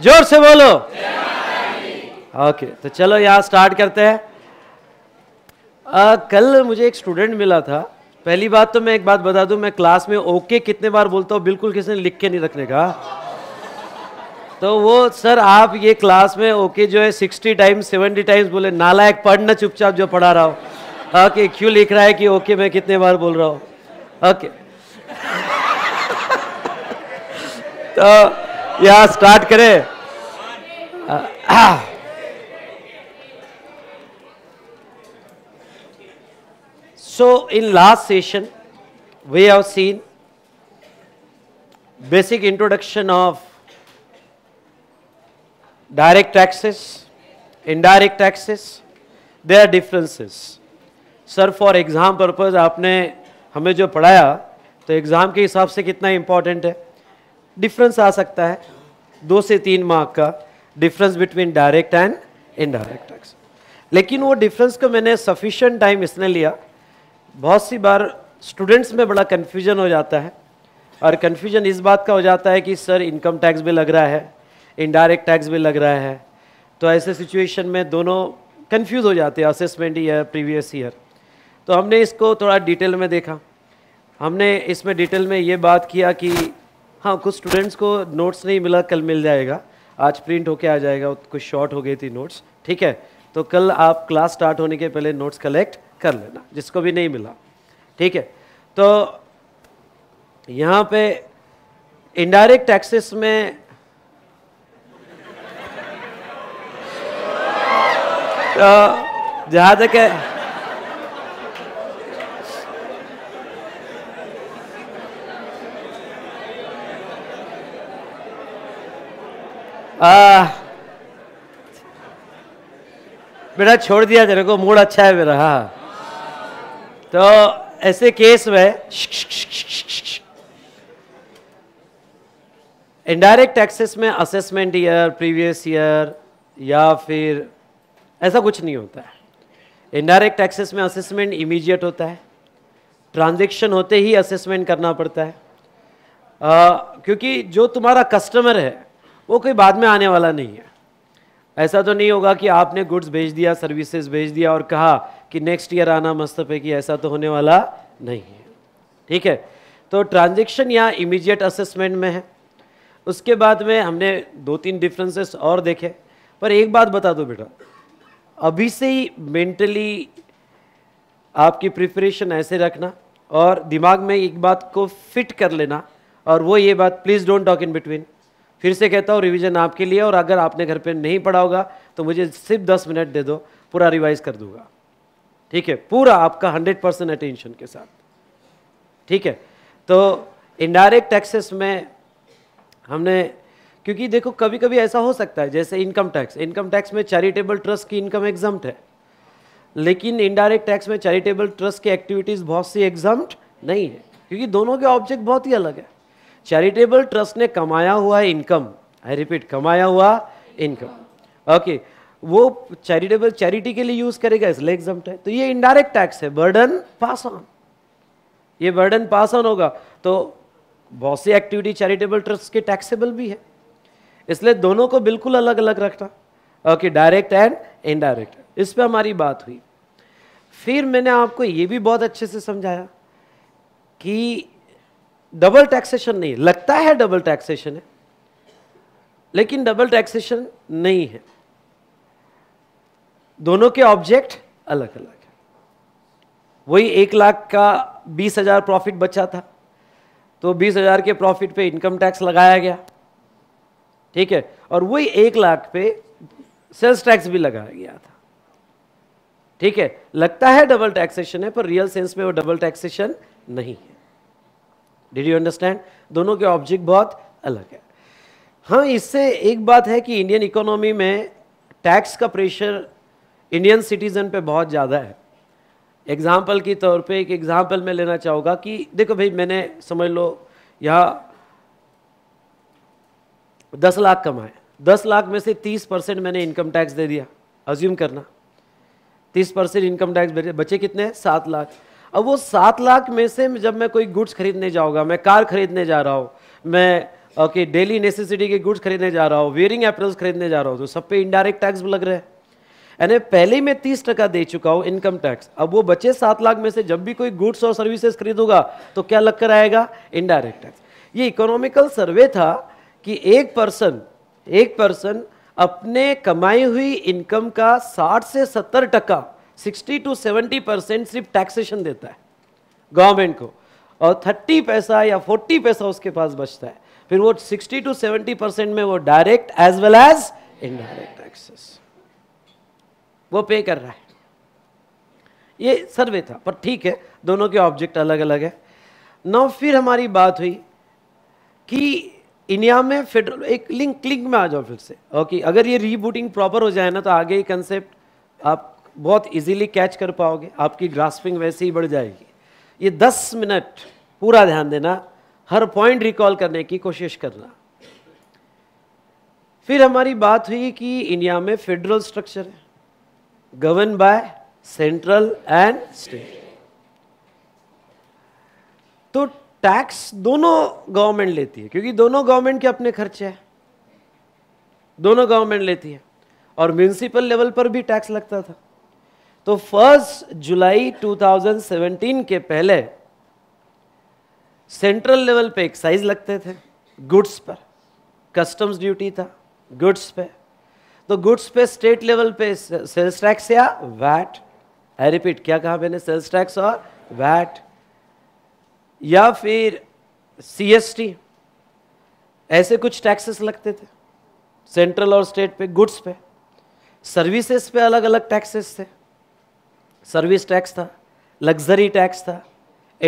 जोर से बोलो ओके okay, तो चलो यहाँ स्टार्ट करते हैं कल मुझे एक स्टूडेंट मिला था पहली बात तो मैं एक बात बता दूं मैं क्लास में ओके कितने बार बोलता हूँ बिल्कुल किसी ने लिख के नहीं रखने का तो वो सर आप ये क्लास में ओके जो है सिक्सटी टाइम्स सेवेंटी टाइम्स बोले नालायक पढ़ना चुपचाप जो पढ़ा रहा हो ओके क्यों लिख रहा है कि ओके मैं कितने बार बोल रहा हूँ ओके तो यहाँ स्टार्ट करें So in last session, we have seen basic introduction of direct taxes, indirect taxes, their differences. Sir for exam purpose आपने हमें जो पढ़ाया तो एग्ज़ाम के हिसाब से कितना इम्पॉर्टेंट है डिफरेंस आ सकता है दो से तीन मार्क का difference between direct and indirect tax लेकिन वो डिफरेंस को मैंने सफिशिएंट टाइम इसने लिया बहुत सी बार स्टूडेंट्स में बड़ा कन्फ्यूजन हो जाता है और कन्फ्यूजन इस बात का हो जाता है कि सर इनकम टैक्स भी लग रहा है इनडायरेक्ट टैक्स भी लग रहा है तो ऐसे सिचुएशन में दोनों कन्फ्यूज हो जाते हैं असेसमेंट ईयर प्रीवियस ईयर तो हमने इसको थोड़ा डिटेल में देखा हमने इसमें डिटेल में ये बात किया कि हाँ कुछ स्टूडेंट्स को नोट्स नहीं मिला कल मिल जाएगा आज प्रिंट होके आ जाएगा कुछ शॉर्ट हो गई थी नोट्स ठीक है तो कल आप क्लास स्टार्ट होने के पहले नोट्स कलेक्ट कर लेना जिसको भी नहीं मिला ठीक है तो यहाँ पे इनडायरेक्ट टैक्सेस में तो जहाँ तक है आ, बेटा छोड़ दिया तेरे को मूड अच्छा है मेरा हाँ तो ऐसे केस में इनडायरेक्ट टैक्सेस में असेसमेंट ईयर प्रीवियस ईयर या फिर ऐसा कुछ नहीं होता है इनडायरेक्ट टैक्सेस में असेसमेंट इमीडिएट होता है ट्रांजेक्शन होते ही असेसमेंट करना पड़ता है आ, क्योंकि जो तुम्हारा कस्टमर है वो कोई बाद में आने वाला नहीं है ऐसा तो नहीं होगा कि आपने गुड्स भेज दिया सर्विसेज भेज दिया और कहा कि नेक्स्ट ईयर आना मस्त है कि ऐसा तो होने वाला नहीं है ठीक है तो ट्रांजेक्शन यहाँ इमीडिएट असेसमेंट में है उसके बाद में हमने दो तीन डिफरेंसेस और देखे पर एक बात बता दो बेटा अभी से ही मेंटली आपकी प्रिपरेशन ऐसे रखना और दिमाग में एक बात को फिट कर लेना और वो ये बात please don't talk in between फिर से कहता हूँ रिवीजन आपके लिए और अगर आपने घर पे नहीं पढ़ा होगा तो मुझे सिर्फ दस मिनट दे दो पूरा रिवाइज़ कर दूंगा ठीक है पूरा आपका 100 परसेंट अटेंशन के साथ ठीक है तो इनडायरेक्ट टैक्सेस में हमने क्योंकि देखो कभी कभी ऐसा हो सकता है जैसे इनकम टैक्स इनकम टैक्स में चैरिटेबल ट्रस्ट की इनकम एग्जाम है लेकिन इनडायरेक्ट टैक्स में चैरिटेबल ट्रस्ट की एक्टिविटीज़ बहुत सी एग्जाम नहीं है क्योंकि दोनों के ऑब्जेक्ट बहुत ही अलग है चैरिटेबल ट्रस्ट ने कमाया हुआ इनकम आई रिपीट कमाया हुआ इनकम ओके okay. वो चैरिटेबल चैरिटी के लिए यूज करेगा इसलिए एग्जाम है तो ये इनडायरेक्ट टैक्स है बर्डन पास ऑन ये बर्डन पास ऑन होगा तो बहुत सी एक्टिविटी चैरिटेबल ट्रस्ट के टैक्सेबल भी है इसलिए दोनों को बिल्कुल अलग अलग रखना ओके डायरेक्ट एंड इनडायरेक्ट इस पर हमारी बात हुई फिर मैंने आपको ये भी बहुत अच्छे से समझाया कि डबल टैक्सेशन नहीं लगता है डबल टैक्सेशन है लेकिन डबल टैक्सेशन नहीं है दोनों के ऑब्जेक्ट अलग अलग है वही एक लाख का बीस हजार प्रॉफिट बचा था तो बीस हजार के प्रॉफिट पे इनकम टैक्स लगाया गया ठीक है और वही एक लाख पे सेल्स टैक्स भी लगाया गया था ठीक है लगता है डबल टैक्सेशन है पर रियल सेंस में वो डबल टैक्सेशन नहीं है डिड यू अंडरस्टैंड दोनों के ऑब्जेक्ट बहुत अलग है हाँ इससे एक बात है कि इंडियन इकोनॉमी में टैक्स का प्रेशर इंडियन सिटीज़न पे बहुत ज़्यादा है एग्ज़ाम्पल के तौर पे एक एग्ज़ाम्पल मैं लेना चाहूँगा कि देखो भाई मैंने समझ लो यहाँ दस लाख कमाए दस लाख में से तीस परसेंट मैंने इनकम टैक्स दे दिया अज्यूम करना तीस परसेंट इनकम टैक्स बचे कितने हैं सात लाख अब वो सात लाख में से जब मैं कोई गुड्स खरीदने जाऊँगा मैं कार खरीदने जा रहा हूँ मैं ओके डेली नेसेसिटी के गुड्स खरीदने जा रहा हूँ वेयरिंग एप्रल्स खरीदने जा रहा हूँ तो सब पे इनडायरेक्ट टैक्स लग रहा है यानी पहले ही मैं तीस टका दे चुका हूँ इनकम टैक्स अब वो बचे सात लाख में से जब भी कोई गुड्स और सर्विसेज खरीदूंगा तो क्या लगकर आएगा इनडायरेक्ट टैक्स ये इकोनॉमिकल सर्वे था कि एक पर्सन एक पर्सन अपने कमाई हुई इनकम का 60 से 70 टका सिक्सटी टू सेवेंटी परसेंट सिर्फ टैक्सेशन देता है गवर्नमेंट को और 30 पैसा या 40 पैसा उसके पास बचता है फिर वो 60 टू 70 परसेंट में वो direct as well as indirect taxes वो पे कर रहा है ये सर्वे था पर ठीक है दोनों के ऑब्जेक्ट अलग अलग है नौ फिर हमारी बात हुई कि इंडिया में फेडरल एक लिंक लिंक में आ जाओ फिर से ओके अगर ये रीबूटिंग प्रॉपर हो जाए ना तो आगे ये कंसेप्ट आप बहुत इजीली कैच कर पाओगे आपकी ग्रास्पिंग वैसे ही बढ़ जाएगी ये दस मिनट पूरा ध्यान देना हर पॉइंट रिकॉल करने की कोशिश करना फिर हमारी बात हुई कि इंडिया में फेडरल स्ट्रक्चर है governed by central and state तो टैक्स दोनों गवर्नमेंट लेती है क्योंकि दोनों गवर्नमेंट के अपने खर्चे हैं दोनों गवर्नमेंट लेती है और म्यूनिसिपल लेवल पर भी टैक्स लगता था तो फर्स्ट जुलाई 2017 के पहले सेंट्रल लेवल पे एक्साइज लगते थे गुड्स पर कस्टम्स ड्यूटी था गुड्स पर तो गुड्स पे स्टेट लेवल पे सेल्स टैक्स या वैट आई रिपीट क्या कहा मैंने सेल्स टैक्स और वैट या फिर सीएसटी ऐसे कुछ टैक्सेस लगते थे सेंट्रल और स्टेट पे गुड्स पे सर्विसेज पे अलग अलग टैक्सेस थे सर्विस टैक्स था लग्जरी टैक्स था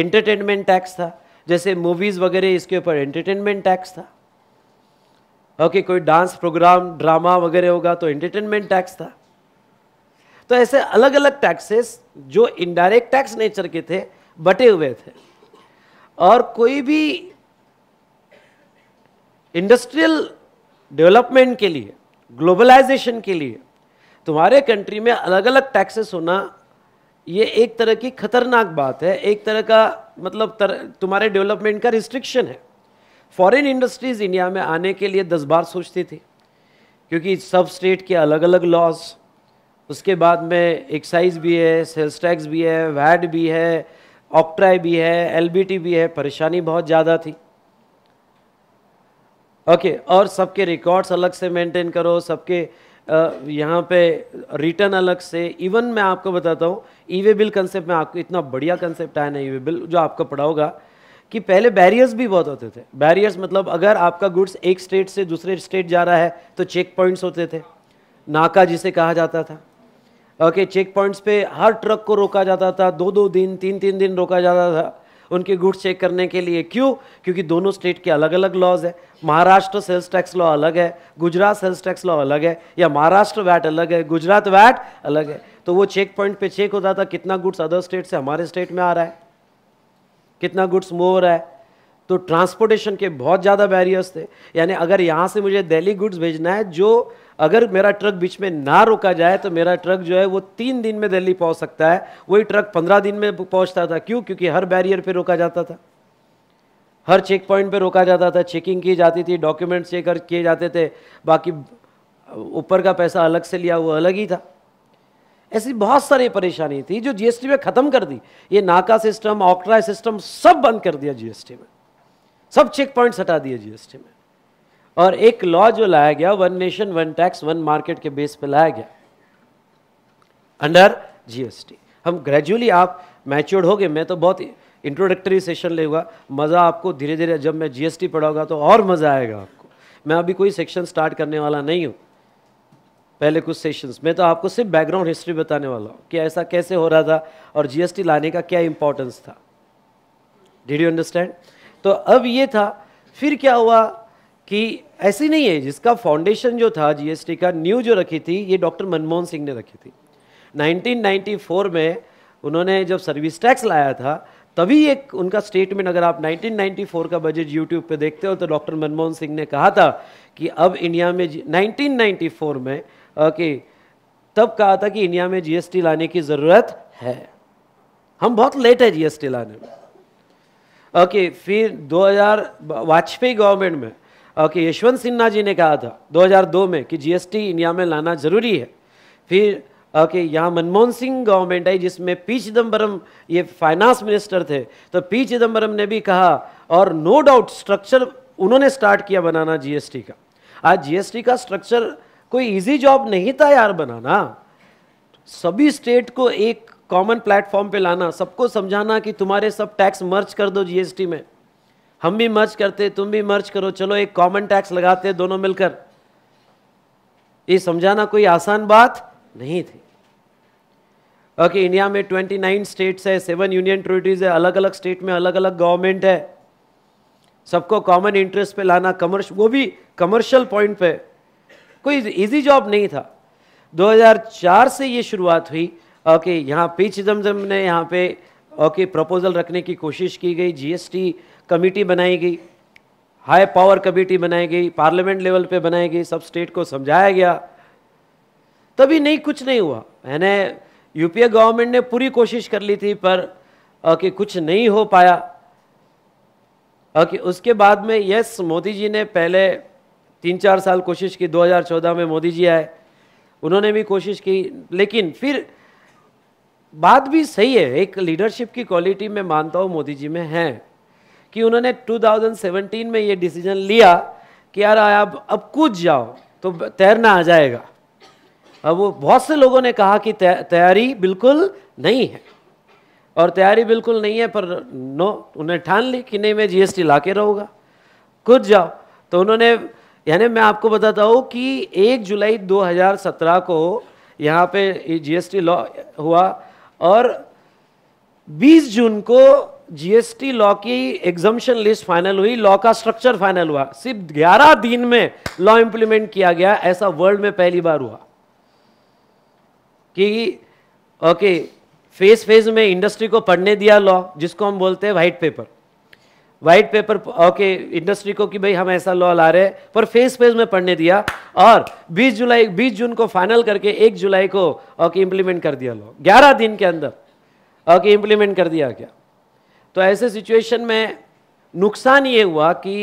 एंटरटेनमेंट टैक्स था जैसे मूवीज़ वगैरह इसके ऊपर एंटरटेनमेंट टैक्स था ओके कोई डांस प्रोग्राम ड्रामा वगैरह होगा तो एंटरटेनमेंट टैक्स था तो ऐसे अलग अलग टैक्सेस जो इनडायरेक्ट टैक्स नेचर के थे बटे हुए थे और कोई भी इंडस्ट्रियल डेवलपमेंट के लिए ग्लोबलाइजेशन के लिए तुम्हारे कंट्री में अलग अलग टैक्सेस होना ये एक तरह की खतरनाक बात है एक तरह का मतलब तर, तुम्हारे डेवलपमेंट का रिस्ट्रिक्शन है फॉरेन इंडस्ट्रीज़ इंडिया में आने के लिए दस बार सोचती थी क्योंकि सब स्टेट के अलग अलग लॉज उसके बाद में एक्साइज भी है सेल्स टैक्स भी है वैट भी है ऑक्ट्राई भी है एलबीटी भी है परेशानी बहुत ज़्यादा थी ओके और सबके रिकॉर्ड्स अलग से मेंटेन करो सबके यहाँ पे रिटर्न अलग से इवन मैं आपको बताता हूँ ई वे बिल कंसेप्ट में आपको इतना बढ़िया कंसेप्ट आया ना ई वे बिल जो आपको पढ़ा होगा कि पहले बैरियर्स भी बहुत होते थे बैरियर्स मतलब अगर आपका गुड्स एक स्टेट से दूसरे स्टेट जा रहा है तो चेक पॉइंट्स होते थे नाका जिसे कहा जाता था ओके चेक पॉइंट्स पे हर ट्रक को रोका जाता था दो दो दिन तीन तीन दिन रोका जाता था उनके गुड्स चेक करने के लिए क्यों क्योंकि दोनों स्टेट के अलग अलग लॉज है महाराष्ट्र सेल्स टैक्स लॉ अलग है गुजरात सेल्स टैक्स लॉ अलग है या महाराष्ट्र वैट अलग है गुजरात वैट अलग है तो वो चेक पॉइंट पे चेक होता था कितना गुड्स अदर स्टेट से हमारे स्टेट में आ रहा है कितना गुड्स मूव हो रहा है तो ट्रांसपोर्टेशन के बहुत ज़्यादा बैरियर्स थे यानी अगर यहाँ से मुझे दिल्ली गुड्स भेजना है जो अगर मेरा ट्रक बीच में ना रोका जाए तो मेरा ट्रक जो है वो तीन दिन में दिल्ली पहुँच सकता है वही ट्रक पंद्रह दिन में पहुँचता था क्यों क्योंकि हर बैरियर पर रोका जाता था हर चेक पॉइंट पे रोका जाता था चेकिंग की जाती थी डॉक्यूमेंट्स चेक किए जाते थे बाकी ऊपर का पैसा अलग से लिया वो अलग ही था ऐसी बहुत सारी परेशानी थी जो जीएसटी में ख़त्म कर दी ये नाका सिस्टम ऑक्ट्रा सिस्टम सब बंद कर दिया जीएसटी में सब चेक पॉइंट हटा दिए जीएसटी में और एक लॉ जो लाया गया one nation one tax one market के बेस पे लाया गया अंडर जीएसटी हम ग्रेजुअली आप मैच्योर्ड हो गए मैं तो बहुत इंट्रोडक्टरी सेशन लेगा मज़ा आपको धीरे धीरे जब मैं जीएसटी पढ़ाऊंगा तो और मज़ा आएगा आपको मैं अभी कोई सेक्शन स्टार्ट करने वाला नहीं हूं पहले कुछ सेशंस में तो आपको सिर्फ बैकग्राउंड हिस्ट्री बताने वाला हूँ कि ऐसा कैसे हो रहा था और जीएसटी लाने का क्या इंपॉर्टेंस था डिड यू अंडरस्टैंड तो अब ये था फिर क्या हुआ कि ऐसी नहीं है जिसका फाउंडेशन जो था जीएसटी का न्यू जो रखी थी ये डॉक्टर मनमोहन सिंह ने रखी थी 1994 में उन्होंने जब सर्विस टैक्स लाया था तभी एक उनका स्टेटमेंट अगर आप 1994 का बजट यूट्यूब पे देखते हो तो डॉक्टर मनमोहन सिंह ने कहा था कि अब इंडिया में 1994 में ओके तब कहा था कि इंडिया में जीएसटी लाने की ज़रूरत है हम बहुत लेट है जीएसटी लाने में ओके फिर 2000 वाजपेयी गवर्नमेंट में ओके यशवंत सिन्हा जी ने कहा था 2002 में कि जीएसटी इंडिया में लाना ज़रूरी है फिर ओके यहाँ मनमोहन सिंह गवर्नमेंट आई जिसमें पी चिदम्बरम ये फाइनेंस मिनिस्टर थे तो पी चिदम्बरम ने भी कहा और नो डाउट स्ट्रक्चर उन्होंने स्टार्ट किया बनाना जीएसटी का आज जीएसटी का स्ट्रक्चर कोई इजी जॉब नहीं था यार बनाना सभी स्टेट को एक कॉमन प्लेटफॉर्म पे लाना सबको समझाना कि तुम्हारे सब टैक्स मर्ज कर दो जीएसटी में हम भी मर्ज करते तुम भी मर्ज करो चलो एक कॉमन टैक्स लगाते दोनों मिलकर ये समझाना कोई आसान बात नहीं थी ओके okay, इंडिया में 29 स्टेट्स है सेवन यूनियन टेरिटरीज है अलग अलग स्टेट में अलग अलग गवर्नमेंट है सबको कॉमन इंटरेस्ट पे लाना कमर्श वो भी कमर्शियल पॉइंट पे कोई इजी जॉब नहीं था 2004 से ये शुरुआत हुई ओके यहाँ पी चिदम्बरम ने यहाँ पे ओके प्रपोजल रखने की कोशिश की गई जीएसटी कमेटी बनाई गई हाई पावर कमेटी बनाई गई पार्लियामेंट लेवल पे बनाई गई सब स्टेट को समझाया गया तभी नहीं कुछ नहीं हुआ मैंने यूपीए गवर्नमेंट ने पूरी कोशिश कर ली थी पर ओके कुछ नहीं हो पाया ओके उसके बाद में यस मोदी जी ने पहले तीन चार साल कोशिश की 2014 में मोदी जी आए उन्होंने भी कोशिश की लेकिन फिर बात भी सही है एक लीडरशिप की क्वालिटी मैं मानता हूँ मोदी जी में है कि उन्होंने 2017 में ये डिसीजन लिया कि यार आप अब कूद जाओ तो तैरना आ जाएगा अब वो बहुत से लोगों ने कहा कि तैयारी बिल्कुल नहीं है और तैयारी बिल्कुल नहीं है पर नो उन्हें ठान ली कि नहीं मैं जीएसटी ला के रहूँगा कूद जाओ तो उन्होंने यानी मैं आपको बताता हूँ कि एक जुलाई 2017 को यहाँ पे जीएसटी लॉ हुआ और 20 जून को जीएसटी लॉ की एग्जामेशन लिस्ट फाइनल हुई लॉ का स्ट्रक्चर फाइनल हुआ सिर्फ 11 दिन में लॉ इंप्लीमेंट किया गया ऐसा वर्ल्ड में पहली बार हुआ कि ओके फेज फेज में इंडस्ट्री को पढ़ने दिया लॉ जिसको हम बोलते हैं white paper white paper okay industry को कि भाई हम ऐसा लॉ ला रहे हैं पर फेस पेज में पढ़ने दिया और 20 जुलाई 20 जून को फाइनल करके 1 जुलाई को ओके इम्प्लीमेंट कर दिया लॉ 11 दिन के अंदर ओके इम्प्लीमेंट कर दिया क्या तो ऐसे सिचुएशन में नुकसान ये हुआ कि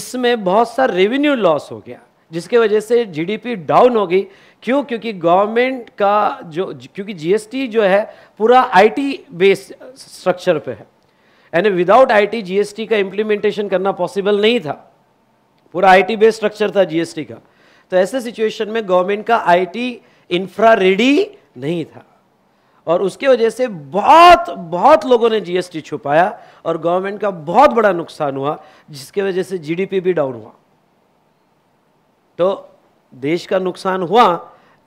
इसमें बहुत सा रेवेन्यू लॉस हो गया जिसके वजह से जीडीपी डाउन हो गई क्यों क्योंकि गवर्नमेंट का जो क्योंकि जीएसटी जो है पूरा आईटी बेस्ड स्ट्रक्चर पे है यानी विदाउट आईटी जीएसटी का इम्प्लीमेंटेशन करना पॉसिबल नहीं था पूरा आईटी बेस्ड स्ट्रक्चर था जीएसटी का तो ऐसे सिचुएशन में गवर्नमेंट का आईटी इंफ्रा रेडी नहीं था और उसके वजह से बहुत बहुत लोगों ने जीएसटी छुपाया और गवर्नमेंट का बहुत बड़ा नुकसान हुआ जिसके वजह से जीडीपी भी डाउन हुआ तो देश का नुकसान हुआ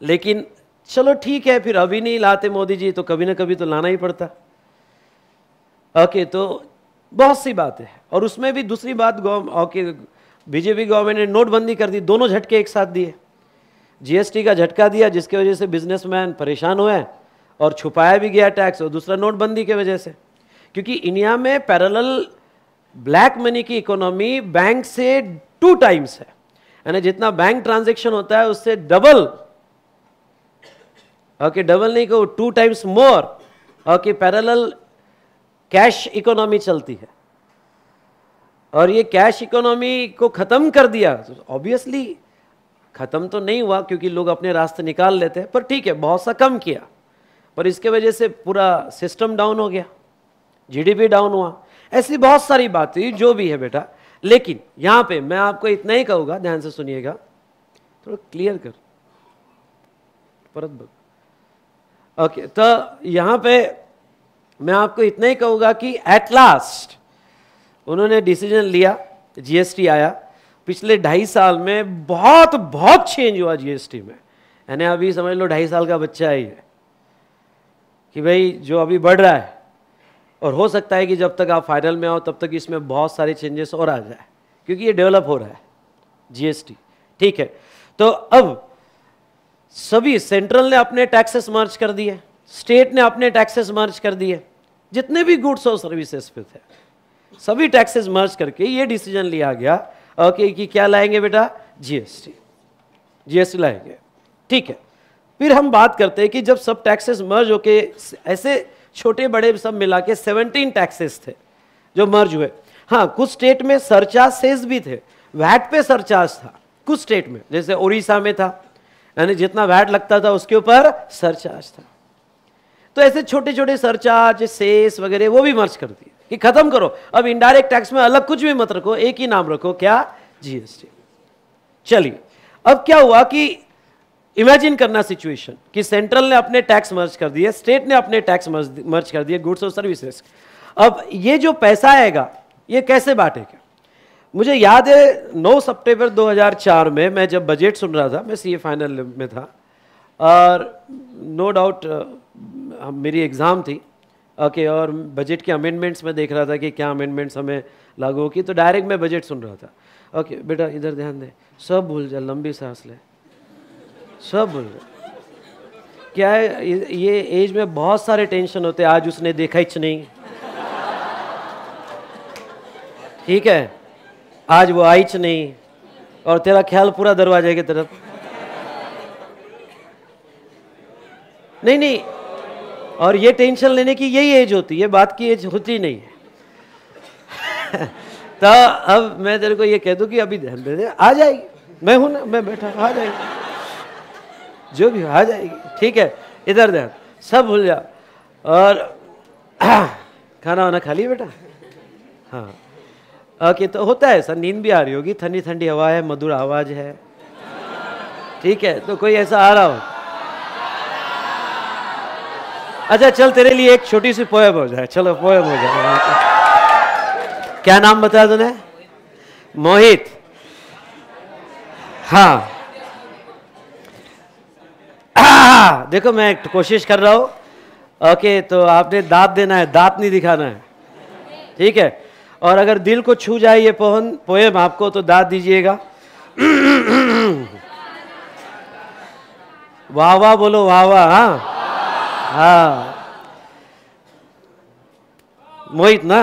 लेकिन चलो ठीक है फिर अभी नहीं लाते मोदी जी तो कभी ना कभी तो लाना ही पड़ता ओके तो बहुत सी बातें हैं और उसमें भी दूसरी बात ओके बीजेपी गवर्नमेंट ने नोटबंदी कर दी दोनों झटके एक साथ दिए जीएसटी का झटका दिया जिसकी वजह से बिजनेसमैन परेशान हुए और छुपाया भी गया टैक्स और दूसरा नोटबंदी की वजह से क्योंकि इंडिया में पैरल ब्लैक मनी की इकोनॉमी बैंक से टू टाइम्स है यानी जितना बैंक ट्रांजेक्शन होता है उससे डबल ओके डबल नहीं कहो two times more okay parallel cash economy चलती है और ये कैश इकोनॉमी को ख़त्म कर दिया ऑब्वियसली ख़त्म तो नहीं हुआ क्योंकि लोग अपने रास्ते निकाल लेते हैं पर ठीक है बहुत सा कम किया पर इसके वजह से पूरा सिस्टम डाउन हो गया जीडीपी डाउन हुआ ऐसी बहुत सारी बात हुई जो भी है बेटा लेकिन यहां पे मैं आपको इतना ही कहूंगा ध्यान से सुनिएगा थोड़ा क्लियर कर परत ओके तो यहां पे मैं आपको इतना ही कहूँगा कि एट लास्ट उन्होंने डिसीजन लिया जीएसटी आया पिछले ढाई साल में बहुत बहुत चेंज हुआ जीएसटी में यानी अभी समझ लो ढाई साल का बच्चा ही है कि भाई जो अभी बढ़ रहा है और हो सकता है कि जब तक आप फाइनल में आओ तब तक इसमें बहुत सारे चेंजेस और आ जाए क्योंकि ये डेवलप हो रहा है जीएसटी ठीक है तो अब सभी सेंट्रल ने अपने टैक्सेस मर्ज कर दिए स्टेट ने अपने टैक्सेस मर्ज कर दिए जितने भी गुड्स और सर्विसेज पे थे सभी टैक्सेस मर्ज करके ये डिसीजन लिया गया ओके कि क्या लाएंगे बेटा जीएसटी जीएसटी लाएंगे ठीक है फिर हम बात करते हैं कि जब सब टैक्सेस मर्ज होके ऐसे छोटे बड़े सब मिला के सेवनटीन टैक्सेस थे जो मर्ज हुए हाँ कुछ स्टेट में सरचार्ज सेस भी थे वैट पे सरचार्ज था कुछ स्टेट में जैसे उड़ीसा में था यानी जितना वैट लगता था उसके ऊपर सरचार्ज था तो ऐसे छोटे छोटे सरचार्ज सेस वगैरह वो भी मर्ज कर दिए कि खत्म करो अब इनडायरेक्ट टैक्स में अलग कुछ भी मत रखो एक ही नाम रखो क्या जीएसटी चलिए अब क्या हुआ कि इमेजिन करना सिचुएशन कि सेंट्रल ने अपने टैक्स मर्ज कर दिए स्टेट ने अपने टैक्स मर्ज कर दिए गुड्स और सर्विसेज अब ये जो पैसा आएगा ये कैसे बांटेगा मुझे याद है 9 सितंबर 2004 में मैं जब बजट सुन रहा था मैं सीए फाइनल में था और नो डाउट हम मेरी एग्ज़ाम थी ओके और बजट के अमेंडमेंट्स में देख रहा था कि क्या अमेंडमेंट्स हमें लागू होगी तो डायरेक्ट मैं बजट सुन रहा था ओके बेटा इधर ध्यान दे सब भूल जा लंबी सांस ले सब भूल जा क्या है ये एज में बहुत सारे टेंशन होते आज उसने देखा ही नहीं ठीक है आज वो आई नहीं और तेरा ख्याल पूरा दरवाजे की तरफ नहीं नहीं और ये टेंशन लेने की यही एज होती है बात की एज होती नहीं है तो अब मैं तेरे को ये कह दूँ कि अभी ध्यान दे दे आ जाएगी मैं हूँ ना मैं बैठा आ जाएगी जो भी आ जाएगी ठीक है इधर ध्यान सब भूल जाओ और खाना वाना खा लिया बेटा हाँ ओके तो होता है सर नींद भी आ रही होगी ठंडी ठंडी हवा है मधुर आवाज़ है ठीक है तो कोई ऐसा आ रहा हो अच्छा चल तेरे लिए एक छोटी सी पोएम हो जाए चलो पोएम हो जाए क्या नाम बताया तूने मोहित हाँ देखो मैं कोशिश कर रहा हूँ ओके तो आपने दांत देना है दांत नहीं दिखाना है ठीक है और अगर दिल को छू जाए ये पोहन पोएम आपको तो दांत दीजिएगा वाह वाह बोलो वाह वाह हाँ हा मोहित ना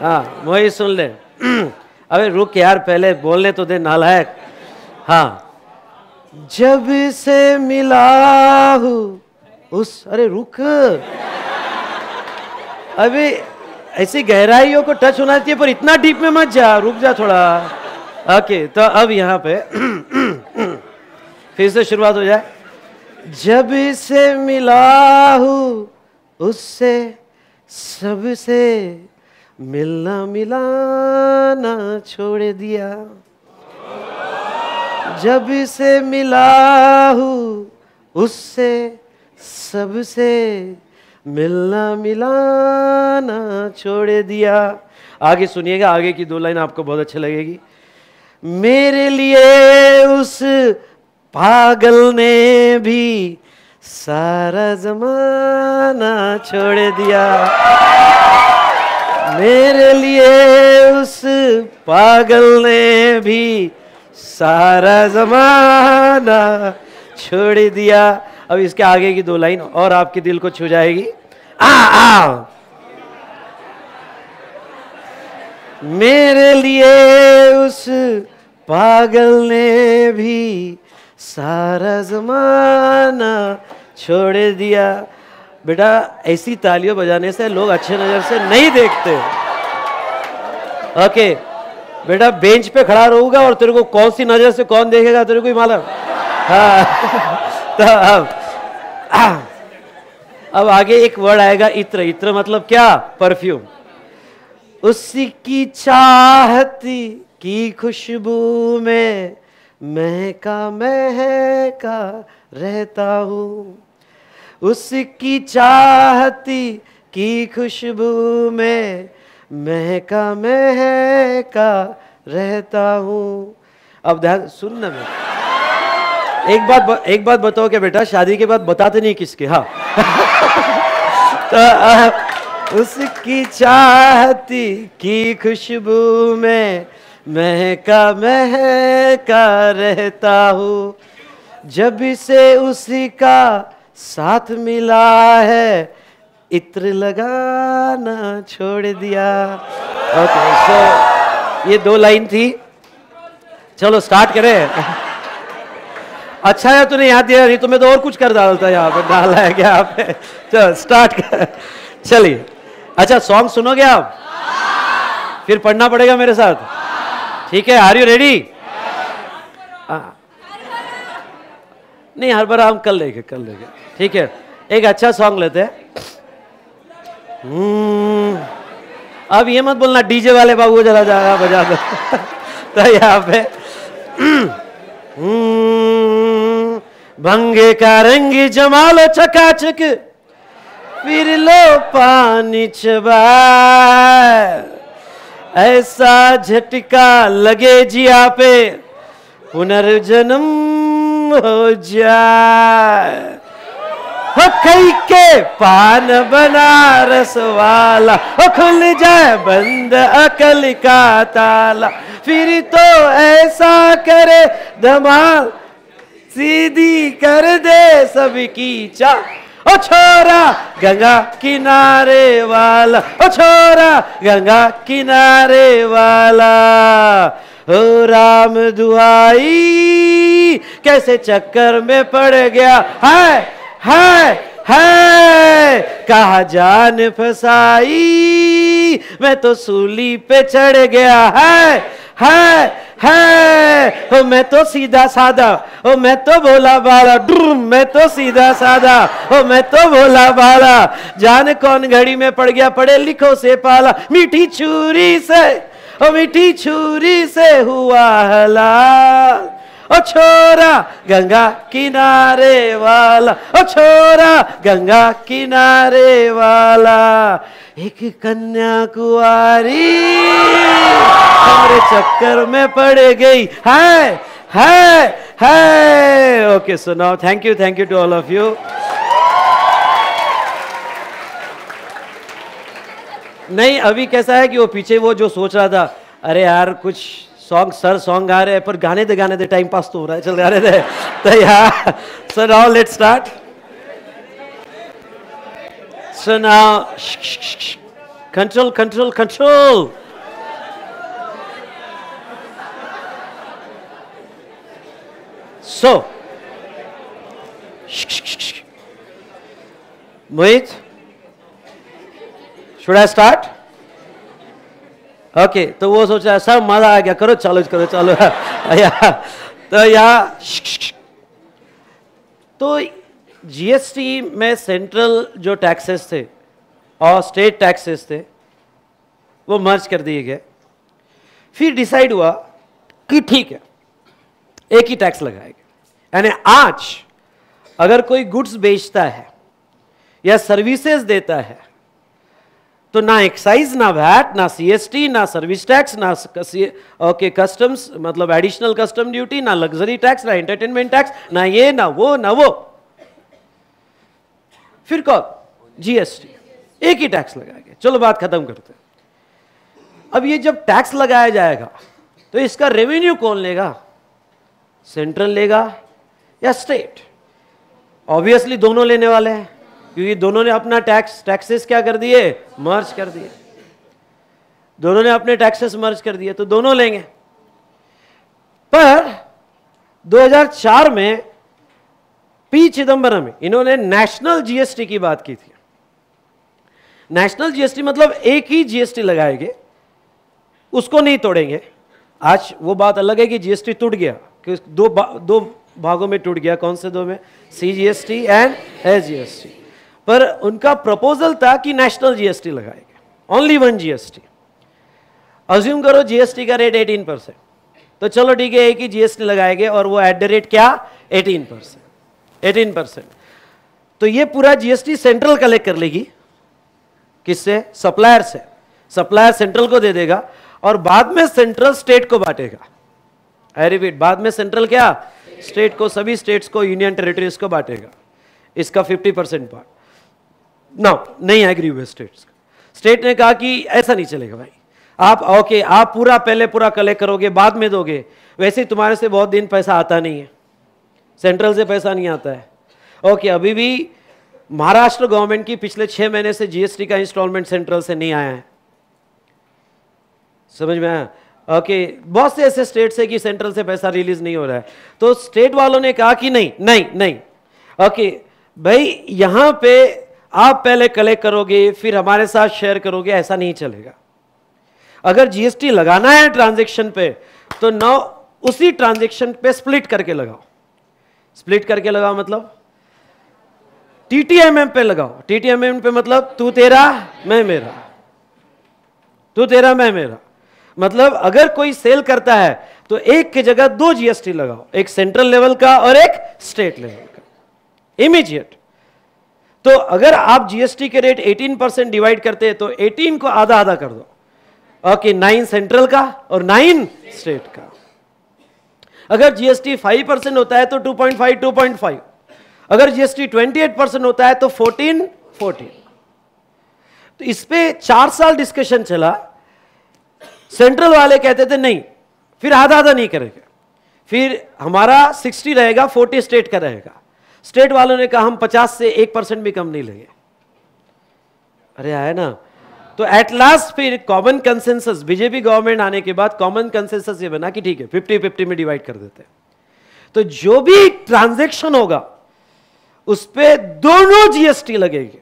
हाँ मोहित सुन ले अबे रुक यार पहले बोलने तो दे नालायक हाँ जब से मिला हूँ उस अरे रुक अभी ऐसी गहराइयों को टच होना चाहिए पर इतना डीप में मत जा रुक जा थोड़ा ओके तो अब यहाँ पे फिर से शुरुआत हो जाए जब से मिला हूँ उससे सबसे मिलना मिलाना छोड़ दिया जब से मिला हूँ उससे सबसे मिलना मिलाना छोड़ दिया आगे सुनिएगा आगे की दो लाइन आपको बहुत अच्छी लगेगी मेरे लिए उस पागल ने भी सारा जमाना छोड़ दिया मेरे लिए उस पागल ने भी सारा जमाना छोड़ दिया अब इसके आगे की दो लाइन और आपके दिल को छू जाएगी आ आ मेरे लिए उस पागल ने भी सारा जमाना छोड़ दिया बेटा ऐसी तालियों बजाने से लोग अच्छे नज़र से नहीं देखते ओके बेटा बेंच पे खड़ा रहूंगा और तेरे को कौन सी नज़र से कौन देखेगा तेरे को ही मालूम हाँ तो अब अब आगे एक वर्ड आएगा इत्र इत्र मतलब क्या परफ्यूम उसी की चाहती की खुशबू में महका महका रहता हूँ उसकी चाहती की खुशबू में महका महका रहता हूँ अब ध्यान सुन ना मैं एक बात एक बात बताओ क्या बेटा शादी के बाद बताते नहीं किसके हाँ तो उसकी चाहती की खुशबू में महका महका रहता हूँ जब से उसी का साथ मिला है इत्र लगाना छोड़ दिया ओके okay, so, ये दो लाइन थी चलो स्टार्ट करें अच्छा है तूने याद दिया नहीं तो मैं तो और कुछ कर डालता यहाँ पे डाला है क्या आप चलो स्टार्ट कर चलिए अच्छा सॉन्ग सुनोगे आप फिर पढ़ना पड़ेगा मेरे साथ ठीक है आर यू रेडी नहीं हर बार हम कल लेंगे कल लेंगे ठीक है एक अच्छा सॉन्ग लेते हैं हम्म। अब ये मत बोलना डीजे वाले बाबू जरा जरा बजा दो तो यहाँ पे हम्म। भंगे का रंगी जमालो चकाचक फिर लो पानी चबा ऐसा झटका लगे जी आप पुनर्जन्म हो जाए हो कई के पान बनारस वाला हो खुल जाए बंद अकल का ताला फिर तो ऐसा करे धमाल सीधी कर दे सबकी चाह ओ छोरा गंगा किनारे वाला ओ छोरा गंगा किनारे वाला ओ राम दुआई कैसे चक्कर में पड़ गया है है है कहा जान फसाई मैं तो सूली पे चढ़ गया है है है ओ मैं तो सीधा साधा ओ मैं तो बोला बाला मैं तो सीधा साधा ओ मैं तो भोला बाला जान कौन घड़ी में पड़ गया पढ़े लिखो से पाला मीठी छुरी से ओ मीठी छुरी से हुआ हला ओ छोरा गंगा किनारे वाला ओ छोरा गंगा किनारे वाला एक कन्या कुआरी हमारे चक्कर में पड़ गई है है है okay so now thank you thank you to all of you नहीं अभी कैसा है कि वो पीछे वो जो सोच रहा था अरे यार कुछ सॉन्ग सर सॉन्ग आ रहे हैं पर गाने दे गाने दे टाइम पास तो हो रहा है चल गाने दे तो यार sir all let start So now, uh, shh, shh, shh, control, control, control. So, Mohit, should I start? okay, तो वो सोच रहा सब मजा आ गया करो चालू करो चालू या, तो या तो जीएसटी में सेंट्रल जो टैक्सेस थे और स्टेट टैक्सेस थे वो मर्ज कर दिए गए फिर डिसाइड हुआ कि ठीक है एक ही टैक्स लगाएगा यानी आज अगर कोई गुड्स बेचता है या सर्विसेज देता है तो ना एक्साइज ना वैट ना सीएसटी ना सर्विस टैक्स ना ओके कस्टम्स मतलब एडिशनल कस्टम ड्यूटी ना लग्जरी टैक्स ना एंटरटेनमेंट टैक्स ना ये ना वो ना वो फिर कौन जीएसटी एक ही टैक्स लगाएंगे चलो बात खत्म करते हैं अब ये जब टैक्स लगाया जाएगा तो इसका रेवेन्यू कौन लेगा सेंट्रल लेगा या स्टेट ऑब्वियसली दोनों लेने वाले हैं क्योंकि दोनों ने अपना टैक्स टैक्सेस क्या कर दिए मर्ज कर दिए दोनों ने अपने टैक्सेस मर्ज कर दिए तो दोनों लेंगे पर 2004 में पी चिदंबरम इन्होंने नेशनल जीएसटी की बात की थी नेशनल जीएसटी मतलब एक ही जीएसटी लगाएंगे उसको नहीं तोड़ेंगे आज वो बात अलग है कि जीएसटी टूट गया कि दो बा, दो भागों में टूट गया कौन से दो में C GST and S GST पर उनका प्रपोजल था कि नेशनल जीएसटी लगाएंगे ओनली वन जीएसटी अज्यूम करो जीएसटी का रेट 18 परसेंट तो चलो ठीक है एक ही जीएसटी लगाएंगे और वो एट द रेट क्या 18 परसेंट एटीन परसेंट तो ये पूरा जीएसटी सेंट्रल कलेक्ट कर लेगी किससे सप्लायर से सप्लायर सेंट्रल को दे देगा और बाद में सेंट्रल स्टेट को बांटेगा आई रिपीट बाद में सेंट्रल क्या स्टेट को सभी स्टेट्स को यूनियन टेरिटरीज को बांटेगा इसका 50 परसेंट पार्ट ना नहीं एग्री हुए स्टेट्स स्टेट ने कहा कि ऐसा नहीं चलेगा भाई आप ओके आप पूरा पहले पूरा कलेक्ट करोगे बाद में दोगे वैसे तुम्हारे से बहुत दिन पैसा आता नहीं है सेंट्रल से पैसा नहीं आता है ओके okay, अभी भी महाराष्ट्र गवर्नमेंट की पिछले छह महीने से जीएसटी का इंस्टॉलमेंट सेंट्रल से नहीं आया है समझ में आया ओके okay, बहुत से ऐसे स्टेट्स है कि सेंट्रल से पैसा रिलीज नहीं हो रहा है तो स्टेट वालों ने कहा कि नहीं नहीं नहीं ओके okay, भाई यहां पे आप पहले कलेक्ट करोगे फिर हमारे साथ शेयर करोगे ऐसा नहीं चलेगा अगर जीएसटी लगाना है ट्रांजेक्शन पे तो नौ उसी ट्रांजेक्शन पे स्प्लिट करके लगाओ स्प्लिट करके लगाओ मतलब टीटीएमएम पे लगाओ टीटीएमएम पे मतलब तू तेरा मैं मेरा तू तेरा मैं मेरा मतलब अगर कोई सेल करता है तो एक की जगह दो जीएसटी लगाओ एक सेंट्रल लेवल का और एक स्टेट लेवल का इमीजिएट तो अगर आप जीएसटी के रेट 18 परसेंट डिवाइड करते हैं तो 18 को आधा आधा कर दो ओके नाइन सेंट्रल का और नाइन स्टेट का अगर जीएसटी 5 परसेंट होता है तो 2.5 2.5 अगर जीएसटी 28 परसेंट होता है तो 14 14 तो इस पर चार साल डिस्कशन चला सेंट्रल वाले कहते थे नहीं फिर आधा आधा नहीं करेंगे फिर हमारा 60 रहेगा 40 स्टेट का रहेगा स्टेट वालों ने कहा हम 50 से 1 परसेंट भी कम नहीं लेंगे अरे आया ना तो एट लास्ट फिर कॉमन कंसेंसस बीजेपी गवर्नमेंट आने के बाद कॉमन कंसेंसस ये बना कि ठीक है फिफ्टी फिफ्टी में डिवाइड कर देते तो जो भी ट्रांजेक्शन होगा उस पर दोनों जीएसटी लगेगी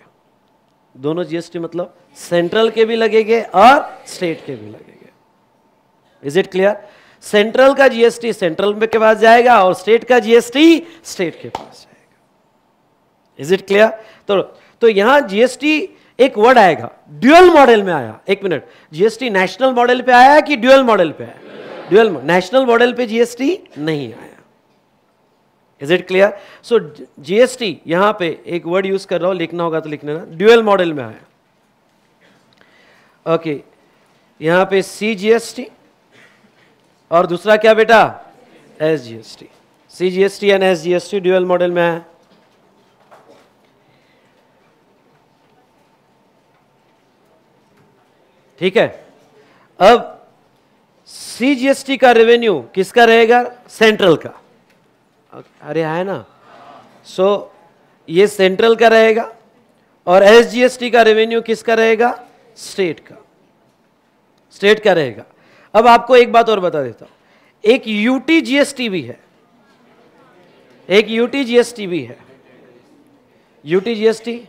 दोनों जीएसटी मतलब सेंट्रल के भी लगेंगे और स्टेट के भी लगेंगे इज इट क्लियर सेंट्रल का जीएसटी सेंट्रल के पास जाएगा और स्टेट का जीएसटी स्टेट के पास जाएगा इज इट क्लियर तो तो यहां जीएसटी एक वर्ड आएगा ड्यूअल मॉडल में आया एक मिनट जीएसटी नेशनल मॉडल पे आया कि ड्यूअल मॉडल पे आया ड्यूअल नेशनल मॉडल पे जीएसटी नहीं आया is it clear so GST यहां पे एक वर्ड यूज कर रहा हूं लिखना होगा तो लिख लेना ड्यूअल मॉडल में आया ओके okay. यहां पे सी जीएसटी और दूसरा क्या बेटा S GST C GST and S GST dual model में आया ठीक है अब सीजीएसटी का रेवेन्यू किसका रहेगा सेंट्रल का अरे है ना सो so, ये सेंट्रल का रहेगा और एसजीएसटी का रेवेन्यू किसका रहेगा स्टेट का स्टेट का रहेगा अब आपको एक बात और बता देता हूं एक यूटी जीएसटी भी है एक यूटी जीएसटी भी है UT GST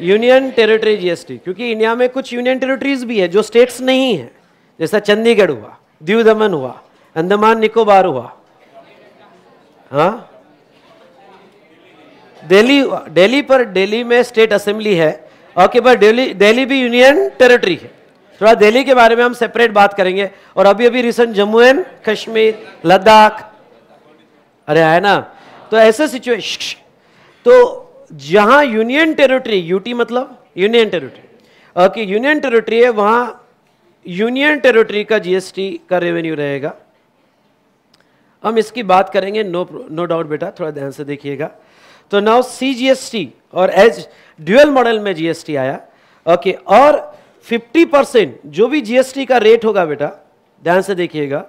union territory GST क्योंकि इंडिया में कुछ यूनियन टेरिटरीज भी है जो स्टेट्स नहीं है जैसा चंडीगढ़ हुआ दीव दमन हुआ अंदमान निकोबार हुआ हाँ दिल्ली दिल्ली पर दिल्ली में स्टेट असेंबली है के पर दिल्ली दिल्ली भी यूनियन टेरिटरी है थोड़ा दिल्ली के बारे में हम सेपरेट बात करेंगे और अभी अभी रिसेंट जम्मू एंड कश्मीर लद्दाख अरे है ना तो ऐसे सिचुएशन तो जहां यूनियन टेरिटरी यूटी मतलब union territory okay union territory है वहां यूनियन टेरिटरी का जीएसटी का रेवेन्यू रहेगा हम इसकी बात करेंगे नो नो डाउट बेटा थोड़ा ध्यान से देखिएगा तो नाउ सी और एज ड्यूएल मॉडल में जीएसटी आया ओके okay, और 50 परसेंट जो भी जीएसटी का रेट होगा बेटा ध्यान से देखिएगा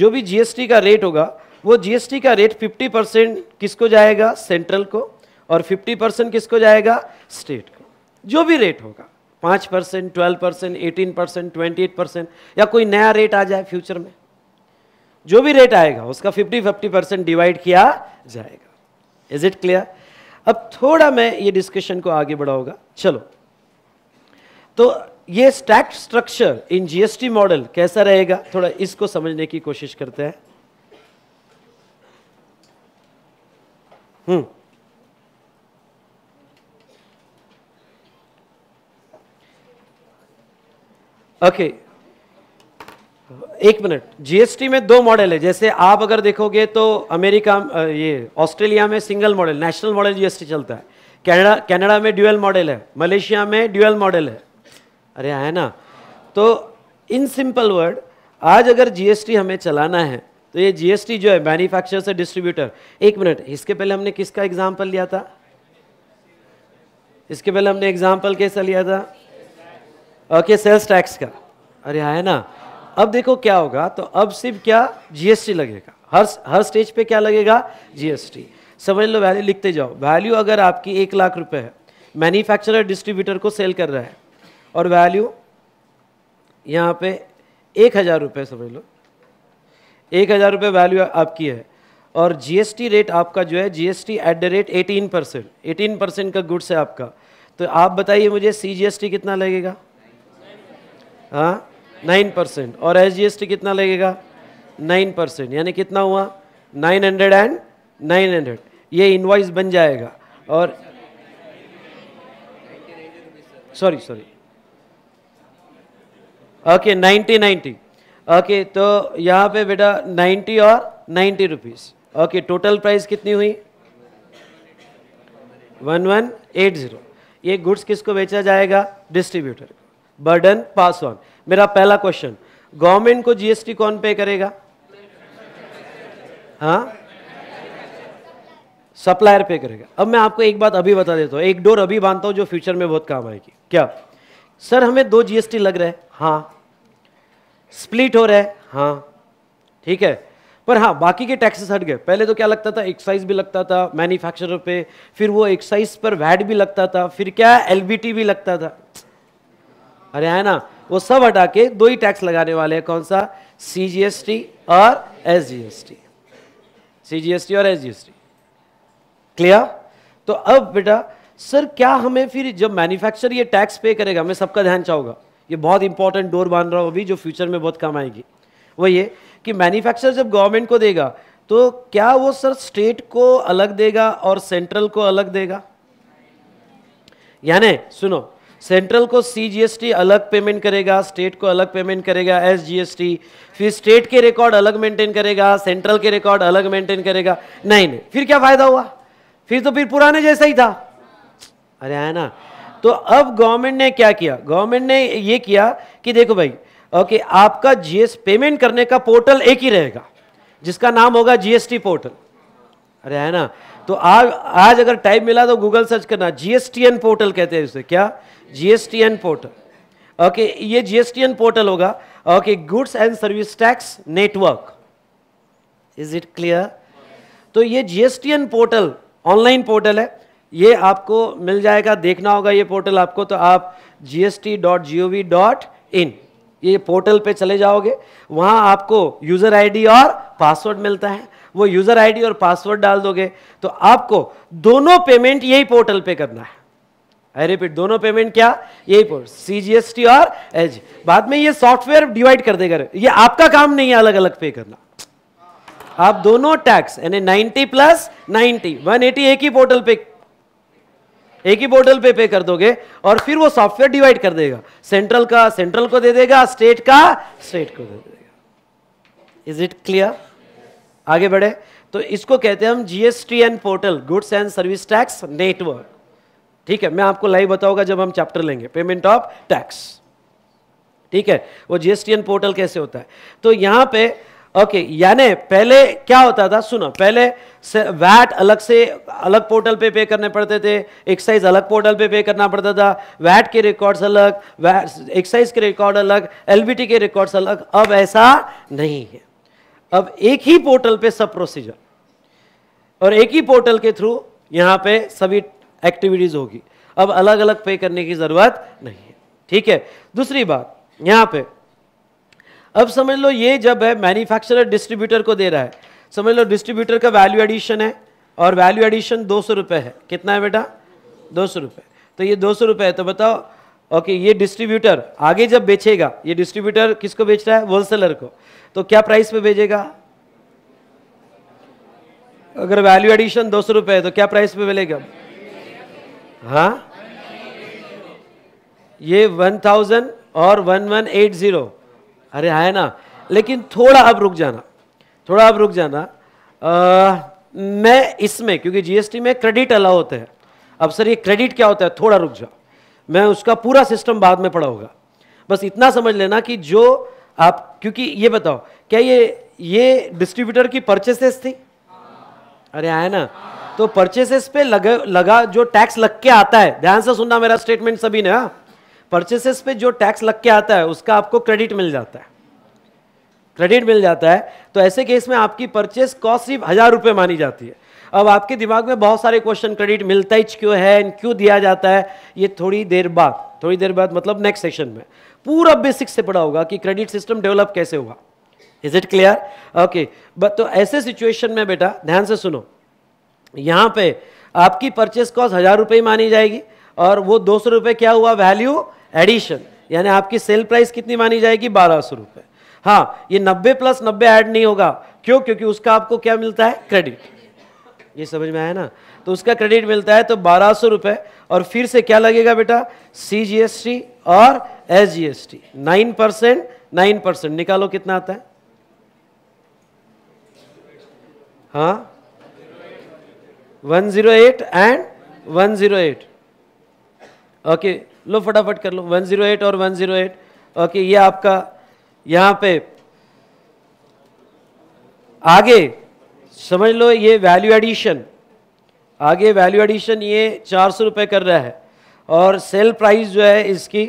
जो भी जीएसटी का रेट होगा वो जीएसटी का रेट 50 परसेंट किसको जाएगा सेंट्रल को और 50 परसेंट किसको जाएगा स्टेट को जो भी रेट होगा पाँच percent twelve percent eighteen percent twenty eight percent या कोई नया रेट आ जाए फ्यूचर में जो भी रेट आएगा उसका फिफ्टी फिफ्टी परसेंट डिवाइड किया जाएगा इज इट क्लियर अब थोड़ा मैं ये डिस्कशन को आगे बढ़ाऊंगा चलो तो ये stack structure in GST model कैसा रहेगा थोड़ा इसको समझने की कोशिश करते हैं हम्म ओके एक मिनट जीएसटी में दो मॉडल है जैसे आप अगर देखोगे तो अमेरिका ये ऑस्ट्रेलिया में single model national model GST चलता है कनाडा कनाडा में ड्यूअल मॉडल है मलेशिया में ड्यूअल मॉडल है अरे है ना तो इन सिंपल वर्ड आज अगर जीएसटी हमें चलाना है तो ये जीएसटी जो है मैन्युफैक्चर से डिस्ट्रीब्यूटर एक मिनट इसके पहले हमने किसका एग्जाम्पल लिया था इसके पहले हमने एग्जाम्पल कैसा लिया था ओके सेल्स टैक्स का अरे हाँ, है ना अब देखो क्या होगा तो अब सिर्फ क्या जीएसटी लगेगा हर हर स्टेज पे क्या लगेगा जीएसटी समझ लो वैल्यू लिखते जाओ वैल्यू अगर आपकी एक लाख रुपए है मैन्युफैक्चरर डिस्ट्रीब्यूटर को सेल कर रहा है और वैल्यू यहाँ पे एक हज़ार रुपये समझ लो एक हज़ार रुपये वैल्यू आपकी है और जीएसटी रेट आपका जो है GST at the rate eighteen percent eighteen percent का गुड्स है आपका तो आप बताइए मुझे सी जी एस टी कितना लगेगा हाँ नाइन परसेंट और एस कितना लगेगा नाइन परसेंट यानी कितना हुआ nine hundred and nine hundred ये इन्वाइस बन जाएगा और sorry sorry okay ninety ninety okay तो यहाँ पे बेटा नाइन्टी और ninety rupees okay total price कितनी हुई वन वन एट ज़ीरो ये गुड्स किसको बेचा जाएगा डिस्ट्रीब्यूटर को बर्डन पास ऑन मेरा पहला क्वेश्चन गवर्नमेंट को जीएसटी कौन पे करेगा हाँ सप्लायर पे करेगा अब मैं आपको एक बात अभी बता देता हूँ एक डोर अभी बांधता हूँ जो फ्यूचर में बहुत काम आएगी क्या सर हमें दो जीएसटी लग रहे हैं हाँ स्प्लिट हो रहा है हाँ ठीक है पर हाँ बाकी के टैक्सेस हट गए पहले तो क्या लगता था एक्साइज भी लगता था मैन्युफैक्चरर पे फिर वो एक्साइज पर वैट भी लगता था फिर क्या एलबीटी भी लगता था हरियाणा वो सब हटा के दो ही टैक्स लगाने वाले हैं कौन सा सीजीएसटी और S G S T C G S T और S G S T clear तो अब बेटा सर क्या हमें फिर जब मैन्युफैक्चर ये टैक्स पे करेगा हमें सबका ध्यान चाहूंगा ये बहुत इंपॉर्टेंट डोर बांध रहा हूं अभी जो फ्यूचर में बहुत काम आएगी वो ये कि मैन्युफैक्चर जब गवर्नमेंट को देगा तो क्या वो सर स्टेट को अलग देगा और सेंट्रल को अलग देगा यानी सुनो सेंट्रल को सीजीएसटी अलग पेमेंट करेगा स्टेट को अलग पेमेंट करेगा एसजीएसटी फिर स्टेट के रिकॉर्ड अलग मेंटेन करेगा सेंट्रल के रिकॉर्ड अलग मेंटेन करेगा नहीं नहीं फिर क्या फायदा हुआ फिर तो फिर पुराने जैसा ही था अरे है ना तो अब गवर्नमेंट ने क्या किया गवर्नमेंट ने ये किया कि देखो भाई ओके आपका जीएस पेमेंट करने का पोर्टल एक ही रहेगा जिसका नाम होगा जीएसटी पोर्टल अरे है ना तो आज आज अगर टाइम मिला तो गूगल सर्च करना जीएसटीएन पोर्टल कहते हैं उसे क्या जीएसटीएन पोर्टल ओके ये जीएसटीएन पोर्टल होगा okay goods and service tax network is it clear तो ये जीएसटीएन पोर्टल ऑनलाइन पोर्टल है ये आपको मिल जाएगा देखना होगा ये पोर्टल आपको तो आप G dot G O V dot in ये पोर्टल पे चले जाओगे वहां आपको यूज़र आईडी और पासवर्ड मिलता है वो यूज़र आईडी और पासवर्ड डाल दोगे तो आपको दोनों पेमेंट यही पोर्टल पे करना है आई रिपीट दोनों पेमेंट क्या यही पोर्ट सीजीएसटी और एज बाद में ये सॉफ्टवेयर डिवाइड कर देगा ये आपका काम नहीं है अलग अलग पे करना आप दोनों टैक्स यानी 90 प्लस 90 180 एक ही पोर्टल पे एक ही पोर्टल पे पे कर दोगे और फिर वो सॉफ्टवेयर डिवाइड कर देगा सेंट्रल का सेंट्रल को दे देगा स्टेट का स्टेट को दे देगा इज इट क्लियर आगे बढ़े तो इसको कहते हैं हम GST and portal goods and service tax network ठीक है मैं आपको लाइव बताऊंगा जब हम चैप्टर लेंगे पेमेंट ऑफ टैक्स ठीक है वो जीएसटीएन पोर्टल कैसे होता है तो यहां पे ओके यानी पहले क्या होता था सुनो पहले वैट अलग से अलग पोर्टल पे पे करने पड़ते थे एक्साइज अलग पोर्टल पे पे करना पड़ता था वैट के रिकॉर्ड्स अलग एक्साइज के रिकॉर्ड अलग एलबीटी के रिकॉर्ड्स अलग अब ऐसा नहीं है अब एक ही पोर्टल पे सब प्रोसीजर और एक ही पोर्टल के थ्रू यहां पे सभी एक्टिविटीज़ होगी अब अलग अलग पे करने की ज़रूरत नहीं है ठीक है दूसरी बात यहाँ पे अब समझ लो ये जब है मैन्युफैक्चरर डिस्ट्रीब्यूटर को दे रहा है समझ लो डिस्ट्रीब्यूटर का वैल्यू एडिशन है और वैल्यू एडिशन दो सौ रुपये है कितना है बेटा दो सौ रुपये तो ये दो सौ रुपये है तो बताओ ओके ये डिस्ट्रीब्यूटर आगे जब बेचेगा ये डिस्ट्रीब्यूटर किसको बेच रहा है होलसेलर को तो क्या प्राइस पे भेजेगा अगर वैल्यू एडिशन दो सौ रुपये है तो क्या प्राइस पे मिलेगा हाँ ये वन थाउजेंड और वन वन एट जीरो अरे है ना लेकिन थोड़ा अब रुक जाना थोड़ा अब रुक जाना आ, मैं इसमें क्योंकि जीएसटी में क्रेडिट अलाउ होते हैं अब सर ये क्रेडिट क्या होता है थोड़ा रुक जाओ मैं उसका पूरा सिस्टम बाद में पड़ा होगा बस इतना समझ लेना कि जो आप क्योंकि ये बताओ क्या ये ये डिस्ट्रीब्यूटर की परचेसेस थी अरे आया ना तो परचेसेस पे लगे लगा जो टैक्स लग के आता है ध्यान से सुनना मेरा स्टेटमेंट सभी ने परचेसेस हाँ? पे जो टैक्स लग के आता है उसका आपको क्रेडिट मिल जाता है क्रेडिट मिल जाता है तो ऐसे केस में आपकी परचेस कॉस्ट सिर्फ हज़ार रुपए मानी जाती है अब आपके दिमाग में बहुत सारे क्वेश्चन क्रेडिट मिलता ही क्यों है क्यों दिया जाता है ये थोड़ी देर बाद थोड़ी देर बाद मतलब नेक्स्ट सेशन में पूरा बेसिक से पढ़ा होगा कि क्रेडिट सिस्टम डेवलप कैसे हुआ इज इट क्लियर ओके तो ऐसे सिचुएशन में बेटा ध्यान से सुनो यहाँ पे आपकी परचेस कॉस्ट हज़ार रुपये मानी जाएगी और वो दो सौ रुपये क्या हुआ वैल्यू एडिशन यानी आपकी सेल प्राइस कितनी मानी जाएगी बारह सौ रुपये हाँ ये नब्बे प्लस नब्बे ऐड नहीं होगा क्यों क्योंकि उसका आपको क्या मिलता है क्रेडिट ये समझ में आया ना तो उसका क्रेडिट मिलता है तो बारह सौ रुपये और फिर से क्या लगेगा बेटा सी जी एस टी और S G S T nine percent nine percent निकालो कितना आता है हाँ one zero eight and one zero eight okay लो फटाफट कर लो वन जीरो एट और वन जीरो एट ओके ये आपका यहाँ पे आगे समझ लो ये वैल्यू एडिशन आगे वैल्यू एडिशन ये चार सौ रुपये कर रहा है और सेल प्राइस जो है इसकी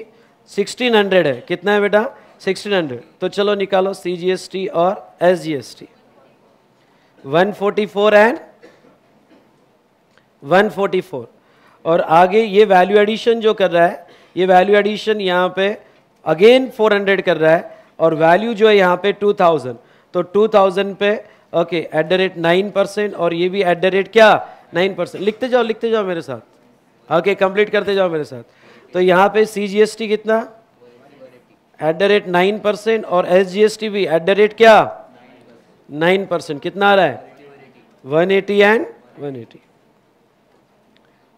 सिक्सटीन हंड्रेड है कितना है बेटा सिक्सटीन हंड्रेड तो चलो निकालो सी जी एस टी और S G S T one forty four and 144 और आगे ये वैल्यू एडिशन जो कर रहा है ये वैल्यू एडिशन यहाँ पे अगेन 400 कर रहा है और वैल्यू जो है यहाँ पे 2000 तो 2000 पे okay at the rate nine percent और ये भी एट द रेट क्या नाइन परसेंट लिखते जाओ लिखते जाओ मेरे साथ ओके कंप्लीट करते जाओ मेरे साथ तो यहाँ पे सी जी एस टी कितना at the rate nine percent और एस जी एस टी भी एट द रेट क्या नाइन परसेंट कितना आ रहा है one eighty and one eighty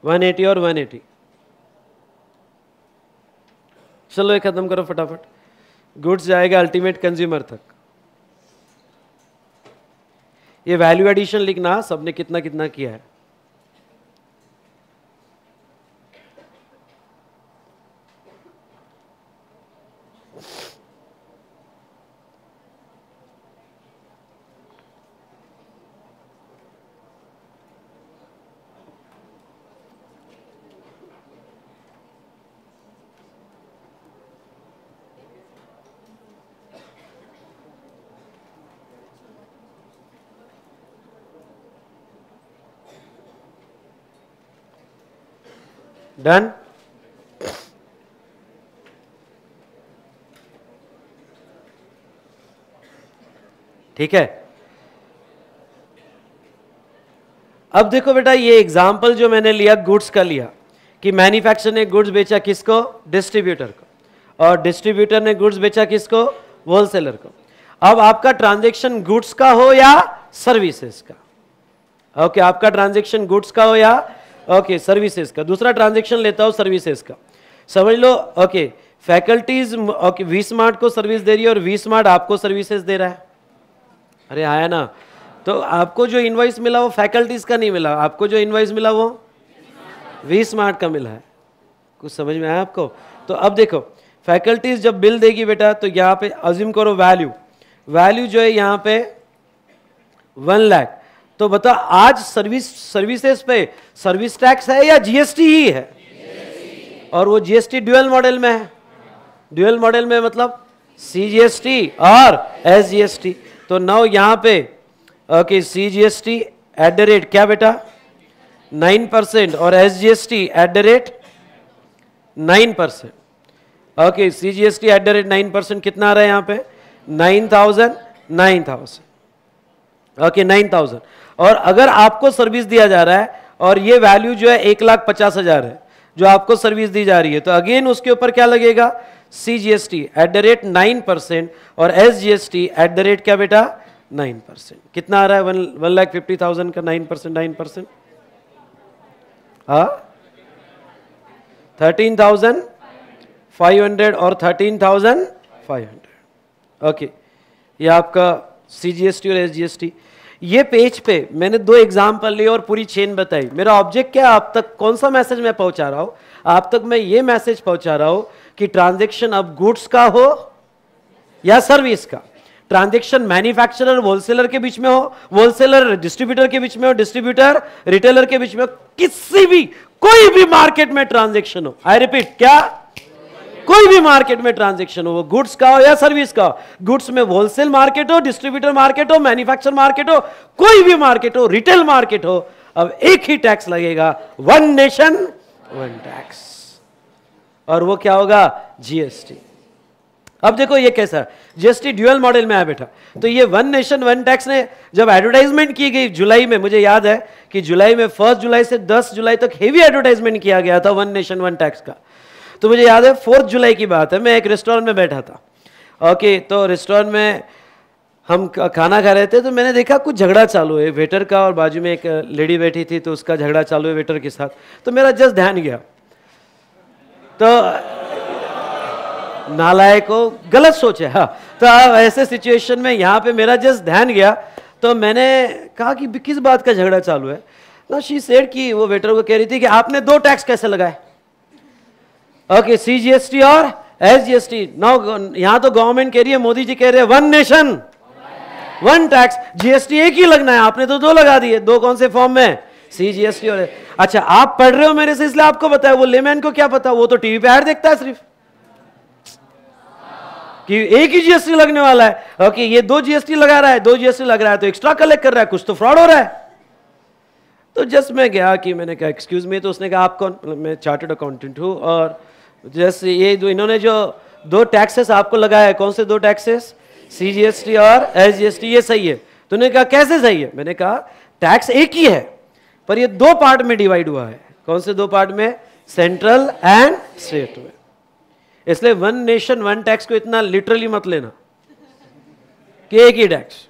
one eighty और वन एटी चलो ये खत्म करो फटाफट गुड्स जाएगा अल्टीमेट कंज्यूमर तक ये वैल्यू एडिशन लिखना सबने कितना कितना किया है डन ठीक है अब देखो बेटा ये एग्जाम्पल जो मैंने लिया गुड्स का लिया कि मैन्युफैक्चरर ने गुड्स बेचा किसको डिस्ट्रीब्यूटर को और डिस्ट्रीब्यूटर ने गुड्स बेचा किसको होलसेलर को अब आपका ट्रांजैक्शन गुड्स का हो या सर्विसेज का ओके okay, आपका ट्रांजैक्शन गुड्स का हो या ओके सर्विसेज का दूसरा ट्रांजेक्शन लेता हूँ सर्विसेज का समझ लो okay faculties okay V Smart को सर्विस दे रही है और वी स्मार्ट आपको सर्विसेज दे रहा है अरे आया ना तो आपको जो इन्वाइस मिला वो फैकल्टीज का नहीं मिला आपको जो इन्वाइस मिला वो वी स्मार्ट का मिला है कुछ समझ में आया आपको तो अब देखो फैकल्टीज जब बिल देगी बेटा तो यहाँ पे अज्यूम करो वैल्यू वैल्यू जो है यहाँ पे वन लैख तो बता आज सर्विस सर्विसेज पे सर्विस टैक्स है या जीएसटी ही है और वो जीएसटी ड्यूएल मॉडल में है ड्यूएल मॉडल में मतलब सी और एस टी तो नौ यहां पे okay C at the rate क्या बेटा नाइन परसेंट और S G S T at the rate nine percent okay C G S T at the rate nine percent कितना आ रहा है यहां पे nine thousand nine thousand okay nine thousand और अगर आपको सर्विस दिया जा रहा है और ये वैल्यू जो है एक लाख पचास हजार है जो आपको सर्विस दी जा रही है तो अगेन उसके ऊपर क्या लगेगा C G S T at the rate nine percent और S G S T at the rate क्या बेटा नाइन परसेंट कितना आ रहा है one one lakh fifty thousand का नाइन परसेंट नाइन परसेंट हा थर्टीन थाउजेंड फाइव हंड्रेड और thirteen thousand five hundred okay ये आपका सी जी एस टी और एस जी एस टी ये पेज पे मैंने दो एग्जाम्पल लिए और पूरी चेन बताई मेरा ऑब्जेक्ट क्या आप तक कौन सा मैसेज मैं पहुंचा रहा हूँ आप तक मैं ये मैसेज पहुंचा रहा हूँ कि ट्रांजेक्शन अब गुड्स का हो या सर्विस का ट्रांजेक्शन मैन्युफैक्चरर होलसेलर के बीच में हो होलसेलर डिस्ट्रीब्यूटर के बीच में हो डिस्ट्रीब्यूटर रिटेलर के बीच में हो किसी भी कोई भी मार्केट में ट्रांजेक्शन हो आई रिपीट क्या कोई भी मार्केट में ट्रांजेक्शन हो गुड्स का हो या सर्विस का हो गुड्स में होलसेल मार्केट हो डिस्ट्रीब्यूटर मार्केट हो मैन्युफैक्चर मार्केट हो कोई भी मार्केट हो रिटेल मार्केट हो अब एक ही टैक्स लगेगा वन नेशन वन टैक्स और वो क्या होगा जीएसटी अब देखो ये कैसा जीएसटी ड्यूअल मॉडल में आया बेटा तो ये वन नेशन वन टैक्स ने जब एडवर्टाइजमेंट की गई जुलाई में मुझे याद है कि जुलाई में फर्स्ट जुलाई से दस जुलाई तक हेवी एडवर्टाइजमेंट किया गया था वन नेशन वन टैक्स का तो मुझे याद है फोर्थ जुलाई की बात है मैं एक रेस्टोरेंट में बैठा था ओके तो रेस्टोरेंट में हम खाना खा रहे थे तो मैंने देखा कुछ झगड़ा चालू है वेटर का और बाजू में एक लेडी बैठी थी तो उसका झगड़ा चालू है वेटर के साथ तो मेरा जस्ट ध्यान गया तो नालायक को गलत सोचे हाँ तो ऐसे सिचुएशन में यहाँ पे मेरा जस्ट ध्यान गया तो मैंने कहा कि किस बात का झगड़ा चालू है ना शी सेड कि वो वेटर को कह रही थी कि आपने दो टैक्स कैसे लगाए ओके सी और S G S T now यहां तो गवर्नमेंट कह रही है मोदी जी कह रहे हैं one nation one tax GST एक ही लगना है आपने तो दो लगा दिए दो कौन से फॉर्म में सी और अच्छा आप पढ़ रहे हो मेरे से इसलिए आपको बताया वो लेमैन को क्या पता वो तो टीवी पे एड देखता है सिर्फ कि एक ही जीएसटी लगने वाला है ओके ये दो जीएसटी लगा रहा है दो जीएसटी लग रहा है तो एक्स्ट्रा कलेक्ट कर रहा है कुछ तो फ्रॉड हो रहा है तो जस्ट मैं गया कि मैंने कहा एक्सक्यूज मी तो उसने कहा आप कौन मैं चार्टर्ड अकाउंटेंट हूं और जैसे ये जो इन्होंने जो दो टैक्सेस आपको लगाया कौन से दो taxes C G S T और एस जी एस टी ये सही है तो उन्होंने कहा कैसे सही है मैंने कहा टैक्स एक ही है पर ये दो पार्ट में डिवाइड हुआ है कौन से दो पार्ट में सेंट्रल एंड स्टेट में इसलिए वन नेशन वन टैक्स को इतना लिटरली मत लेना कि एक ही टैक्स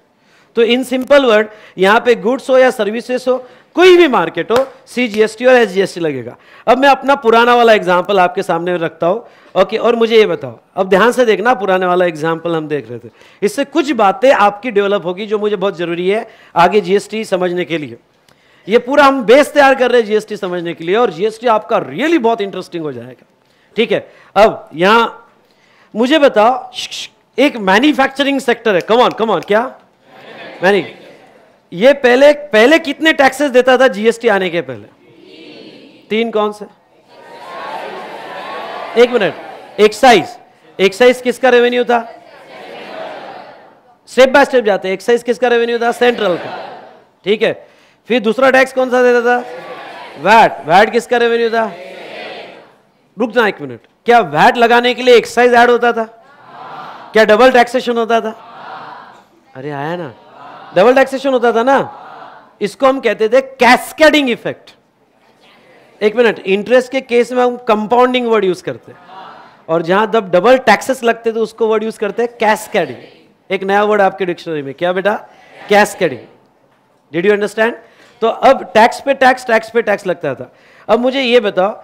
तो इन सिंपल वर्ड यहां पे गुड्स हो या सर्विसेस हो कोई भी मार्केट हो सी जीएसटी और एस लगेगा अब मैं अपना पुराना वाला एग्जाम्पल आपके सामने रखता हूँ ओके और मुझे ये बताओ अब ध्यान से देखना पुराने वाला एग्जाम्पल हम देख रहे थे इससे कुछ बातें आपकी डेवलप होगी जो मुझे बहुत ज़रूरी है आगे जीएसटी समझने के लिए ये पूरा हम बेस तैयार कर रहे हैं जीएसटी समझने के लिए और जीएसटी आपका रियली बहुत इंटरेस्टिंग हो जाएगा ठीक है अब यहां मुझे बताओ एक मैन्युफैक्चरिंग सेक्टर है कमॉन कमॉन क्या मैनी ये पहले पहले कितने टैक्सेस देता था जीएसटी आने के पहले तीन कौन से एक मिनट एक्साइज एक्साइज किसका रेवेन्यू था स्टेप बाय स्टेप जाते एक्साइज किसका रेवेन्यू था सेंट्रल का ठीक है फिर दूसरा टैक्स कौन सा देता था वैट वैट किसका रेवेन्यू था रुक जाए एक मिनट क्या वैट लगाने के लिए एक्साइज ऐड होता था क्या डबल टैक्सेशन होता था अरे आया ना डबल टैक्सेशन होता था ना इसको हम कहते थे कैस्केडिंग इफेक्ट एक मिनट इंटरेस्ट के केस में हम कंपाउंडिंग वर्ड यूज करते और जहां जब डबल टैक्सेस लगते थे उसको वर्ड यूज करते हैं कैस्केडिंग एक नया वर्ड आपके डिक्शनरी में क्या बेटा कैस्केडिंग डिड यू अंडरस्टैंड तो अब टैक्स पे टैक्स टैक्स पे टैक्स लगता था अब मुझे ये बताओ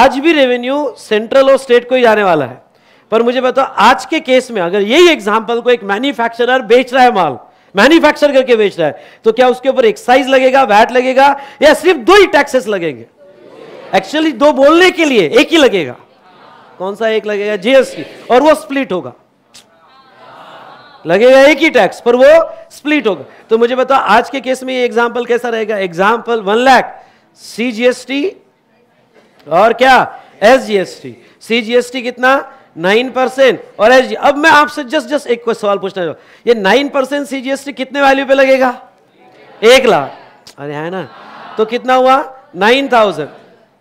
आज भी रेवेन्यू सेंट्रल और स्टेट को ही जाने वाला है पर मुझे बताओ आज के केस में अगर यही एग्जाम्पल को एक मैन्युफैक्चरर बेच रहा है माल मैन्युफैक्चर करके बेच रहा है तो क्या उसके ऊपर एक्साइज लगेगा वैट लगेगा या सिर्फ दो ही टैक्सेस लगेंगे एक्चुअली दो बोलने के लिए एक ही लगेगा कौन सा एक लगेगा जीएसटी और वो स्प्लिट होगा लगेगा एक ही टैक्स पर वो स्प्लिट होगा तो मुझे बताओ आज के केस में ये एग्जाम्पल कैसा रहेगा एग्जाम्पल वन लैख सी और क्या एस जीएसटी कितना नाइन परसेंट और एस अब मैं आपसे जस्ट जस्ट एक सवाल पूछना चाहूँ ये नाइन परसेंट सीजीएसटी कितने वैल्यू पे लगेगा एक लाख अरे है ना तो कितना हुआ नाइन थाउजेंड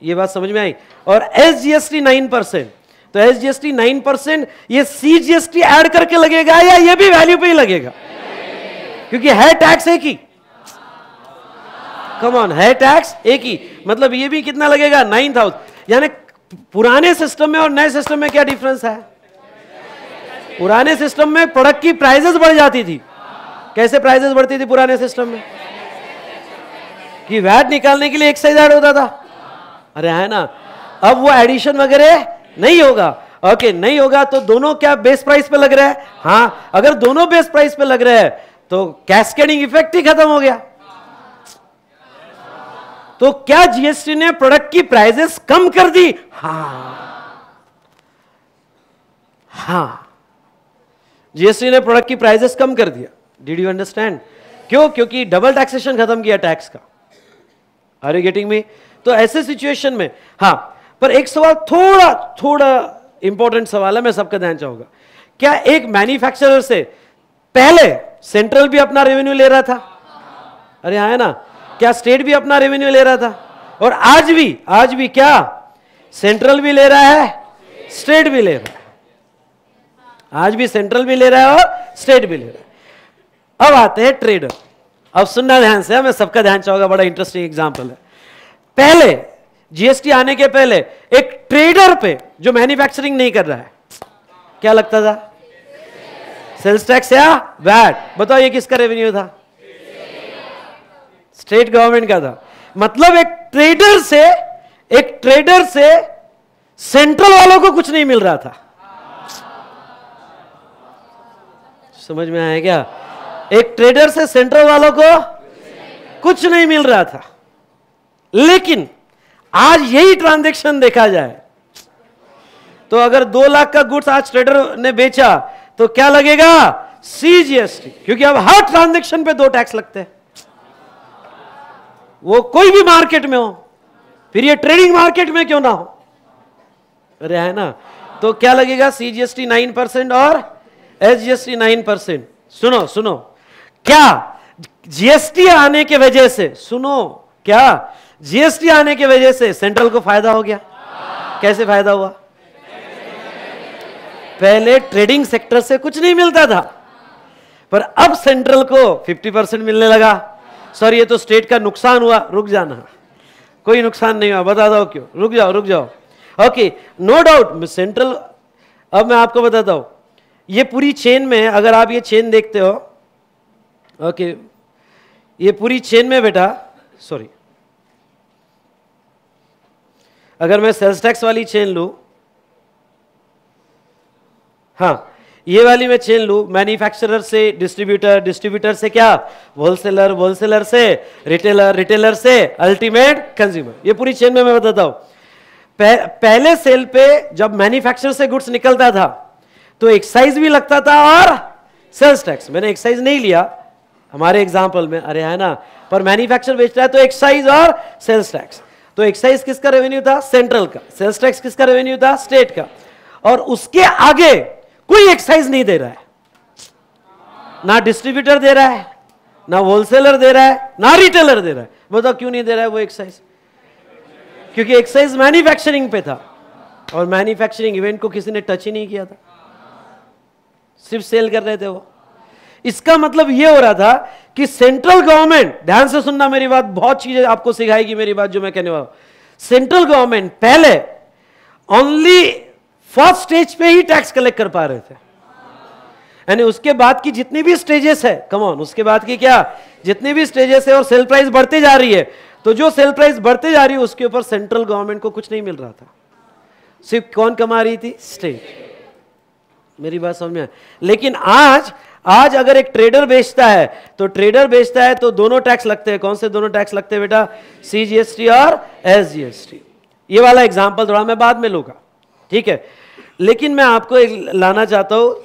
ये बात समझ में आई और S G S T nine percent तो S G S T nine percent ये C G S T add करके लगेगा या ये भी वैल्यू पे ही लगेगा क्योंकि है टैक्स एक ही कम ऑन है टैक्स एक ही मतलब ये भी कितना लगेगा नाइन थाउजेंड यानी पुराने सिस्टम में और नए सिस्टम में क्या डिफरेंस है पुराने सिस्टम में प्रोडक्ट की प्राइजेस बढ़ जाती थी कैसे प्राइजेस बढ़ती थी पुराने सिस्टम में कि वैट निकालने के लिए साइज ऐड होता था अरे है ना अब वो एडिशन वगैरह नहीं होगा ओके नहीं होगा तो दोनों क्या बेस प्राइस पे लग रहा है हाँ अगर दोनों बेस प्राइस पे लग रहे हैं तो कैस्केडिंग इफेक्ट ही खत्म हो गया तो क्या जीएसटी ने प्रोडक्ट की प्राइजेस कम कर दी हा हा जीएसटी ने प्रोडक्ट की प्राइजेस कम कर दिया डिड यू अंडरस्टैंड क्यों क्योंकि डबल टैक्सेशन खत्म किया टैक्स का आर यू गेटिंग मी तो ऐसे सिचुएशन में हा पर एक सवाल थोड़ा थोड़ा इंपॉर्टेंट सवाल है मैं सबका ध्यान चाहूंगा क्या एक मैन्युफैक्चरर से पहले सेंट्रल भी अपना रेवेन्यू ले रहा था अरे हाँ है ना क्या स्टेट भी अपना रेवेन्यू ले रहा था और आज भी आज भी क्या सेंट्रल भी ले रहा है स्टेट भी ले रहा है आज भी सेंट्रल भी ले रहा है और स्टेट भी ले रहा है अब आते हैं ट्रेडर अब सुनना ध्यान से मैं सबका ध्यान चाहूंगा बड़ा इंटरेस्टिंग एग्जाम्पल है पहले जीएसटी आने के पहले एक ट्रेडर पे जो मैन्युफैक्चरिंग नहीं कर रहा है क्या लगता था सेल्स टैक्स या वैट बताओ ये किसका रेवेन्यू था स्टेट गवर्नमेंट का था मतलब एक ट्रेडर से एक ट्रेडर से सेंट्रल वालों को कुछ नहीं मिल रहा था समझ में आया क्या एक ट्रेडर से सेंट्रल वालों को कुछ नहीं मिल रहा था लेकिन आज यही ट्रांजैक्शन देखा जाए तो अगर दो लाख का गुड्स आज ट्रेडर ने बेचा तो क्या लगेगा सीजीएसटी क्योंकि अब हर ट्रांजैक्शन पे दो टैक्स लगते हैं वो कोई भी मार्केट में हो फिर ये ट्रेडिंग मार्केट में क्यों ना हो अरे है ना तो क्या लगेगा C G S T nine percent और एस नाइन परसेंट सुनो सुनो क्या जीएसटी आने के वजह से सुनो क्या जीएसटी आने के वजह से सेंट्रल को फायदा हो गया कैसे फायदा हुआ पहले ट्रेडिंग सेक्टर से कुछ नहीं मिलता था पर अब सेंट्रल को 50 परसेंट मिलने लगा सर ये तो स्टेट का नुकसान हुआ रुक जाना कोई नुकसान नहीं हुआ बता दो क्यों रुक जाओ रुक जाओ ओके नो डाउट सेंट्रल अब मैं आपको बताता हूं ये पूरी चेन में अगर आप ये चेन देखते हो ओके ये पूरी चेन में बेटा सॉरी अगर मैं सेल्स टैक्स वाली चेन लू हाँ ये वाली मैं चेन लू मैन्युफैक्चरर से डिस्ट्रीब्यूटर डिस्ट्रीब्यूटर से क्या होलसेलर होलसेलर से रिटेलर रिटेलर से अल्टीमेट कंज्यूमर ये पूरी चेन में मैं बताता हूं पह, पहले सेल पे जब मैन्युफैक्चरर से गुड्स निकलता था तो एक्साइज भी लगता था और सेल्स टैक्स मैंने एक्साइज नहीं लिया हमारे एग्जाम्पल में अरे है ना पर मैन्युफैक्चर बेचता है तो एक्साइज और सेल्स टैक्स तो एक्साइज किसका रेवेन्यू था सेंट्रल का सेल्स टैक्स किसका रेवेन्यू था स्टेट का और उसके आगे कोई एक्साइज नहीं दे रहा है ना डिस्ट्रीब्यूटर दे रहा है ना होलसेलर दे रहा है ना रिटेलर दे रहा है बताओ तो क्यों नहीं दे रहा है वो एक्साइज क्योंकि एक्साइज मैन्युफैक्चरिंग पे था और मैन्युफैक्चरिंग इवेंट को किसी ने टच ही नहीं किया था सिर्फ सेल कर रहे थे वो इसका मतलब ये हो रहा था कि सेंट्रल गवर्नमेंट ध्यान से सुनना मेरी बात बहुत चीजें आपको सिखाएगी मेरी बात जो मैं कहने वाला हूं सेंट्रल गवर्नमेंट पहले ओनली फर्स्ट स्टेज पे ही टैक्स कलेक्ट कर पा रहे थे यानी उसके बाद की जितनी भी स्टेजेस है कमॉन उसके बाद की क्या जितनी भी स्टेजेस है और सेल प्राइस बढ़ते जा रही है तो जो सेल प्राइस बढ़ते जा रही है उसके ऊपर सेंट्रल गवर्नमेंट को कुछ नहीं मिल रहा था सिर्फ कौन कमा रही थी स्टेट मेरी बात समझ में आए लेकिन आज आज अगर एक ट्रेडर बेचता है तो ट्रेडर बेचता है तो दोनों टैक्स लगते हैं कौन से दोनों टैक्स लगते हैं बेटा सीजीएसटी और एसजीएसटी ये वाला एग्जांपल थोड़ा मैं बाद में लूंगा ठीक है लेकिन मैं आपको एक लाना चाहता हूँ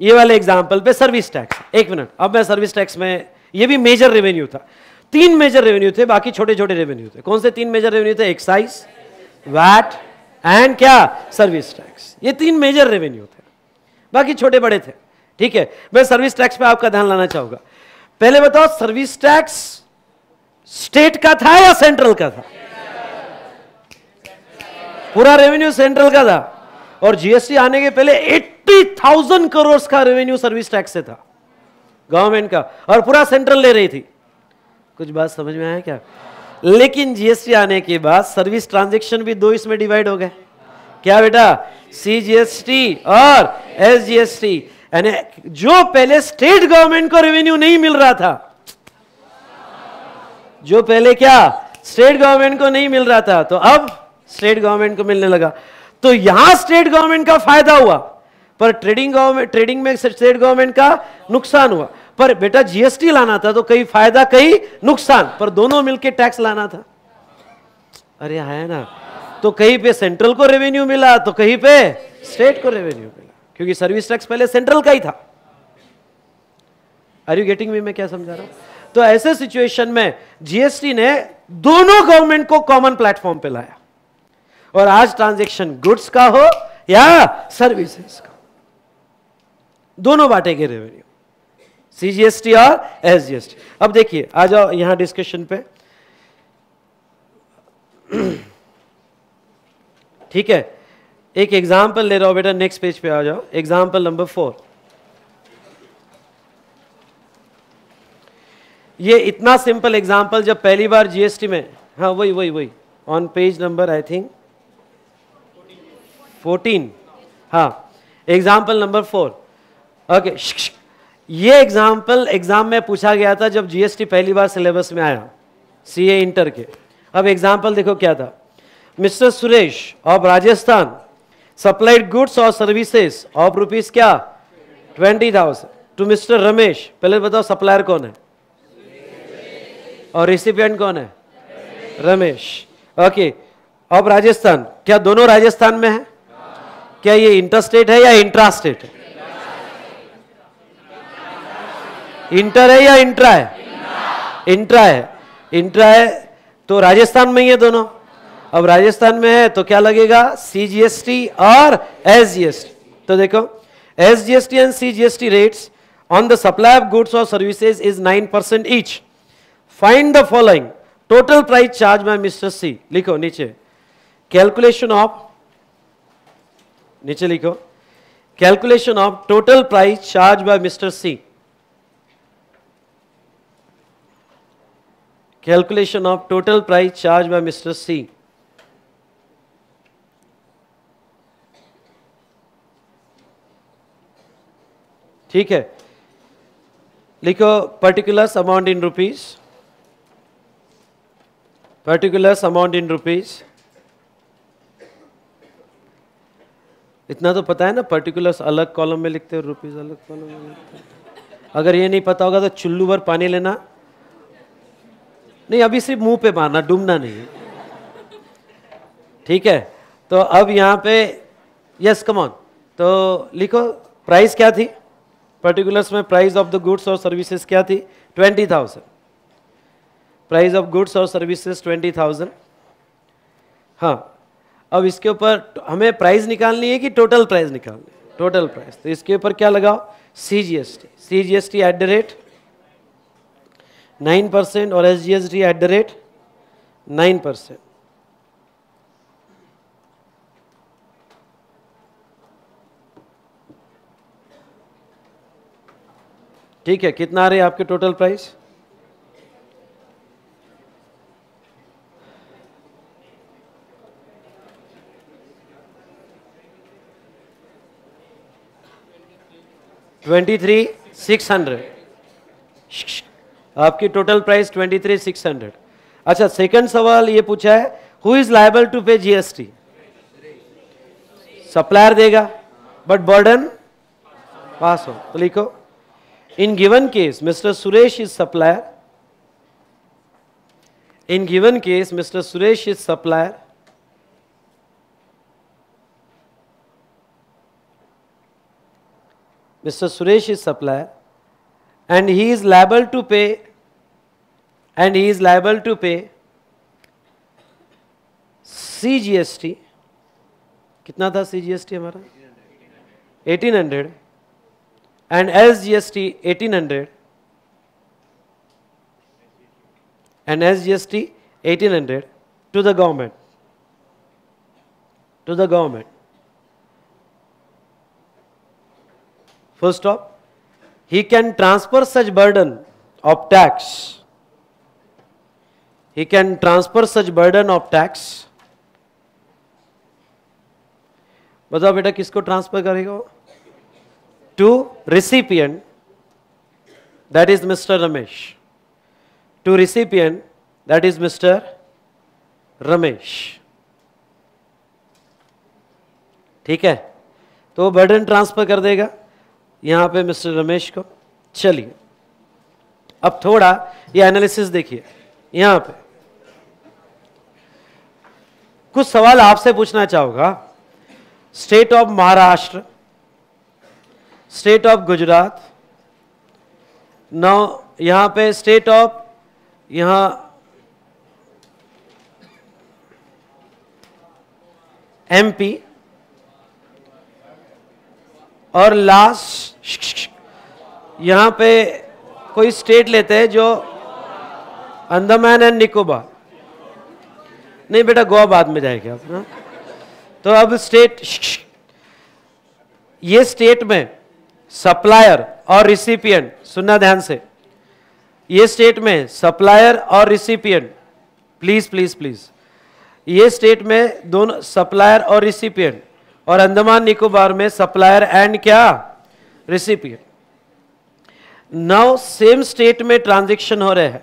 ये वाले एग्जाम्पल पे सर्विस टैक्स एक मिनट अब मैं सर्विस टैक्स में ये भी मेजर रेवेन्यू था तीन मेजर रेवेन्यू थे बाकी छोटे छोटे रेवेन्यू थे कौन से तीन मेजर रेवेन्यू थे एक्साइज वैट एंड क्या सर्विस टैक्स ये तीन मेजर रेवेन्यू थे बाकी छोटे बड़े थे ठीक है मैं सर्विस टैक्स पे आपका ध्यान लाना चाहूंगा पहले बताओ सर्विस टैक्स स्टेट का था या सेंट्रल का था पूरा रेवेन्यू सेंट्रल का था और जीएसटी आने के पहले 80,000 करोड़ का रेवेन्यू सर्विस टैक्स से था गवर्नमेंट का और पूरा सेंट्रल ले रही थी कुछ बात समझ में आया क्या लेकिन जीएसटी आने के बाद सर्विस ट्रांजेक्शन भी दो इसमें डिवाइड हो गए क्या बेटा सी और एस जीएसटी जो पहले स्टेट गवर्नमेंट को रेवेन्यू नहीं मिल रहा था जो पहले क्या स्टेट गवर्नमेंट को नहीं मिल रहा था तो अब स्टेट गवर्नमेंट को मिलने लगा तो यहां स्टेट गवर्नमेंट का फायदा हुआ पर ट्रेडिंग गवर्नमेंट ट्रेडिंग में स्टेट गवर्नमेंट का नुकसान हुआ पर बेटा जीएसटी लाना था तो कहीं फायदा कहीं नुकसान पर दोनों मिलके टैक्स लाना था अरे है ना तो कहीं पे सेंट्रल को रेवेन्यू मिला तो कहीं पे स्टेट को रेवेन्यू मिला क्योंकि सर्विस टैक्स पहले सेंट्रल का ही था आर यू गेटिंग मी मैं क्या समझा रहा हूं तो ऐसे सिचुएशन में जीएसटी ने दोनों गवर्नमेंट को कॉमन प्लेटफॉर्म पे लाया और आज ट्रांजेक्शन गुड्स का हो या सर्विसेज का दोनों बांटेंगे रेवेन्यू सीजीएसटी और एसजीएसटी अब देखिए आ जाओ यहां डिस्कशन पे ठीक है एक एग्जाम्पल ले रहा हूं बेटा नेक्स्ट पेज पे आ जाओ एग्जाम्पल नंबर फोर ये इतना सिंपल एग्जाम्पल जब पहली बार जीएसटी में हाँ वही वही वही on page number I think fourteen हाँ एग्जाम्पल नंबर फोर ओके ये एग्जाम्पल एग्जाम में पूछा गया था जब जीएसटी पहली बार सिलेबस में आया सीए इंटर के अब एग्जाम्पल देखो क्या था Mister Suresh of Rajasthan supplied goods और सर्विसेज ऑफ रुपीज क्या twenty thousand to Mister Ramesh पहले बताओ सप्लायर कौन है और रिसिपियंट कौन है रमेश ओके ऑफ राजस्थान क्या दोनों राजस्थान में है क्या ये इंटरस्टेट है या इंट्रास्टेट है इंटर है या इंट्रा है इंट्रा है इंट्रा है तो राजस्थान में ही है दोनों अब राजस्थान में है तो क्या लगेगा सीजीएसटी और एसजीएसटी तो देखो SGST and CGST rates the supply of goods और services is nine 9% each find the following total price charge by Mister C लिखो नीचे कैलकुलेशन ऑफ नीचे लिखो calculation of total price charge by Mister C calculation of total price charge by Mister C ठीक है लिखो particulars amount in rupees particulars amount in rupees इतना तो पता है ना पर्टिकुलर्स अलग कॉलम में लिखते हैं रुपीज़ अलग कॉलम में लिखते हैं अगर ये नहीं पता होगा तो चुल्लू भर पानी लेना नहीं अभी सिर्फ मुंह पे मारना डूबना नहीं ठीक है तो अब यहाँ पे यस कमॉन तो लिखो प्राइस क्या थी पर्टिकुलर्स में प्राइस ऑफ द गुड्स और सर्विसेज क्या थी twenty thousand price of goods और सर्विसेज ट्वेंटी थाउजेंड हाँ अब इसके ऊपर हमें प्राइस निकालनी है कि टोटल प्राइस निकालनी है टोटल प्राइस तो इसके ऊपर क्या लगाओ C G S T C G S T at the rate nine percent और S G S T at the rate nine percent ठीक है कितना आ रही है आपके total price twenty three six hundred आपकी total price twenty three six hundred अच्छा सेकंड सवाल ये पूछा है who is liable to pay GST supplier देगा बट बर्डन पास हो तो लिखो in given case Mister Suresh is supplier in given case Mister Suresh is supplier Mr. Suresh is supplier and he is liable to pay and he is liable to pay CGST कितना था CGST हमारा 1800 and SGST 1800 and SGST 1800 to the government to the government full stop he can transfer such burden of tax he can transfer such burden of tax बताओ बेटा किसको transfer करेगा to recipient that is Mister Ramesh to recipient that is Mister Ramesh ठीक है तो burden transfer कर देगा यहाँ पे मिस्टर रमेश को चलिए अब थोड़ा ये एनालिसिस देखिए यहाँ पे कुछ सवाल आपसे पूछना चाहूँगा state of Maharashtra state of Gujarat नौ यहाँ पे स्टेट ऑफ यहाँ एमपी और लास्ट यहाँ पे कोई स्टेट लेते हैं जो अंदमान एंड निकोबा नहीं बेटा गोवा बाद में जाएगा आप तो अब स्टेट ये स्टेट में सप्लायर और रिसिपियन सुनना ध्यान से ये स्टेट में सप्लायर और रिसिपियन प्लीज प्लीज प्लीज ये स्टेट में दोनों सप्लायर और रिसिपियंट और अंडमान निकोबार में सप्लायर एंड क्या रिसिपियर नाउ सेम स्टेट में ट्रांजेक्शन हो रहे हैं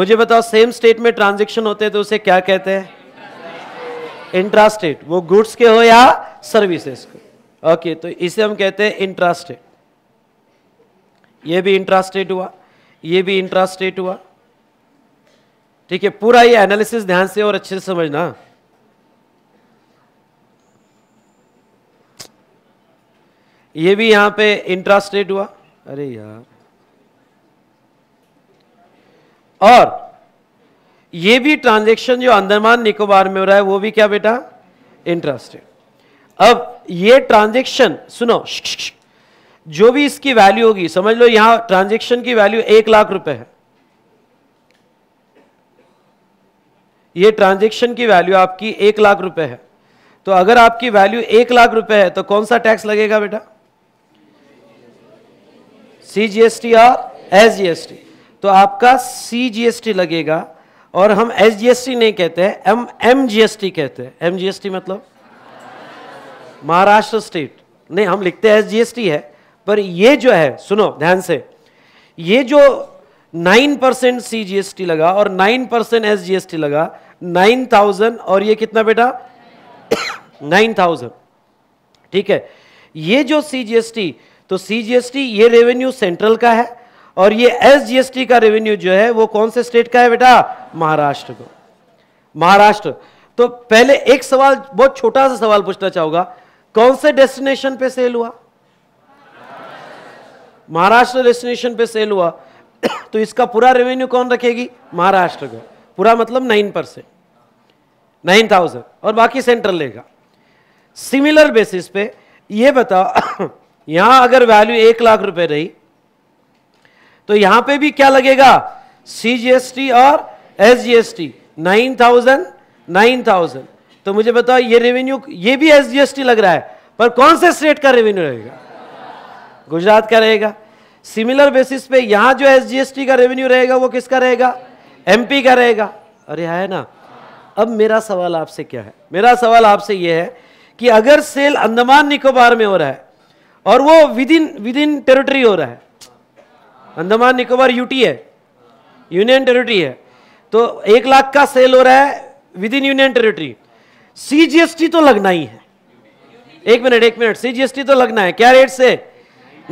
मुझे बताओ सेम स्टेट में ट्रांजेक्शन होते हैं तो उसे क्या कहते हैं इंट्रास्टेट वो गुड्स के हो या सर्विसेज के ओके तो इसे हम कहते हैं इंट्रास्टेट ये भी इंट्रास्टेट हुआ ये भी इंट्रास्टेट हुआ ठीक है पूरा ये एनालिसिस ध्यान से और अच्छे से समझना ये भी यहां पे इंटरेस्ट रेट हुआ अरे यार और ये भी ट्रांजैक्शन जो अंदरमान निकोबार में हो रहा है वो भी क्या बेटा इंटरेस्ट रेट अब ये ट्रांजैक्शन सुनो जो भी इसकी वैल्यू होगी समझ लो यहां ट्रांजैक्शन की वैल्यू एक लाख रुपए है ये ट्रांजैक्शन की वैल्यू आपकी एक लाख रुपए है तो अगर आपकी वैल्यू एक लाख रुपए है तो कौन सा टैक्स लगेगा बेटा सी जी एस टी और एस जी एस टी तो आपका सी जी एस टी लगेगा और हम एस जी एस टी नहीं कहते हैं M M G S T कहते हैं एम जी एस टी मतलब महाराष्ट्र स्टेट नहीं हम लिखते हैं एस जी एस टी है पर ये जो है सुनो ध्यान से ये जो nine percent C G S T लगा और nine percent S G S T लगा नाइन थाउजेंड और ये कितना बेटा नाइन थाउजेंड ठीक है ये जो सी जी एस टी तो सीजीएसटी ये रेवेन्यू सेंट्रल का है और ये एसजीएसटी का रेवेन्यू जो है वो कौन से स्टेट का है बेटा महाराष्ट्र को महाराष्ट्र तो पहले एक सवाल बहुत छोटा सा सवाल पूछना चाहूंगा कौन से डेस्टिनेशन पे सेल हुआ महाराष्ट्र डेस्टिनेशन पे सेल हुआ तो इसका पूरा रेवेन्यू कौन रखेगी महाराष्ट्र का पूरा मतलब नाइन परसेंट नाइन थाउजेंड और बाकी सेंट्रल लेगा सिमिलर बेसिस पे ये बताओ यहां अगर वैल्यू एक लाख रुपए रही तो यहां पे भी क्या लगेगा सी जी एस टी और S G S T nine thousand nine thousand तो मुझे बताओ ये रेवेन्यू ये भी एस जी एस टी लग रहा है पर कौन से स्टेट का रेवेन्यू रहेगा गुजरात का रहेगा सिमिलर बेसिस पे यहां जो एस जी एस टी का रेवेन्यू रहेगा वो किसका रहेगा एमपी का रहेगा अरे है ना अब मेरा सवाल आपसे क्या है मेरा सवाल आपसे यह है कि अगर सेल अंदमान निकोबार में हो रहा है और वो within within territory हो रहा है अंडमान निकोबार यूटी है यूनियन टेरिटरी है तो एक लाख का सेल हो रहा है within union territory CGST तो लगना ही है एक मिनट एक मिनट सीजीएसटी तो लगना है क्या रेट से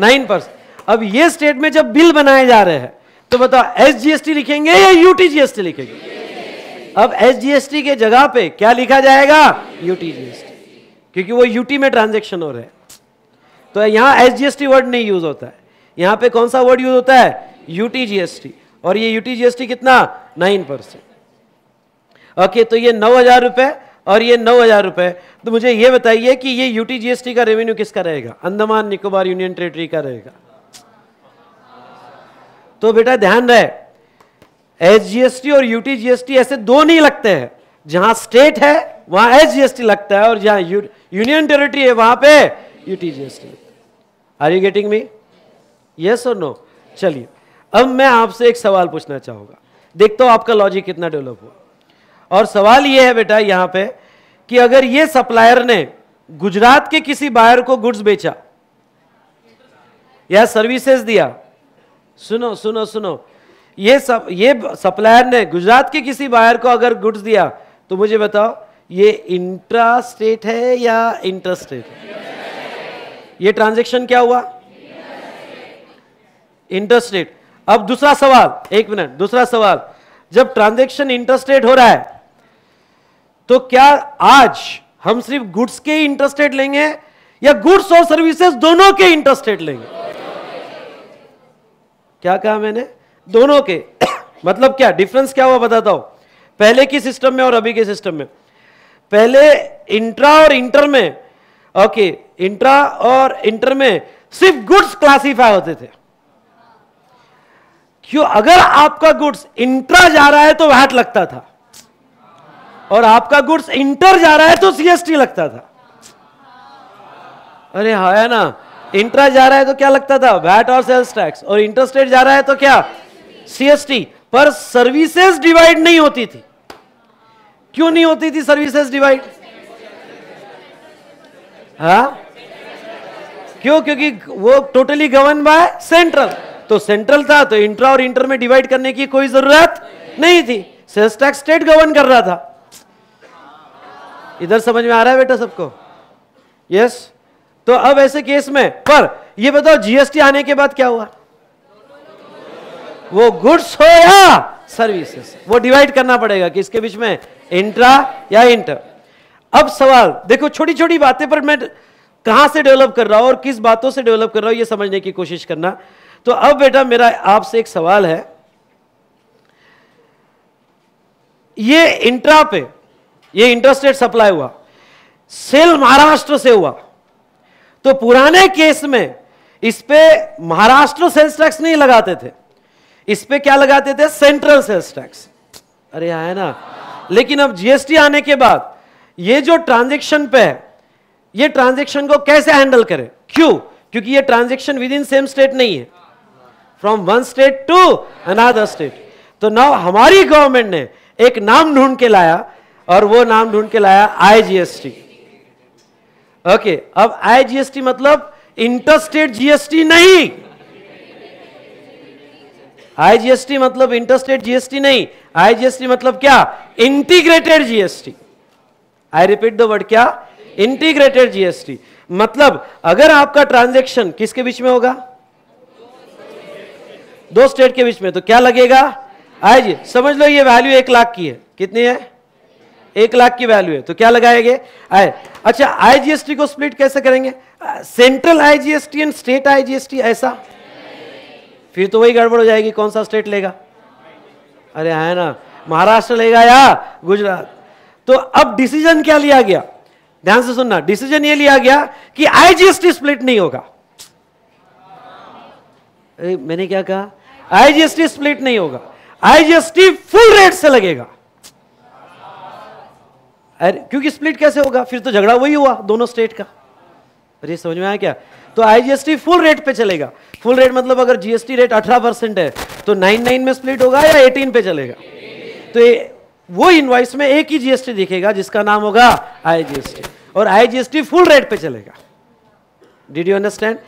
नाइन परसेंट अब ये स्टेट में जब बिल बनाए जा रहे हैं तो बताओ एसजीएसटी लिखेंगे या यूटीजीएसटी लिखेंगे अब एसजीएसटी के जगह पे क्या लिखा जाएगा यूटीजीएसटी क्योंकि वो यूटी में ट्रांजेक्शन हो रहे हैं तो यहां एस जी वर्ड नहीं यूज होता है यहां पे कौन सा वर्ड यूज होता है यूटीजीएसटी टी और ये यूटीजीएसटी टी कितना नाइन परसेंट ओके तो ये नौ हजार रुपए और ये नौ हजार रुपए तो मुझे ये बताइए कि ये यू टी का रेवेन्यू किसका रहेगा अंडमान निकोबार यूनियन टेरेटरी का रहेगा तो बेटा ध्यान रहे एस और यूटीजीएसटी टी ऐसे दो नहीं लगते हैं जहां स्टेट है वहां एस लगता है और जहां यूनियन टेरेटरी है वहां पे यूटीजीएसटी लगता है are you getting me yes और नो चलिए अब मैं आपसे एक सवाल पूछना चाहूंगा देखता हूं आपका लॉजिक कितना डेवलप हुआ और सवाल यह है बेटा यहां पे कि अगर ये सप्लायर ने गुजरात के किसी बायर को गुड्स बेचा या सर्विसेज दिया सुनो सुनो सुनो ये सब ये सप्लायर ने गुजरात के किसी बायर को अगर गुड्स दिया तो मुझे बताओ ये इंट्रा स्टेट है या इंटर स्टेट है ये ट्रांजेक्शन क्या हुआ इंटरेस्ट अब दूसरा सवाल एक मिनट दूसरा सवाल जब ट्रांजेक्शन इंटरेस्ट रेट हो रहा है तो क्या आज हम सिर्फ गुड्स के इंटरेस्ट रेट लेंगे या गुड्स और सर्विसेज दोनों के इंटरेस्ट रेट लेंगे क्या कहा मैंने दोनों के मतलब क्या डिफरेंस क्या हुआ बताता हूं पहले की सिस्टम में और अभी के सिस्टम में पहले इंट्रा और इंटर में ओके इंट्रा और इंटर में सिर्फ गुड्स क्लासीफाई होते थे क्यों अगर आपका गुड्स इंट्रा जा रहा है तो वैट लगता था और आपका गुड्स इंटर जा रहा है तो सीएसटी लगता था अरे हा है ना इंट्रा जा रहा है तो क्या लगता था वैट और सेल्स टैक्स और इंटरस्टेट जा रहा है तो क्या सीएसटी पर सर्विसेज डिवाइड नहीं होती थी क्यों नहीं होती थी सर्विसेज डिवाइड हा? क्यों क्योंकि वो टोटली गवर्न बाय सेंट्रल तो सेंट्रल था तो इंट्रा और इंटर में डिवाइड करने की कोई जरूरत नहीं थी सेल्स टैक्स स्टेट गवर्न कर रहा था इधर समझ में आ रहा है बेटा सबको यस तो अब ऐसे केस में पर ये बताओ जीएसटी आने के बाद क्या हुआ वो गुड्स हो या सर्विसेस वो डिवाइड करना पड़ेगा किसके बीच में इंट्रा या इंटर अब सवाल देखो छोटी छोटी बातें पर मैं कहां से डेवलप कर रहा हूं और किस बातों से डेवलप कर रहा हूं यह समझने की कोशिश करना तो अब बेटा मेरा आपसे एक सवाल है ये इंट्रा पे ये इंटरस्टेट सप्लाई हुआ सेल महाराष्ट्र से हुआ तो पुराने केस में इस पे महाराष्ट्र सेल्स टैक्स नहीं लगाते थे इस पे क्या लगाते थे सेंट्रल सेल्स टैक्स अरे है ना लेकिन अब जीएसटी आने के बाद ये जो ट्रांजेक्शन पे है ये ट्रांजेक्शन को कैसे हैंडल करें क्यों क्योंकि ये transaction with in same state नहीं है from one state to another state तो नाउ हमारी गवर्नमेंट ने एक नाम ढूंढ के लाया और वो नाम ढूंढ के लाया आईजीएसटी ओके अब आईजीएसटी मतलब इंटरस्टेट जीएसटी नहीं आईजीएसटी मतलब इंटरस्टेट जीएसटी नहीं आईजीएसटी मतलब क्या integrated GST I repeat the word क्या इंटीग्रेटेड जीएसटी मतलब अगर आपका ट्रांजेक्शन किसके बीच में होगा दो स्टेट के बीच में तो क्या लगेगा आई जी समझ लो ये वैल्यू एक लाख की है कितनी है एक लाख की वैल्यू है तो क्या लगाएंगे आए अच्छा आईजीएसटी को स्प्लिट कैसे करेंगे central IGST and state IGST ऐसा फिर तो वही गड़बड़ हो जाएगी कौन सा स्टेट लेगा अरे है ना महाराष्ट्र लेगा या गुजरात तो अब डिसीजन क्या लिया गया ध्यान से सुनना डिसीजन ये लिया गया कि आईजीएसटी स्प्लिट नहीं होगा ए, मैंने क्या कहा आईजीएसटी स्प्लिट नहीं होगा आईजीएसटी फुल रेट से लगेगा अरे क्योंकि स्प्लिट कैसे होगा फिर तो झगड़ा वही हुआ दोनों स्टेट का अरे समझ में आया क्या तो आईजीएसटी फुल रेट पे चलेगा फुल रेट मतलब अगर जीएसटी रेट 18 परसेंट है तो 99 में स्प्लिट होगा या 18 पे चलेगा 18. तो वो इनवाइस में एक ही जीएसटी दिखेगा जिसका नाम होगा आईजीएसटी और आईजीएसटी फुल रेट पे चलेगा डिड यू अंडरस्टैंड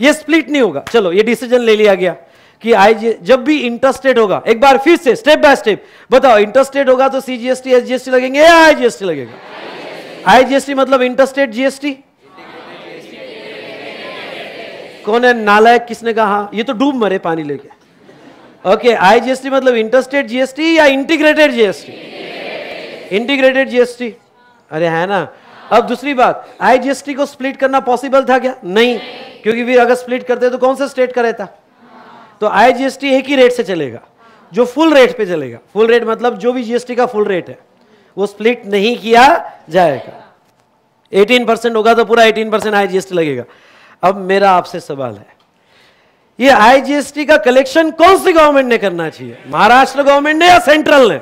ये स्प्लिट नहीं होगा चलो ये डिसीजन ले लिया गया कि आई जब भी इंटरेस्टेड होगा एक बार फिर से स्टेप बाय स्टेप बताओ इंटरेस्टेड होगा तो सीजीएसटी एसजीएसटी लगेंगे या आईजीएसटी लगेगा आईजीएसटी मतलब इंटरस्टेट जीएसटी कौन है नालायक किसने कहा ये तो डूब मरे पानी लेके ओके आई जीएसटी मतलब इंटरस्टेट जीएसटी या इंटीग्रेटेड जीएसटी इंटीग्रेटेड जीएसटी अरे है ना अब दूसरी बात आई जीएसटी को स्प्लिट करना पॉसिबल था क्या नहीं क्योंकि भी अगर स्प्लिट करते तो कौन सा स्टेट का रहता तो आई जीएसटी एक ही रेट से चलेगा जो फुल रेट पे चलेगा फुल रेट मतलब जो भी जीएसटी का फुल रेट है वो स्प्लिट नहीं किया जाएगा 18 परसेंट होगा तो पूरा 18 परसेंट आई लगेगा अब मेरा आपसे सवाल है ये आईजीएसटी का कलेक्शन कौन सी गवर्नमेंट ने करना चाहिए महाराष्ट्र गवर्नमेंट ने या सेंट्रल ने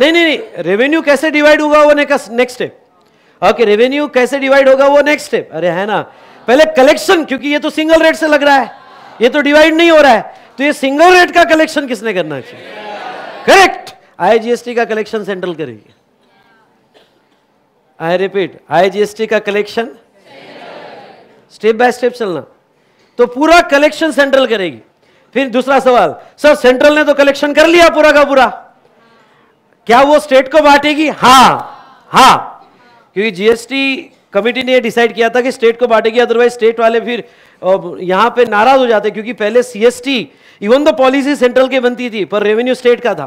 नहीं नहीं नहीं रेवेन्यू कैसे डिवाइड होगा वो नेक्स्ट स्टेप ओके रेवेन्यू कैसे डिवाइड होगा वो नेक्स्ट स्टेप अरे है ना पहले कलेक्शन क्योंकि ये तो सिंगल रेट से लग रहा है ये तो डिवाइड नहीं हो रहा है तो ये सिंगल रेट का कलेक्शन किसने करना चाहिए करेक्ट आईजीएसटी का कलेक्शन सेंट्रल करेगी आई रिपीट आईजीएसटी का कलेक्शन स्टेप बाय स्टेप चलना तो पूरा कलेक्शन सेंट्रल करेगी फिर दूसरा सवाल सर सेंट्रल ने तो कलेक्शन कर लिया पूरा का पूरा क्या वो स्टेट को बांटेगी हाँ हाँ क्योंकि जीएसटी कमिटी ने डिसाइड किया था कि स्टेट को बांटेगी अदरवाइज स्टेट वाले फिर यहां पे नाराज हो जाते क्योंकि पहले CST even the policy central की बनती थी पर रेवेन्यू स्टेट का था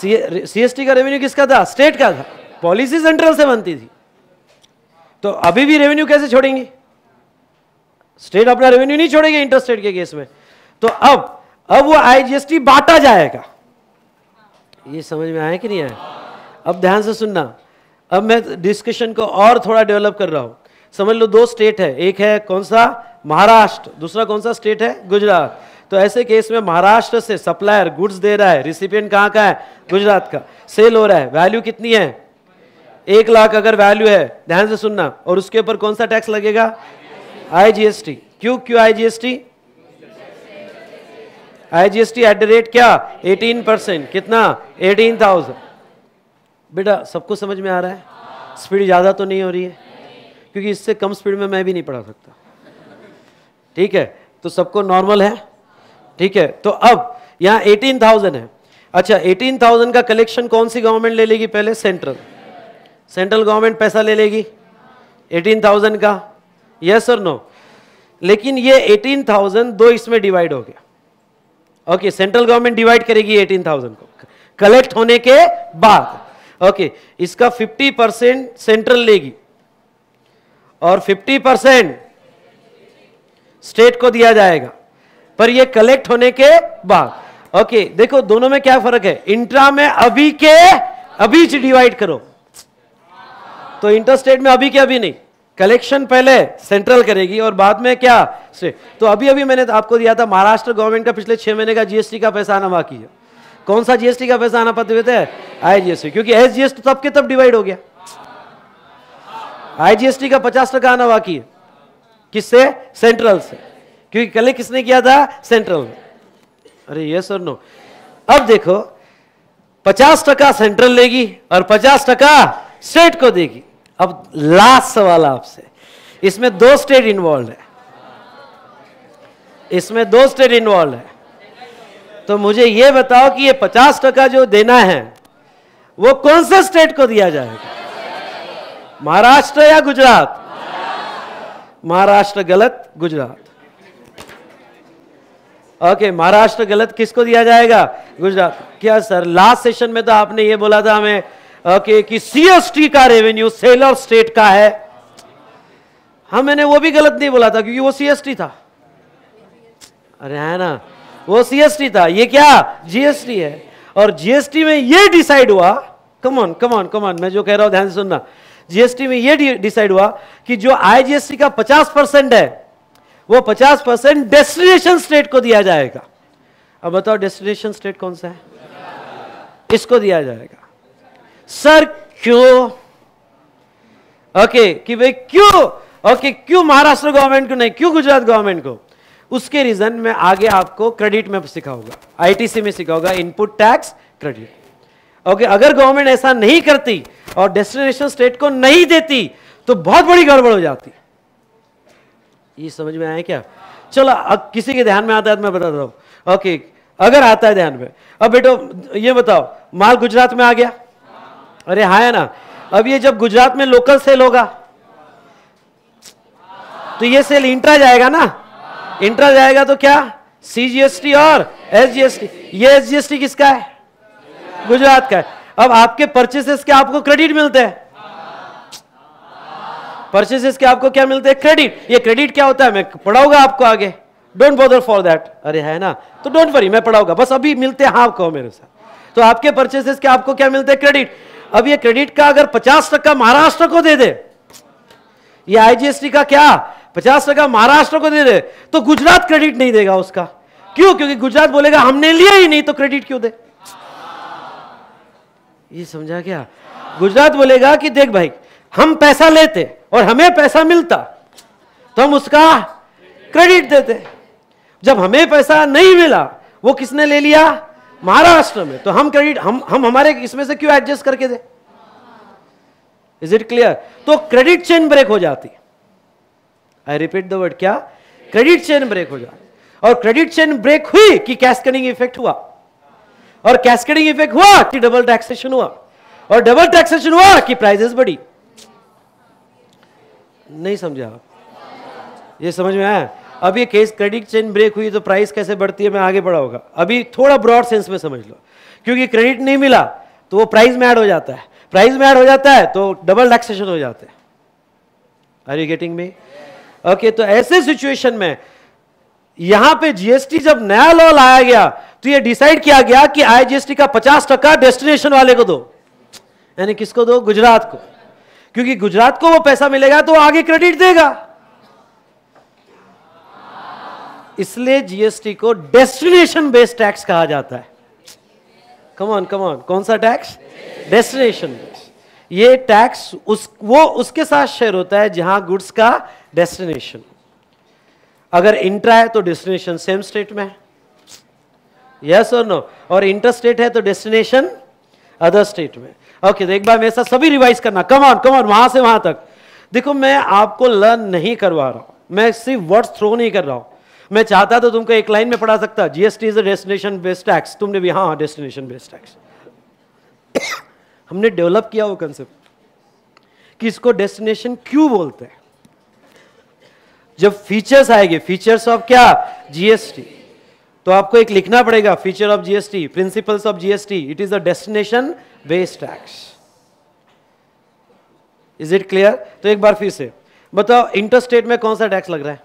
सीएसटी का रेवेन्यू किसका था स्टेट का था पॉलिसी सेंट्रल से बनती थी तो अभी भी रेवेन्यू कैसे छोड़ेंगे स्टेट अपना रेवेन्यू नहीं छोड़ेगा इंटरस्टेट के केस में तो अब अब वो आईजीएसटी बांटा जाएगा ये समझ में आया कि नहीं आया अब ध्यान से सुनना अब मैं डिस्कशन को और थोड़ा डेवलप कर रहा हूं समझ लो दो स्टेट है एक है कौन सा महाराष्ट्र दूसरा कौन सा स्टेट है गुजरात तो ऐसे केस में महाराष्ट्र से सप्लायर गुड्स दे रहा है रिसिपियंट कहां का है गुजरात का सेल हो रहा है वैल्यू कितनी है एक लाख अगर वैल्यू है ध्यान से सुनना और उसके ऊपर कौन सा टैक्स लगेगा आईजीएसटी क्यों क्यों IGST IGST at the rate क्या 18 परसेंट कितना 18,000 बेटा सबको समझ में आ रहा है स्पीड ज़्यादा तो नहीं हो रही है क्योंकि इससे कम स्पीड में मैं भी नहीं पढ़ा सकता ठीक है तो सबको नॉर्मल है ठीक है तो अब एटीन 18,000 है अच्छा 18,000 का कलेक्शन कौन सी गवर्नमेंट ले लेगी पहले सेंट्रल सेंट्रल गवर्नमेंट पैसा ले लेगी 18,000 का यस और नो लेकिन ये 18,000 दो इसमें डिवाइड हो गया ओके सेंट्रल गवर्नमेंट डिवाइड करेगी 18,000 को कलेक्ट होने के बाद ओके इसका 50 परसेंट सेंट्रल लेगी और 50 परसेंट स्टेट को दिया जाएगा पर ये कलेक्ट होने के बाद ओके देखो दोनों में क्या फर्क है इंट्रा में अभी के अभी डिवाइड करो तो इंटरस्टेट में अभी क्या अभी नहीं कलेक्शन पहले सेंट्रल करेगी और बाद में क्या तो अभी अभी मैंने तो आपको दिया था महाराष्ट्र गवर्नमेंट का पिछले छह महीने का जीएसटी का पैसा आना बाकी है कौन सा जीएसटी का पैसा आना पाते हुए थे आईजीएसटी क्योंकि एसजीएसटी तो तब के तब डिवाइड हो गया आईजीएसटी का पचास टका आना बाकी है किससे सेंट्रल से क्योंकि कल किसने किया था सेंट्रल अरे ये सर नो अब देखो पचास टका सेंट्रल लेगी और पचास टका स्टेट को देगी अब लास्ट सवाल आपसे इसमें दो स्टेट इन्वॉल्व है इसमें दो स्टेट इन्वॉल्व है तो मुझे यह बताओ कि ये पचास टका जो देना है वो कौन से स्टेट को दिया जाएगा महाराष्ट्र या गुजरात महाराष्ट्र गलत गुजरात ओके महाराष्ट्र गलत किसको दिया जाएगा गुजरात क्या सर लास्ट सेशन में तो आपने ये बोला था हमें okay, कि सीएसटी का रेवेन्यू सेलर स्टेट का है हाँ मैंने वो भी गलत नहीं बोला था क्योंकि वो सीएसटी था अरे है ना वो सीएसटी था ये क्या जीएसटी है और जीएसटी में ये डिसाइड हुआ कमॉन कमॉन कमॉन मैं जो कह रहा हूं ध्यान से सुनना जीएसटी में ये डिसाइड हुआ कि जो आईजीएसटी का 50 परसेंट है वो 50 परसेंट डेस्टिनेशन स्टेट को दिया जाएगा अब बताओ डेस्टिनेशन स्टेट कौन सा है इसको दिया जाएगा सर क्यों ओके कि भाई क्यों ओके क्यों महाराष्ट्र गवर्नमेंट को नहीं क्यों गुजरात गवर्नमेंट को उसके रीजन में आगे आपको क्रेडिट में सिखाऊंगा आईटीसी में सिखाऊंगा इनपुट टैक्स क्रेडिट ओके अगर गवर्नमेंट ऐसा नहीं करती और डेस्टिनेशन स्टेट को नहीं देती तो बहुत बड़ी गड़बड़ हो जाती ये समझ में आया क्या चलो अब किसी के ध्यान में आता है तो मैं बता रहा हूं ओके अगर आता है ध्यान में अब बेटो ये बताओ माल गुजरात में आ गया अरे हा है ना अब ये जब गुजरात में लोकल सेल होगा तो ये सेल इंट्रा जाएगा ना इंट्रा जाएगा तो क्या सीजीएसटी और एसजीएसटी ये एसजीएसटी किसका है गुजरात का है अब आपके परचेसेस के आपको क्रेडिट मिलते हैं परचेसेस के आपको क्या मिलते हैं क्रेडिट ये क्रेडिट क्या होता है मैं पढ़ाऊंगा आपको आगे डोंट बॉदर फॉर दैट अरे हाँ है ना तो डोंट वरी मैं पढ़ाऊंगा बस अभी मिलते हैं हाँ आपको मेरे साथ तो आपके परचेसेस के आपको क्या मिलते हैं क्रेडिट अब ये क्रेडिट का अगर पचास टका महाराष्ट्र को दे दे ये आईजीएसटी का क्या पचास टका महाराष्ट्र को दे दे तो गुजरात क्रेडिट नहीं देगा उसका क्यों क्योंकि गुजरात बोलेगा हमने लिया ही नहीं तो क्रेडिट क्यों दे ये समझा क्या गुजरात बोलेगा कि देख भाई हम पैसा लेते और हमें पैसा मिलता तो हम उसका क्रेडिट देते जब हमें पैसा नहीं मिला वो किसने ले लिया महाराष्ट्र में तो हम क्रेडिट हम हम हमारे इसमें से क्यों एडजस्ट करके दे इज इट क्लियर तो क्रेडिट चेन ब्रेक हो जाती आई रिपीट द वर्ड क्या क्रेडिट चेन ब्रेक हो जाती और क्रेडिट चेन ब्रेक हुई कि कैस्केडिंग इफेक्ट हुआ और कैस्केडिंग इफेक्ट हुआ कि डबल टैक्सेशन हुआ और डबल टैक्सेशन हुआ कि प्राइजेस बढ़ी नहीं समझा ये समझ में आया अब ये केस क्रेडिट चेन ब्रेक हुई तो प्राइस कैसे बढ़ती है मैं आगे बढ़ा होगा अभी थोड़ा ब्रॉड सेंस में समझ लो क्योंकि क्रेडिट नहीं मिला तो वो प्राइस में ऐड हो जाता है प्राइस में ऐड हो जाता है तो डबल टैक्सेशन हो जाते हैं are you getting me okay तो ऐसे सिचुएशन में यहां पे जीएसटी जब नया लॉ लाया गया तो ये डिसाइड किया गया कि आईजीएसटी का पचास टका डेस्टिनेशन वाले को दो यानी किसको दो गुजरात को क्योंकि गुजरात को वो पैसा मिलेगा तो आगे क्रेडिट देगा इसलिए जीएसटी को डेस्टिनेशन बेस्ड टैक्स कहा जाता है कमान कमान कौन सा टैक्स डेस्टिनेशन ये टैक्स उस वो उसके साथ शेयर होता है जहां गुड्स का डेस्टिनेशन अगर इंट्रा है तो डेस्टिनेशन सेम स्टेट में है यस और नो और इंटर स्टेट है तो डेस्टिनेशन अदर स्टेट में ओके okay, तो एक बार मेरे साथ सभी रिवाइज करना कमान कमान वहां से वहां तक देखो मैं आपको लर्न नहीं करवा रहा हूं मैं सिर्फ वर्ड्स थ्रो नहीं कर रहा हूं मैं चाहता तो तुमको एक लाइन में पढ़ा सकता GST is a destination based tax तुमने भी हाँ डेस्टिनेशन बेस्ड टैक्स हमने डेवलप किया वो कंसेप्ट कि इसको डेस्टिनेशन क्यों बोलते हैं जब फीचर्स आएंगे फीचर्स ऑफ क्या जीएसटी तो आपको एक लिखना पड़ेगा feature of GST principles of GST it is a destination based tax is it clear तो एक बार फिर से बताओ इंटर स्टेट में कौन सा टैक्स लग रहा है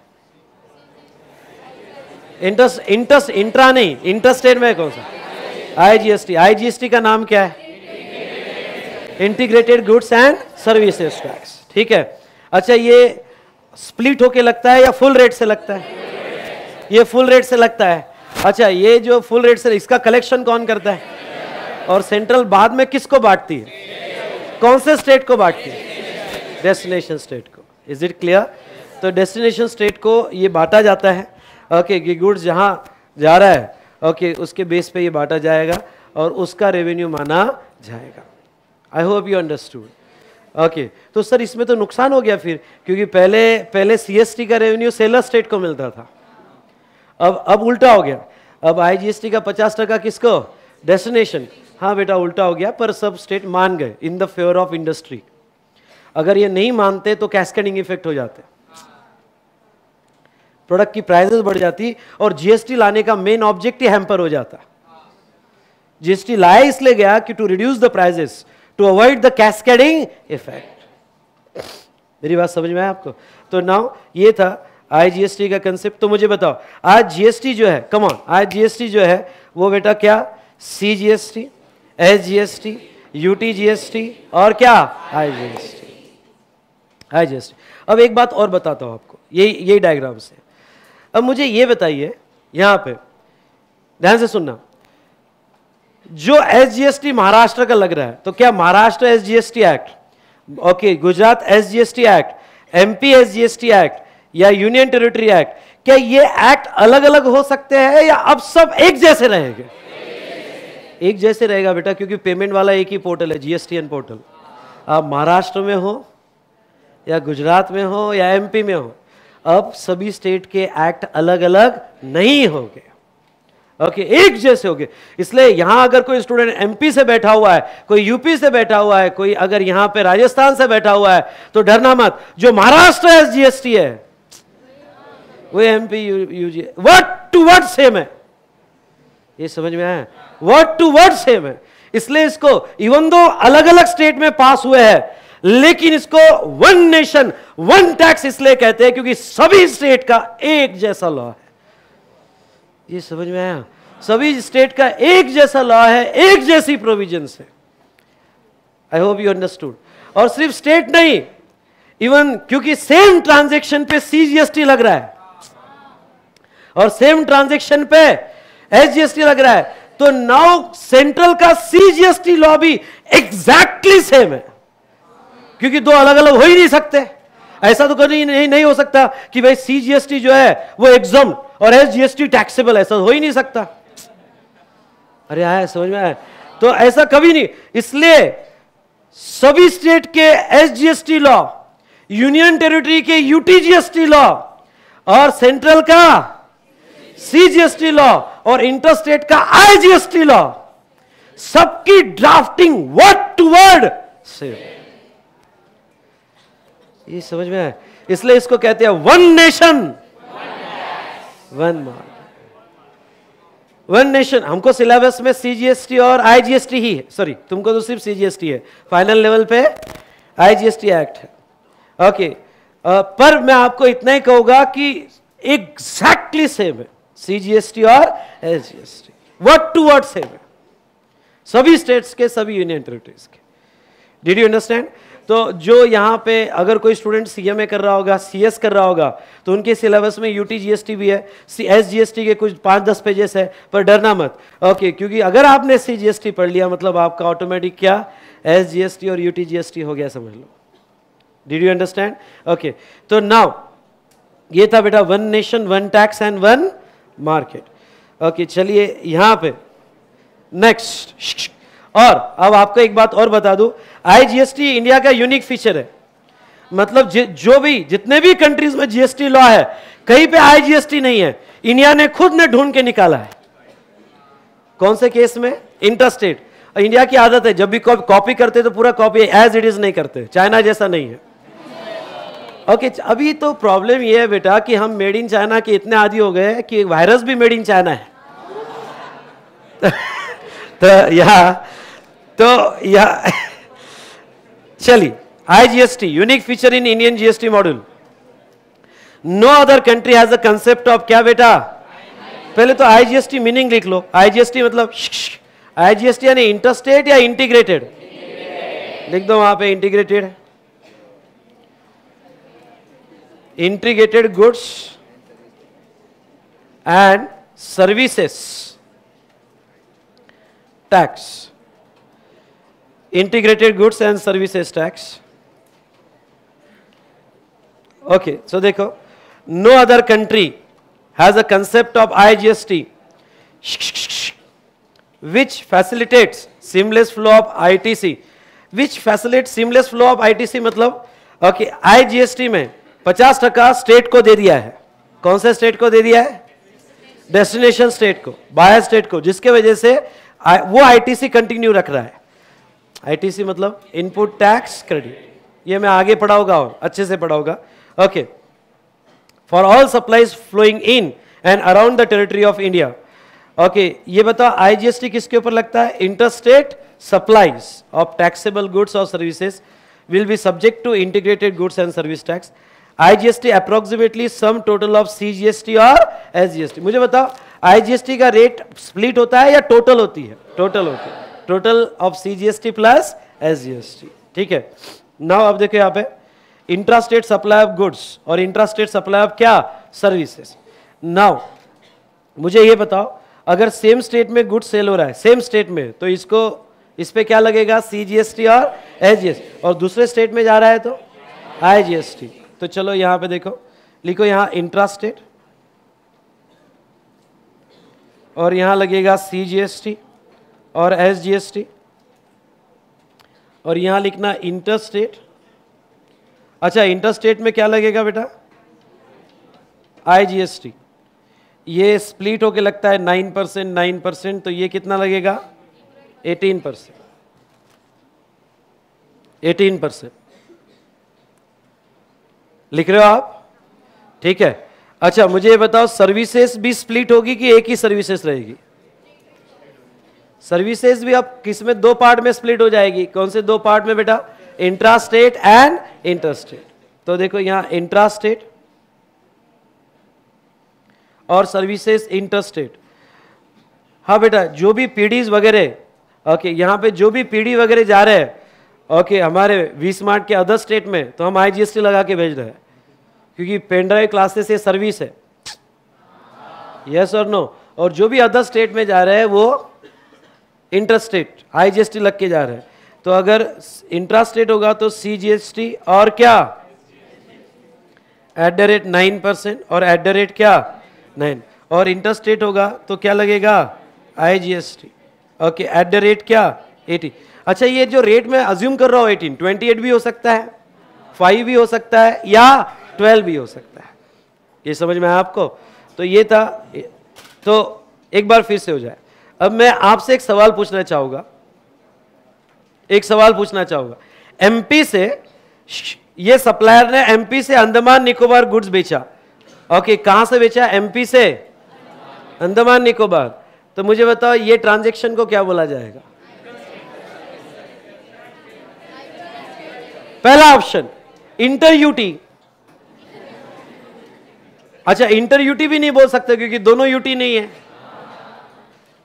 इंटरेस्ट इंटरेस्ट इंट्रा नहीं इंटरस्टेट में कौन सा आईजीएसटी आईजीएसटी का नाम क्या है integrated goods and services tax ठीक है अच्छा ये स्प्लिट होके लगता है या फुल रेट से लगता है ये फुल रेट से लगता है अच्छा ये जो फुल रेट से इसका कलेक्शन कौन करता है और सेंट्रल बाद में किसको बांटती है कौन से स्टेट को बांटती है डेस्टिनेशन स्टेट को इज इट क्लियर तो डेस्टिनेशन स्टेट को ये बांटा जाता है ओके ये गुड्स जहाँ जा रहा है ओके उसके बेस पे ये बांटा जाएगा और उसका रेवेन्यू माना जाएगा I hope you understood okay तो सर इसमें तो नुकसान हो गया फिर क्योंकि पहले पहले सीएसटी का रेवेन्यू सेलर स्टेट को मिलता था अब अब उल्टा हो गया अब आईजीएसटी का पचास टका किसको डेस्टिनेशन हाँ बेटा उल्टा हो गया पर सब स्टेट मान गए in the favour of industry अगर ये नहीं मानते तो कैस्केडिंग इफेक्ट हो जाते हैं प्रोडक्ट की प्राइजेस बढ़ जाती और जीएसटी लाने का मेन ऑब्जेक्ट ही हैम्पर हो जाता जीएसटी लाया इसलिए गया कि to reduce the prices to avoid the cascading effect मेरी बात समझ में आए आपको तो नाउ ये था आई जीएसटी का कंसेप्ट तो मुझे बताओ आज जीएसटी जो है कमा आज जीएसटी जो है वो बेटा क्या C GST S GST UT GST और क्या आई जीएसटी आई जीएसटी अब एक बात और बताता हूं आपको यही यही डायग्राम से अब मुझे ये बताइए यहां पे ध्यान से सुनना जो एसजीएसटी महाराष्ट्र का लग रहा है तो क्या Maharashtra SGST act okay Gujarat SGST act MP SGST act या यूनियन टेरिटरी एक्ट क्या ये एक्ट अलग अलग हो सकते हैं या अब सब एक जैसे रहेंगे एक जैसे रहेगा बेटा क्योंकि पेमेंट वाला एक ही पोर्टल है जीएसटीएन पोर्टल आप महाराष्ट्र में हो या गुजरात में हो या एमपी में हो अब सभी स्टेट के एक्ट अलग अलग नहीं गए ओके okay, एक जैसे हो गए इसलिए यहां अगर कोई स्टूडेंट एमपी से बैठा हुआ है कोई यूपी से बैठा हुआ है कोई अगर यहां पे राजस्थान से बैठा हुआ है तो डरना मत जो महाराष्ट्र एस जीएसटी है वो MP UG word to word same है ये समझ में आया वर्ड टू वर्ड सेम है इसलिए इसको इवन दो अलग अलग स्टेट में पास हुए हैं लेकिन इसको वन नेशन वन टैक्स इसलिए कहते हैं क्योंकि सभी स्टेट का एक जैसा लॉ है ये समझ में आया सभी स्टेट का एक जैसा लॉ है एक जैसी प्रोविजन है आई होप यू अंडरस्टूड और सिर्फ स्टेट नहीं इवन क्योंकि सेम ट्रांजेक्शन पे सीजीएसटी लग रहा है और सेम ट्रांजेक्शन पे एसजीएसटी लग रहा है तो नाउ सेंट्रल का सीजीएसटी लॉ भी एग्जैक्टली सेम है क्योंकि दो अलग अलग हो ही नहीं सकते ऐसा तो कभी नहीं, नहीं हो सकता कि भाई सी टी जो है वो एग्जाम और एस जीएसटी टैक्सेबल ऐसा हो ही नहीं सकता अरे आया समझ में आया तो ऐसा कभी नहीं इसलिए सभी स्टेट के S GST law union territory के यूटीजीएसटी लॉ और सेंट्रल का सीजीएसटी लॉ और इंटर स्टेट का आईजीएसटी लॉ सबकी drafting word to word same ये समझ में आया इसलिए इसको कहते हैं वन नेशन वन मार्ग वन नेशन हमको सिलेबस में सीजीएसटी और आईजीएसटी ही है सॉरी तुमको तो सिर्फ सीजीएसटी है फाइनल लेवल पे आईजीएसटी एक्ट है ओके uh, पर मैं आपको इतना ही कहूंगा कि एग्जैक्टली सेम है सीजीएसटी और SGST word to word same है सभी स्टेट्स के सभी यूनियन टेरिटरीज के डिड यू अंडरस्टैंड तो जो यहाँ पे अगर कोई स्टूडेंट सीएमए कर रहा होगा एस कर रहा होगा तो उनके सिलेबस में यूटी जीएसटी भी है सी एस जीएसटी के कुछ पाँच दस पेजेस है पर डरना मत ओके क्योंकि अगर आपने सी टी पढ़ लिया मतलब आपका ऑटोमेटिक क्या एस टी और यूटी हो गया समझ लो डिड यू अंडरस्टैंड ओके तो नाउ ये था बेटा one nation one tax and one market okay चलिए यहाँ पे नेक्स्ट और अब आपको एक बात और बता दू आईजीएसटी इंडिया का यूनिक फीचर है मतलब जो भी जितने भी कंट्रीज में जीएसटी लॉ है कहीं पे आईजीएसटी नहीं है इंडिया ने खुद ने ढूंढ के निकाला है कौन से केस में इंटरस्टेट इंडिया की आदत है जब भी कॉपी करते तो पूरा कॉपी एज इट इज नहीं करते चाइना जैसा नहीं है ओके okay, अभी तो प्रॉब्लम ये है बेटा कि हम मेड इन चाइना के इतने आदि हो गए कि वायरस भी मेड इन चाइना है तो यहाँ तो यह चलिए high GST, unique feature in Indian GST module no other country has a concept of क्या बेटा पहले तो आई जीएसटी मीनिंग लिख लो आई जीएसटी मतलब आई जीएसटी यानी इंटरस्टेट या इंटीग्रेटेड लिख दो वहां पे integrated integrated goods and services tax integrated goods and services tax okay so देखो no other country has a concept of I G S T which facilitate seamless flow of I T C which facilitate seamless flow of I T C मतलब okay I G S T में पचास टका state को दे दिया है कौन से स्टेट को दे दिया है डेस्टिनेशन स्टेट को बाहर स्टेट को जिसके वजह से वो आई टी सी कंटिन्यू रख रहा है आईटीसी मतलब इनपुट टैक्स क्रेडिट ये मैं आगे पढ़ाऊंगा और अच्छे से पढ़ाऊंगा okay for all supplies flowing in and around the territory of India okay ये बताओ आईजीएसटी किसके ऊपर लगता है interstate supplies of taxable goods और services will be subject to integrated goods and service tax IGST of C G S T और T मुझे बताओ आईजीएसटी का रेट स्प्लिट होता है या टोटल होती है टोटल होती है total of C G S T plus S G S T ठीक है नाउ अब देखो यहाँ पे intra state supply of goods और इंट्रा स्टेट सप्लाई ऑफ क्या सर्विसेज नाउ मुझे ये बताओ अगर सेम स्टेट में गुड्स सेल हो रहा है सेम स्टेट में तो इसको इस पर क्या लगेगा सी जी एस टी और एस जी एस और दूसरे स्टेट में जा रहा है तो आई जी एस टी तो चलो यहाँ पे देखो लिखो यहाँ इंट्रा स्टेट और यहाँ लगेगा सी जी एस टी और एस टी और यहाँ लिखना इंटर स्टेट अच्छा इंटर स्टेट में क्या लगेगा बेटा आई जी एस टी ये स्प्लिट होके लगता है नाइन परसेंट नाइन परसेंट तो ये कितना लगेगा एटीन परसेंट एटीन परसेंट लिख रहे हो आप ठीक है अच्छा मुझे ये बताओ सर्विसेज भी स्प्लिट होगी कि एक ही सर्विसेज रहेगी सर्विसेज भी अब किसमें दो पार्ट में स्प्लिट हो जाएगी कौन से दो पार्ट में बेटा इंट्रास्टेट एंड इंटरस्टेट तो देखो यहां इंट्रास्टेट और सर्विसेज इंटरस्टेट हा बेटा जो भी पीडीज वगैरह ओके यहां पे जो भी पीडी वगैरह जा रहे हैं ओके हमारे वी स्मार्ट के अदर स्टेट में तो हम आईजीएसटी लगा के भेज रहे हैं क्योंकि पेनड्राइव क्लासेस ये सर्विस है यस और नो और जो भी अदर स्टेट में जा रहे हैं वो इंटरस्टेट आईजीएसटी लग के जा रहे हैं तो अगर इंटरस्टेट होगा तो सीजीएसटी और क्या at the rate nine percent और एट द रेट क्या नाइन और इंटरस्टेट होगा तो क्या लगेगा IGST okay at the rate क्या एटीन अच्छा ये जो रेट मैं अज्यूम कर रहा हूँ एटीन ट्वेंटी एट भी हो सकता है फाइव भी हो सकता है या ट्वेल्व भी हो सकता है ये समझ में आया आपको तो ये था तो एक बार फिर से हो जाए अब मैं आपसे एक सवाल पूछना चाहूंगा एक सवाल पूछना चाहूंगा एमपी से ये सप्लायर ने एमपी से अंडमान निकोबार गुड्स बेचा ओके कहां से बेचा एमपी से अंडमान निकोबार तो मुझे बताओ ये ट्रांजेक्शन को क्या बोला जाएगा पहला ऑप्शन इंटर यूटी अच्छा इंटर यूटी भी नहीं बोल सकते क्योंकि दोनों यूटी नहीं है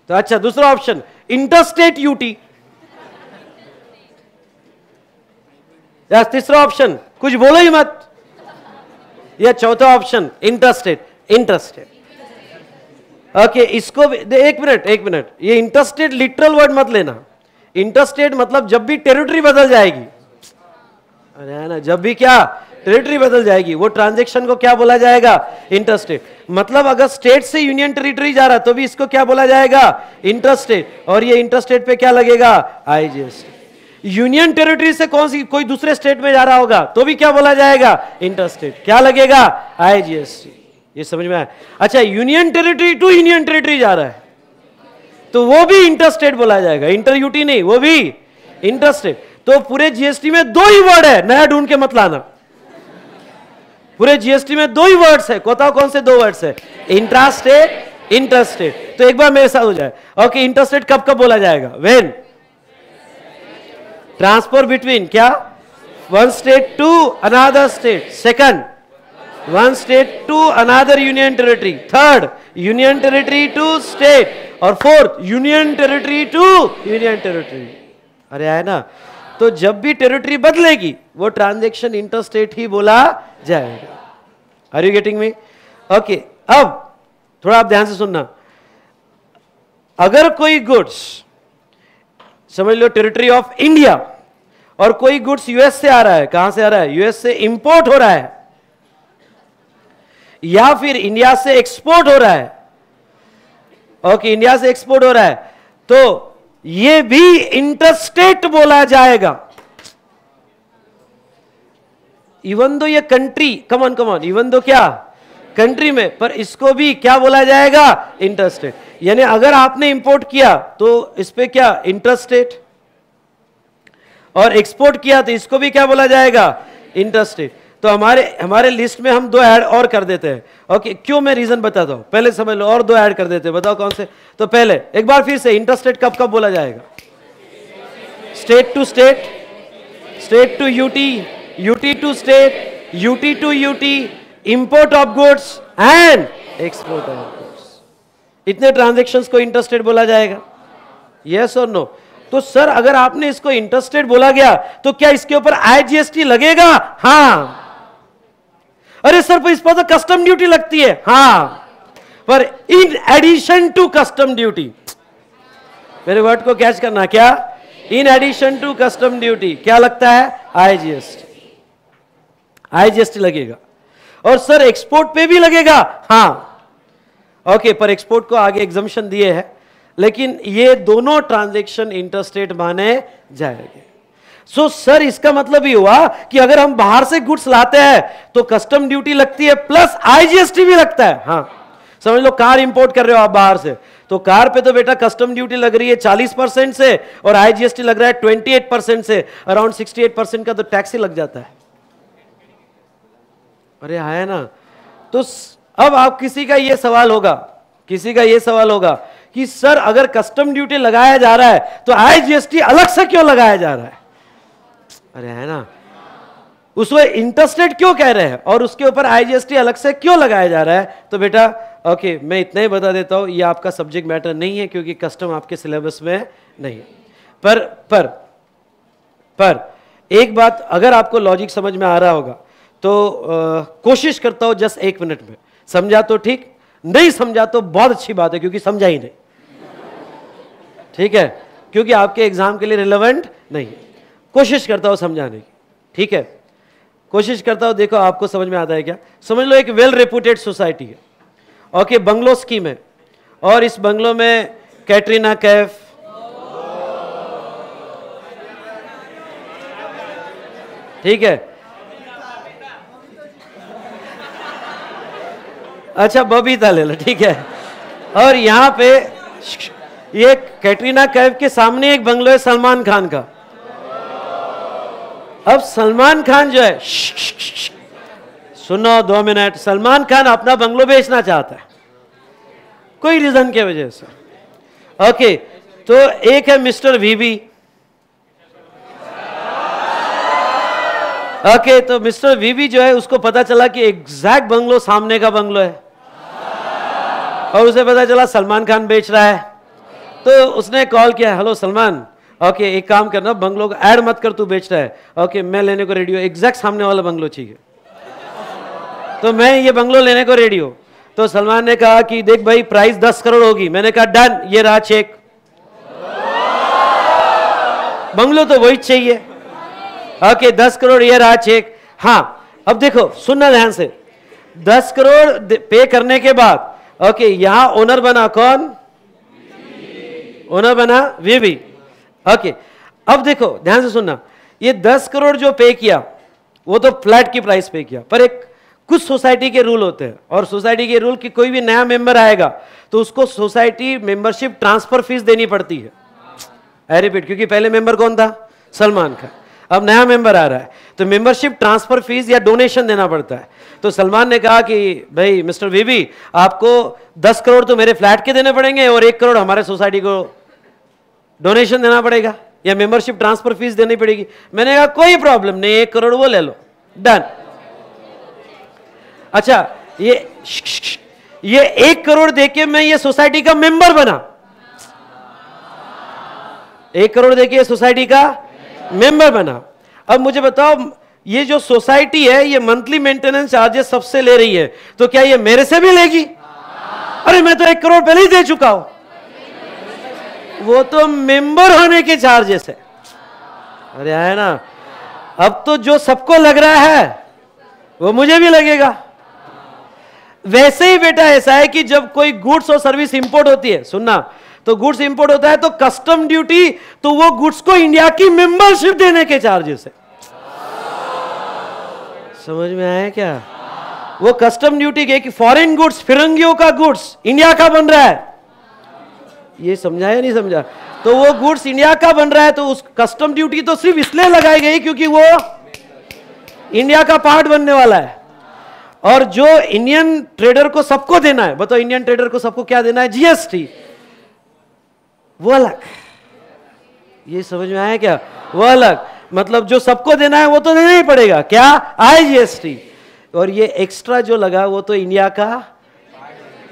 तो अच्छा दूसरा ऑप्शन इंटरस्टेट यूटी तीसरा ऑप्शन कुछ बोलो ही मत या चौथा ऑप्शन इंटरस्टेट इंटरस्टेट ओके इसको एक मिनट एक मिनट ये इंटरस्टेट लिटरल वर्ड मत लेना इंटरस्टेट मतलब जब भी टेरिटरी बदल जाएगी ना जब भी क्या टेरिटरी बदल जाएगी वो ट्रांजेक्शन को क्या बोला जाएगा इंटरस्टेट मतलब अगर स्टेट से यूनियन टेरिटरी जा रहा तो भी इसको क्या बोला जाएगा इंटरस्टेट और ये इंटरस्टेट पे क्या लगेगा आईजीएसटी यूनियन टेरिटरी से कौन सी कोई दूसरे स्टेट में जा रहा होगा तो भी क्या बोला जाएगा इंटरस्टेट क्या लगेगा आईजीएसटी ये समझ में आया अच्छा union territory to union territory जा रहा है तो वो भी इंटरस्टेट बोला जाएगा इंटर यूटी नहीं वो भी इंटरस्टेट तो पूरे जीएसटी में दो ही वर्ड है नया ढूंढ के मत लाना पूरे जीएसटी में दो ही वर्ड्स है बताओ कौन से दो वर्ड्स है इंट्रास्टेट इंटरस्टेट तो एक बार मेरे साथ हो जाए ओके इंटरस्टेट कब कब बोला जाएगा वेन ट्रांसफर बिटवीन क्या one state to another state second one state to another union territory third union territory to state और fourth union territory to union territory अरे आए ना तो जब भी टेरिटरी बदलेगी वो ट्रांजेक्शन इंटरस्टेट ही बोला जाएगा are you getting me okay अब थोड़ा आप ध्यान से सुनना अगर कोई गुड्स समझ लो टेरिटरी ऑफ इंडिया और कोई गुड्स यूएस से आ रहा है कहां से आ रहा है यूएस से इंपोर्ट हो रहा है या फिर इंडिया से एक्सपोर्ट हो रहा है ओके इंडिया से एक्सपोर्ट हो रहा है तो ये भी इंटरस्टेट बोला जाएगा इवन दो ये country come on come on even country में पर इसको भी क्या बोला जाएगा इंटरस्टेट यानी अगर आपने इंपोर्ट किया तो इस पर क्या इंटरस्टेट और एक्सपोर्ट किया तो इसको भी क्या बोला जाएगा इंटरस्टेट तो हमारे हमारे लिस्ट में हम दो ऐड और कर देते हैं ओके क्यों मैं रीजन बताता दो पहले समझ लो और दो ऐड कर देते हैं बताओ कौन से तो पहले एक बार फिर से इंटरेस्ट कब कब बोला जाएगा state to state state to UT UT to state UT to UT import of goods and export of goods इतने ट्रांजेक्शन को इंटरेस्ट बोला जाएगा येस और नो तो सर अगर आपने इसको इंटरेस्टेड बोला गया तो क्या इसके ऊपर आईजीएसटी लगेगा हाँ अरे सर पर इस पर तो कस्टम ड्यूटी लगती है हा पर in addition to custom duty मेरे वर्ड को कैच करना क्या in addition to custom duty क्या लगता है आईजीएसटी आईजीएसटी लगेगा और सर एक्सपोर्ट पे भी लगेगा हाँ ओके पर एक्सपोर्ट को आगे एग्जामेशन दिए हैं लेकिन ये दोनों ट्रांजेक्शन इंटरस्टेट माने जाएंगे सो so, सर इसका मतलब ये हुआ कि अगर हम बाहर से गुड्स लाते हैं तो कस्टम ड्यूटी लगती है प्लस आईजीएसटी भी लगता है हाँ समझ लो कार इंपोर्ट कर रहे हो आप बाहर से तो कार पे तो बेटा कस्टम ड्यूटी लग रही है 40 परसेंट से और आईजीएसटी लग रहा है 28 परसेंट से अराउंड 68 परसेंट का तो टैक्स ही लग जाता है अरे आया ना तो अब आप किसी का ये सवाल होगा किसी का ये सवाल होगा कि सर अगर कस्टम ड्यूटी लगाया जा रहा है तो आईजीएसटी अलग से क्यों लगाया जा रहा है अरे है ना उसमें इंटरेस्टेड क्यों कह रहे हैं और उसके ऊपर आईजीएसटी अलग से क्यों लगाया जा रहा है तो बेटा ओके मैं इतना ही बता देता हूं ये आपका सब्जेक्ट मैटर नहीं है क्योंकि कस्टम आपके सिलेबस में नहीं है पर पर पर एक बात अगर आपको लॉजिक समझ में आ रहा होगा तो आ, कोशिश करता हूं जस्ट एक मिनट में समझा तो ठीक नहीं समझा तो बहुत अच्छी बात है क्योंकि समझा ही नहीं ठीक है क्योंकि आपके एग्जाम के लिए रिलेवेंट नहीं है कोशिश करता हूँ समझाने की ठीक है कोशिश करता हूँ देखो आपको समझ में आता है क्या समझ लो एक वेल रिप्यूटेड सोसाइटी है ओके बंगलो स्कीम है और इस बंगलो में कैटरीना कैफ ठीक है अच्छा बबीता ले लो ठीक है और यहाँ पे ये कैटरीना कैफ के सामने एक बंगलो है सलमान खान का अब सलमान खान जो है सुनो दो मिनट सलमान खान अपना बंगलो बेचना चाहता है कोई रीजन के वजह से ओके तो एक है मिस्टर वीबी ओके तो मिस्टर वीबी जो है उसको पता चला कि एग्जैक्ट बंगलो सामने का बंगलो है और उसे पता चला सलमान खान बेच रहा है तो उसने कॉल किया हेलो सलमान ओके एक काम करना बंगलो का ऐड मत कर तू बेच रहा है ओके मैं लेने को रेडी हूँ एग्जैक्ट सामने वाला बंगलो चाहिए तो मैं ये बंगलो लेने को रेडी हूँ तो सलमान ने कहा कि देख भाई प्राइस दस करोड़ होगी मैंने कहा डन ये रहा चेक बंगलो तो वही चाहिए ओके दस करोड़ ये रहा चेक हाँ अब देखो सुनना ध्यान से दस करोड़ पे करने के बाद ओके यहां ओनर बना कौन ओनर बना वे भी ओके अब देखो ध्यान से सुनना ये दस करोड़ जो पे किया वो तो फ्लैट की प्राइस पे किया पर एक कुछ सोसाइटी के रूल होते हैं और सोसाइटी के रूल की कोई भी नया मेंबर आएगा तो उसको सोसाइटी मेंबरशिप ट्रांसफर फीस देनी पड़ती है आई रिपीट क्योंकि पहले मेंबर कौन था सलमान खान अब नया मेंबर आ रहा है तो मेंबरशिप ट्रांसफर फीस या डोनेशन देना पड़ता है तो सलमान ने कहा कि भाई मिस्टर बीबी आपको दस करोड़ तो मेरे फ्लैट के देने पड़ेंगे और एक करोड़ हमारे सोसाइटी को डोनेशन देना पड़ेगा या मेंबरशिप ट्रांसफर फीस देनी पड़ेगी मैंने कहा कोई प्रॉब्लम नहीं एक करोड़ वो ले लो डन अच्छा ये ये एक करोड़ देके मैं ये सोसाइटी का मेंबर बना एक करोड़ देके सोसाइटी का मेंबर बना अब मुझे बताओ ये जो सोसाइटी है ये मंथली मेंटेनेंस चार्जेस सबसे ले रही है तो क्या ये मेरे से भी लेगी अरे मैं तो एक करोड़ पहले ही दे चुका हूं वो तो मेंबर होने के चार्जेस है अरे है ना अब तो जो सबको लग रहा है वो मुझे भी लगेगा वैसे ही बेटा ऐसा है कि जब कोई गुड्स और सर्विस इंपोर्ट होती है सुनना तो गुड्स इंपोर्ट होता है तो कस्टम ड्यूटी तो वो गुड्स को इंडिया की मेंबरशिप देने के चार्जेस है समझ में आया क्या वो कस्टम ड्यूटी के फॉरेन गुड्स फिरंगियों का गुड्स इंडिया का बन रहा है ये समझा या नहीं समझा तो वो गुड्स इंडिया का बन रहा है तो उस कस्टम ड्यूटी तो सिर्फ इसलिए लगाई गई क्योंकि वो इंडिया का पार्ट बनने वाला है और जो इंडियन ट्रेडर को सबको देना है बताओ इंडियन ट्रेडर को सबको क्या देना है जीएसटी वो अलग ये समझ में आया क्या वो अलग मतलब जो सबको देना है वो तो देना ही पड़ेगा क्या आए जीएसटी और ये एक्स्ट्रा जो लगा वो तो इंडिया का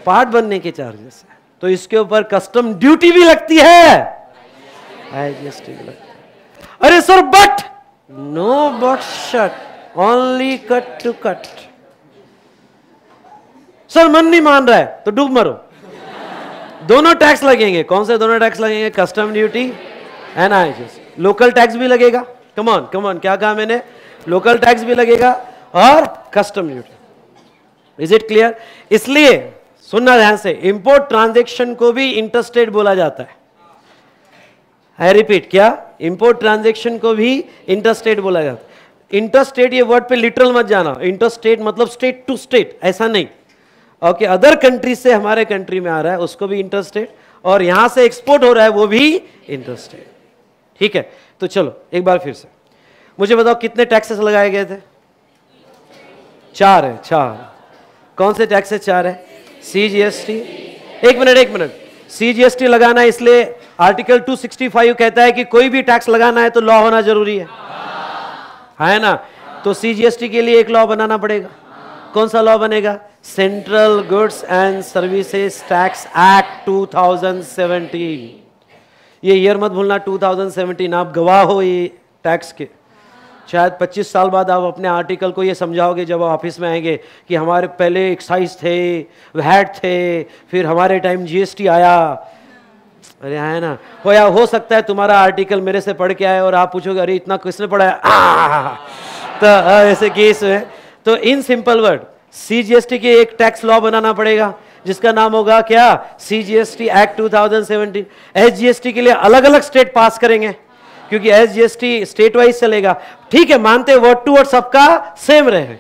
पार्ट बनने के चार्जेस है तो इसके ऊपर कस्टम ड्यूटी भी लगती है आईजीएसटी भी लगती है अरे sir but no but shut only cut to cut sir मन नहीं मान रहा है तो डूब मरो दोनों टैक्स लगेंगे कौन से दोनों टैक्स लगेंगे custom duty and IGS local tax भी लगेगा कमॉन कमॉन क्या कहा मैंने लोकल टैक्स भी लगेगा और custom duty is it clear इसलिए सुनना ध्यान से इंपोर्ट ट्रांजेक्शन को भी इंटरस्टेट बोला जाता है आई रिपीट क्या इंपोर्ट ट्रांजेक्शन को भी इंटरस्टेट बोला जाता है इंटरस्टेट ये वर्ड पे लिटरल मत जाना इंटरस्टेट मतलब स्टेट टू स्टेट ऐसा नहीं ओके अदर कंट्री से हमारे कंट्री में आ रहा है उसको भी इंटरस्टेट और यहां से एक्सपोर्ट हो रहा है वो भी इंटरस्टेट ठीक है तो चलो एक बार फिर से मुझे बताओ कितने टैक्सेस लगाए गए थे चार है चार कौन से टैक्सेस चार है सी जी एस टी एक मिनट एक minute C G S T लगाना इसलिए आर्टिकल 265 कहता है कि कोई भी टैक्स लगाना है तो लॉ होना जरूरी है है ना तो सी जी एस टी के लिए एक लॉ बनाना पड़ेगा कौन सा लॉ बनेगा central goods and services tax act 2017 ये ईयर मत भूलना 2017 आप गवाह हो ये टैक्स के शायद 25 साल बाद आप अपने आर्टिकल को ये समझाओगे जब आप ऑफिस में आएंगे कि हमारे पहले एक्साइज थे वैट थे फिर हमारे टाइम जीएसटी आया अरे हाँ, है ना हो या हो सकता है तुम्हारा आर्टिकल मेरे से पढ़ के आए और आप पूछोगे अरे इतना किसने पढ़ाया तो हाँ, ऐसे केस में तो इन सिंपल वर्ड टी के एक टैक्स लॉ बनाना पड़ेगा जिसका नाम होगा क्या C G S T act S T के लिए अलग अलग स्टेट पास करेंगे क्योंकि एस जी स्टेट वाइज चलेगा ठीक है मानते वर्ड टू वर्ड सबका सेम रहेगा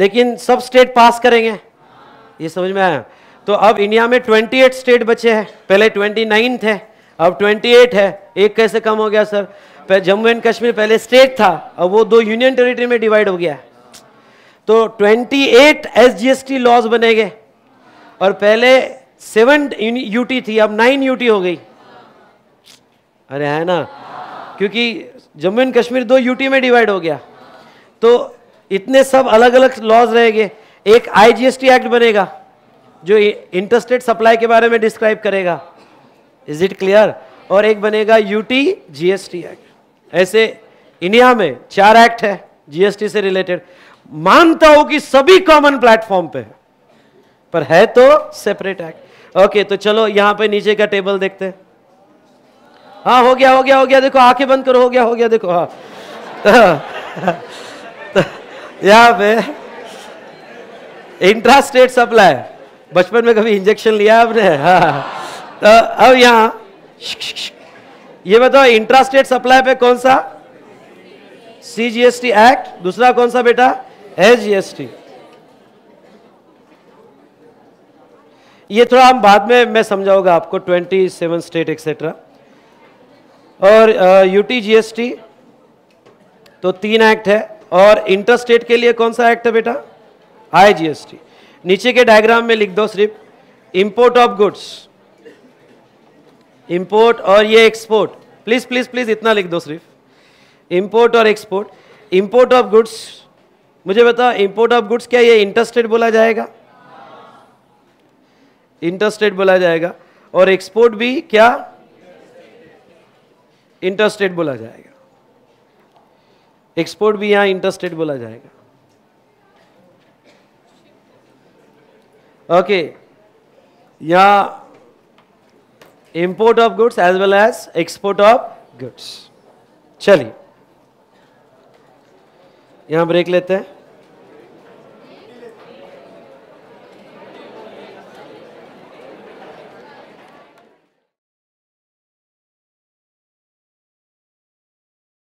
लेकिन सब स्टेट पास करेंगे ये समझ में आया तो अब इंडिया में 28 स्टेट बचे हैं पहले 29 थे अब 28 है एक कैसे कम हो गया सर जम्मू एंड कश्मीर पहले स्टेट था अब वो दो यूनियन टेरिटरी में डिवाइड हो गया है तो 28 टी लॉज बनेंगे और पहले सेवन यूटी थी अब नाइन यूटी हो गई अरे है ना क्योंकि जम्मू एंड कश्मीर दो यूटी में डिवाइड हो गया तो इतने सब अलग अलग लॉज रहेंगे एक आईजीएसटी एक्ट बनेगा जो इंटरस्टेट सप्लाई के बारे में डिस्क्राइब करेगा इज इट क्लियर और एक बनेगा यूटी जीएसटी एक्ट ऐसे इंडिया में चार एक्ट है जीएसटी से रिलेटेड मानता हूं कि सभी कॉमन प्लेटफॉर्म पे है पर है तो सेपरेट एक्ट ओके तो चलो यहां पे नीचे का टेबल देखते हैं हाँ हो गया हो गया हो गया देखो आंखें बंद करो हो गया हो गया देखो हाँ तो, तो यहाँ पे इंट्रास्टेट सप्लाई बचपन में कभी इंजेक्शन लिया आपने हाँ तो अब यहाँ ये बताओ इंट्रास्टेट सप्लाई पे कौन सा C G S T act दूसरा कौन सा बेटा एस जी एस टी ये थोड़ा हम बाद में मैं समझाऊंगा आपको ट्वेंटी सेवन स्टेट एक्सेट्रा और यूटी जीएसटी तो तीन एक्ट है और इंटर स्टेट के लिए कौन सा एक्ट है बेटा आई जीएसटी नीचे के डायग्राम में लिख दो सिर्फ इंपोर्ट ऑफ गुड्स इंपोर्ट और ये एक्सपोर्ट प्लीज प्लीज प्लीज इतना लिख दो सिर्फ इंपोर्ट और एक्सपोर्ट इंपोर्ट ऑफ गुड्स मुझे बताओ इंपोर्ट ऑफ गुड्स क्या ये इंटरस्टेट बोला जाएगा इंटरस्टेट बोला जाएगा और एक्सपोर्ट भी क्या इंटरस्टेट बोला जाएगा एक्सपोर्ट भी यहां इंटरस्टेट बोला जाएगा ओके यहां import of goods as well as export of goods चलिए यहां ब्रेक लेते हैं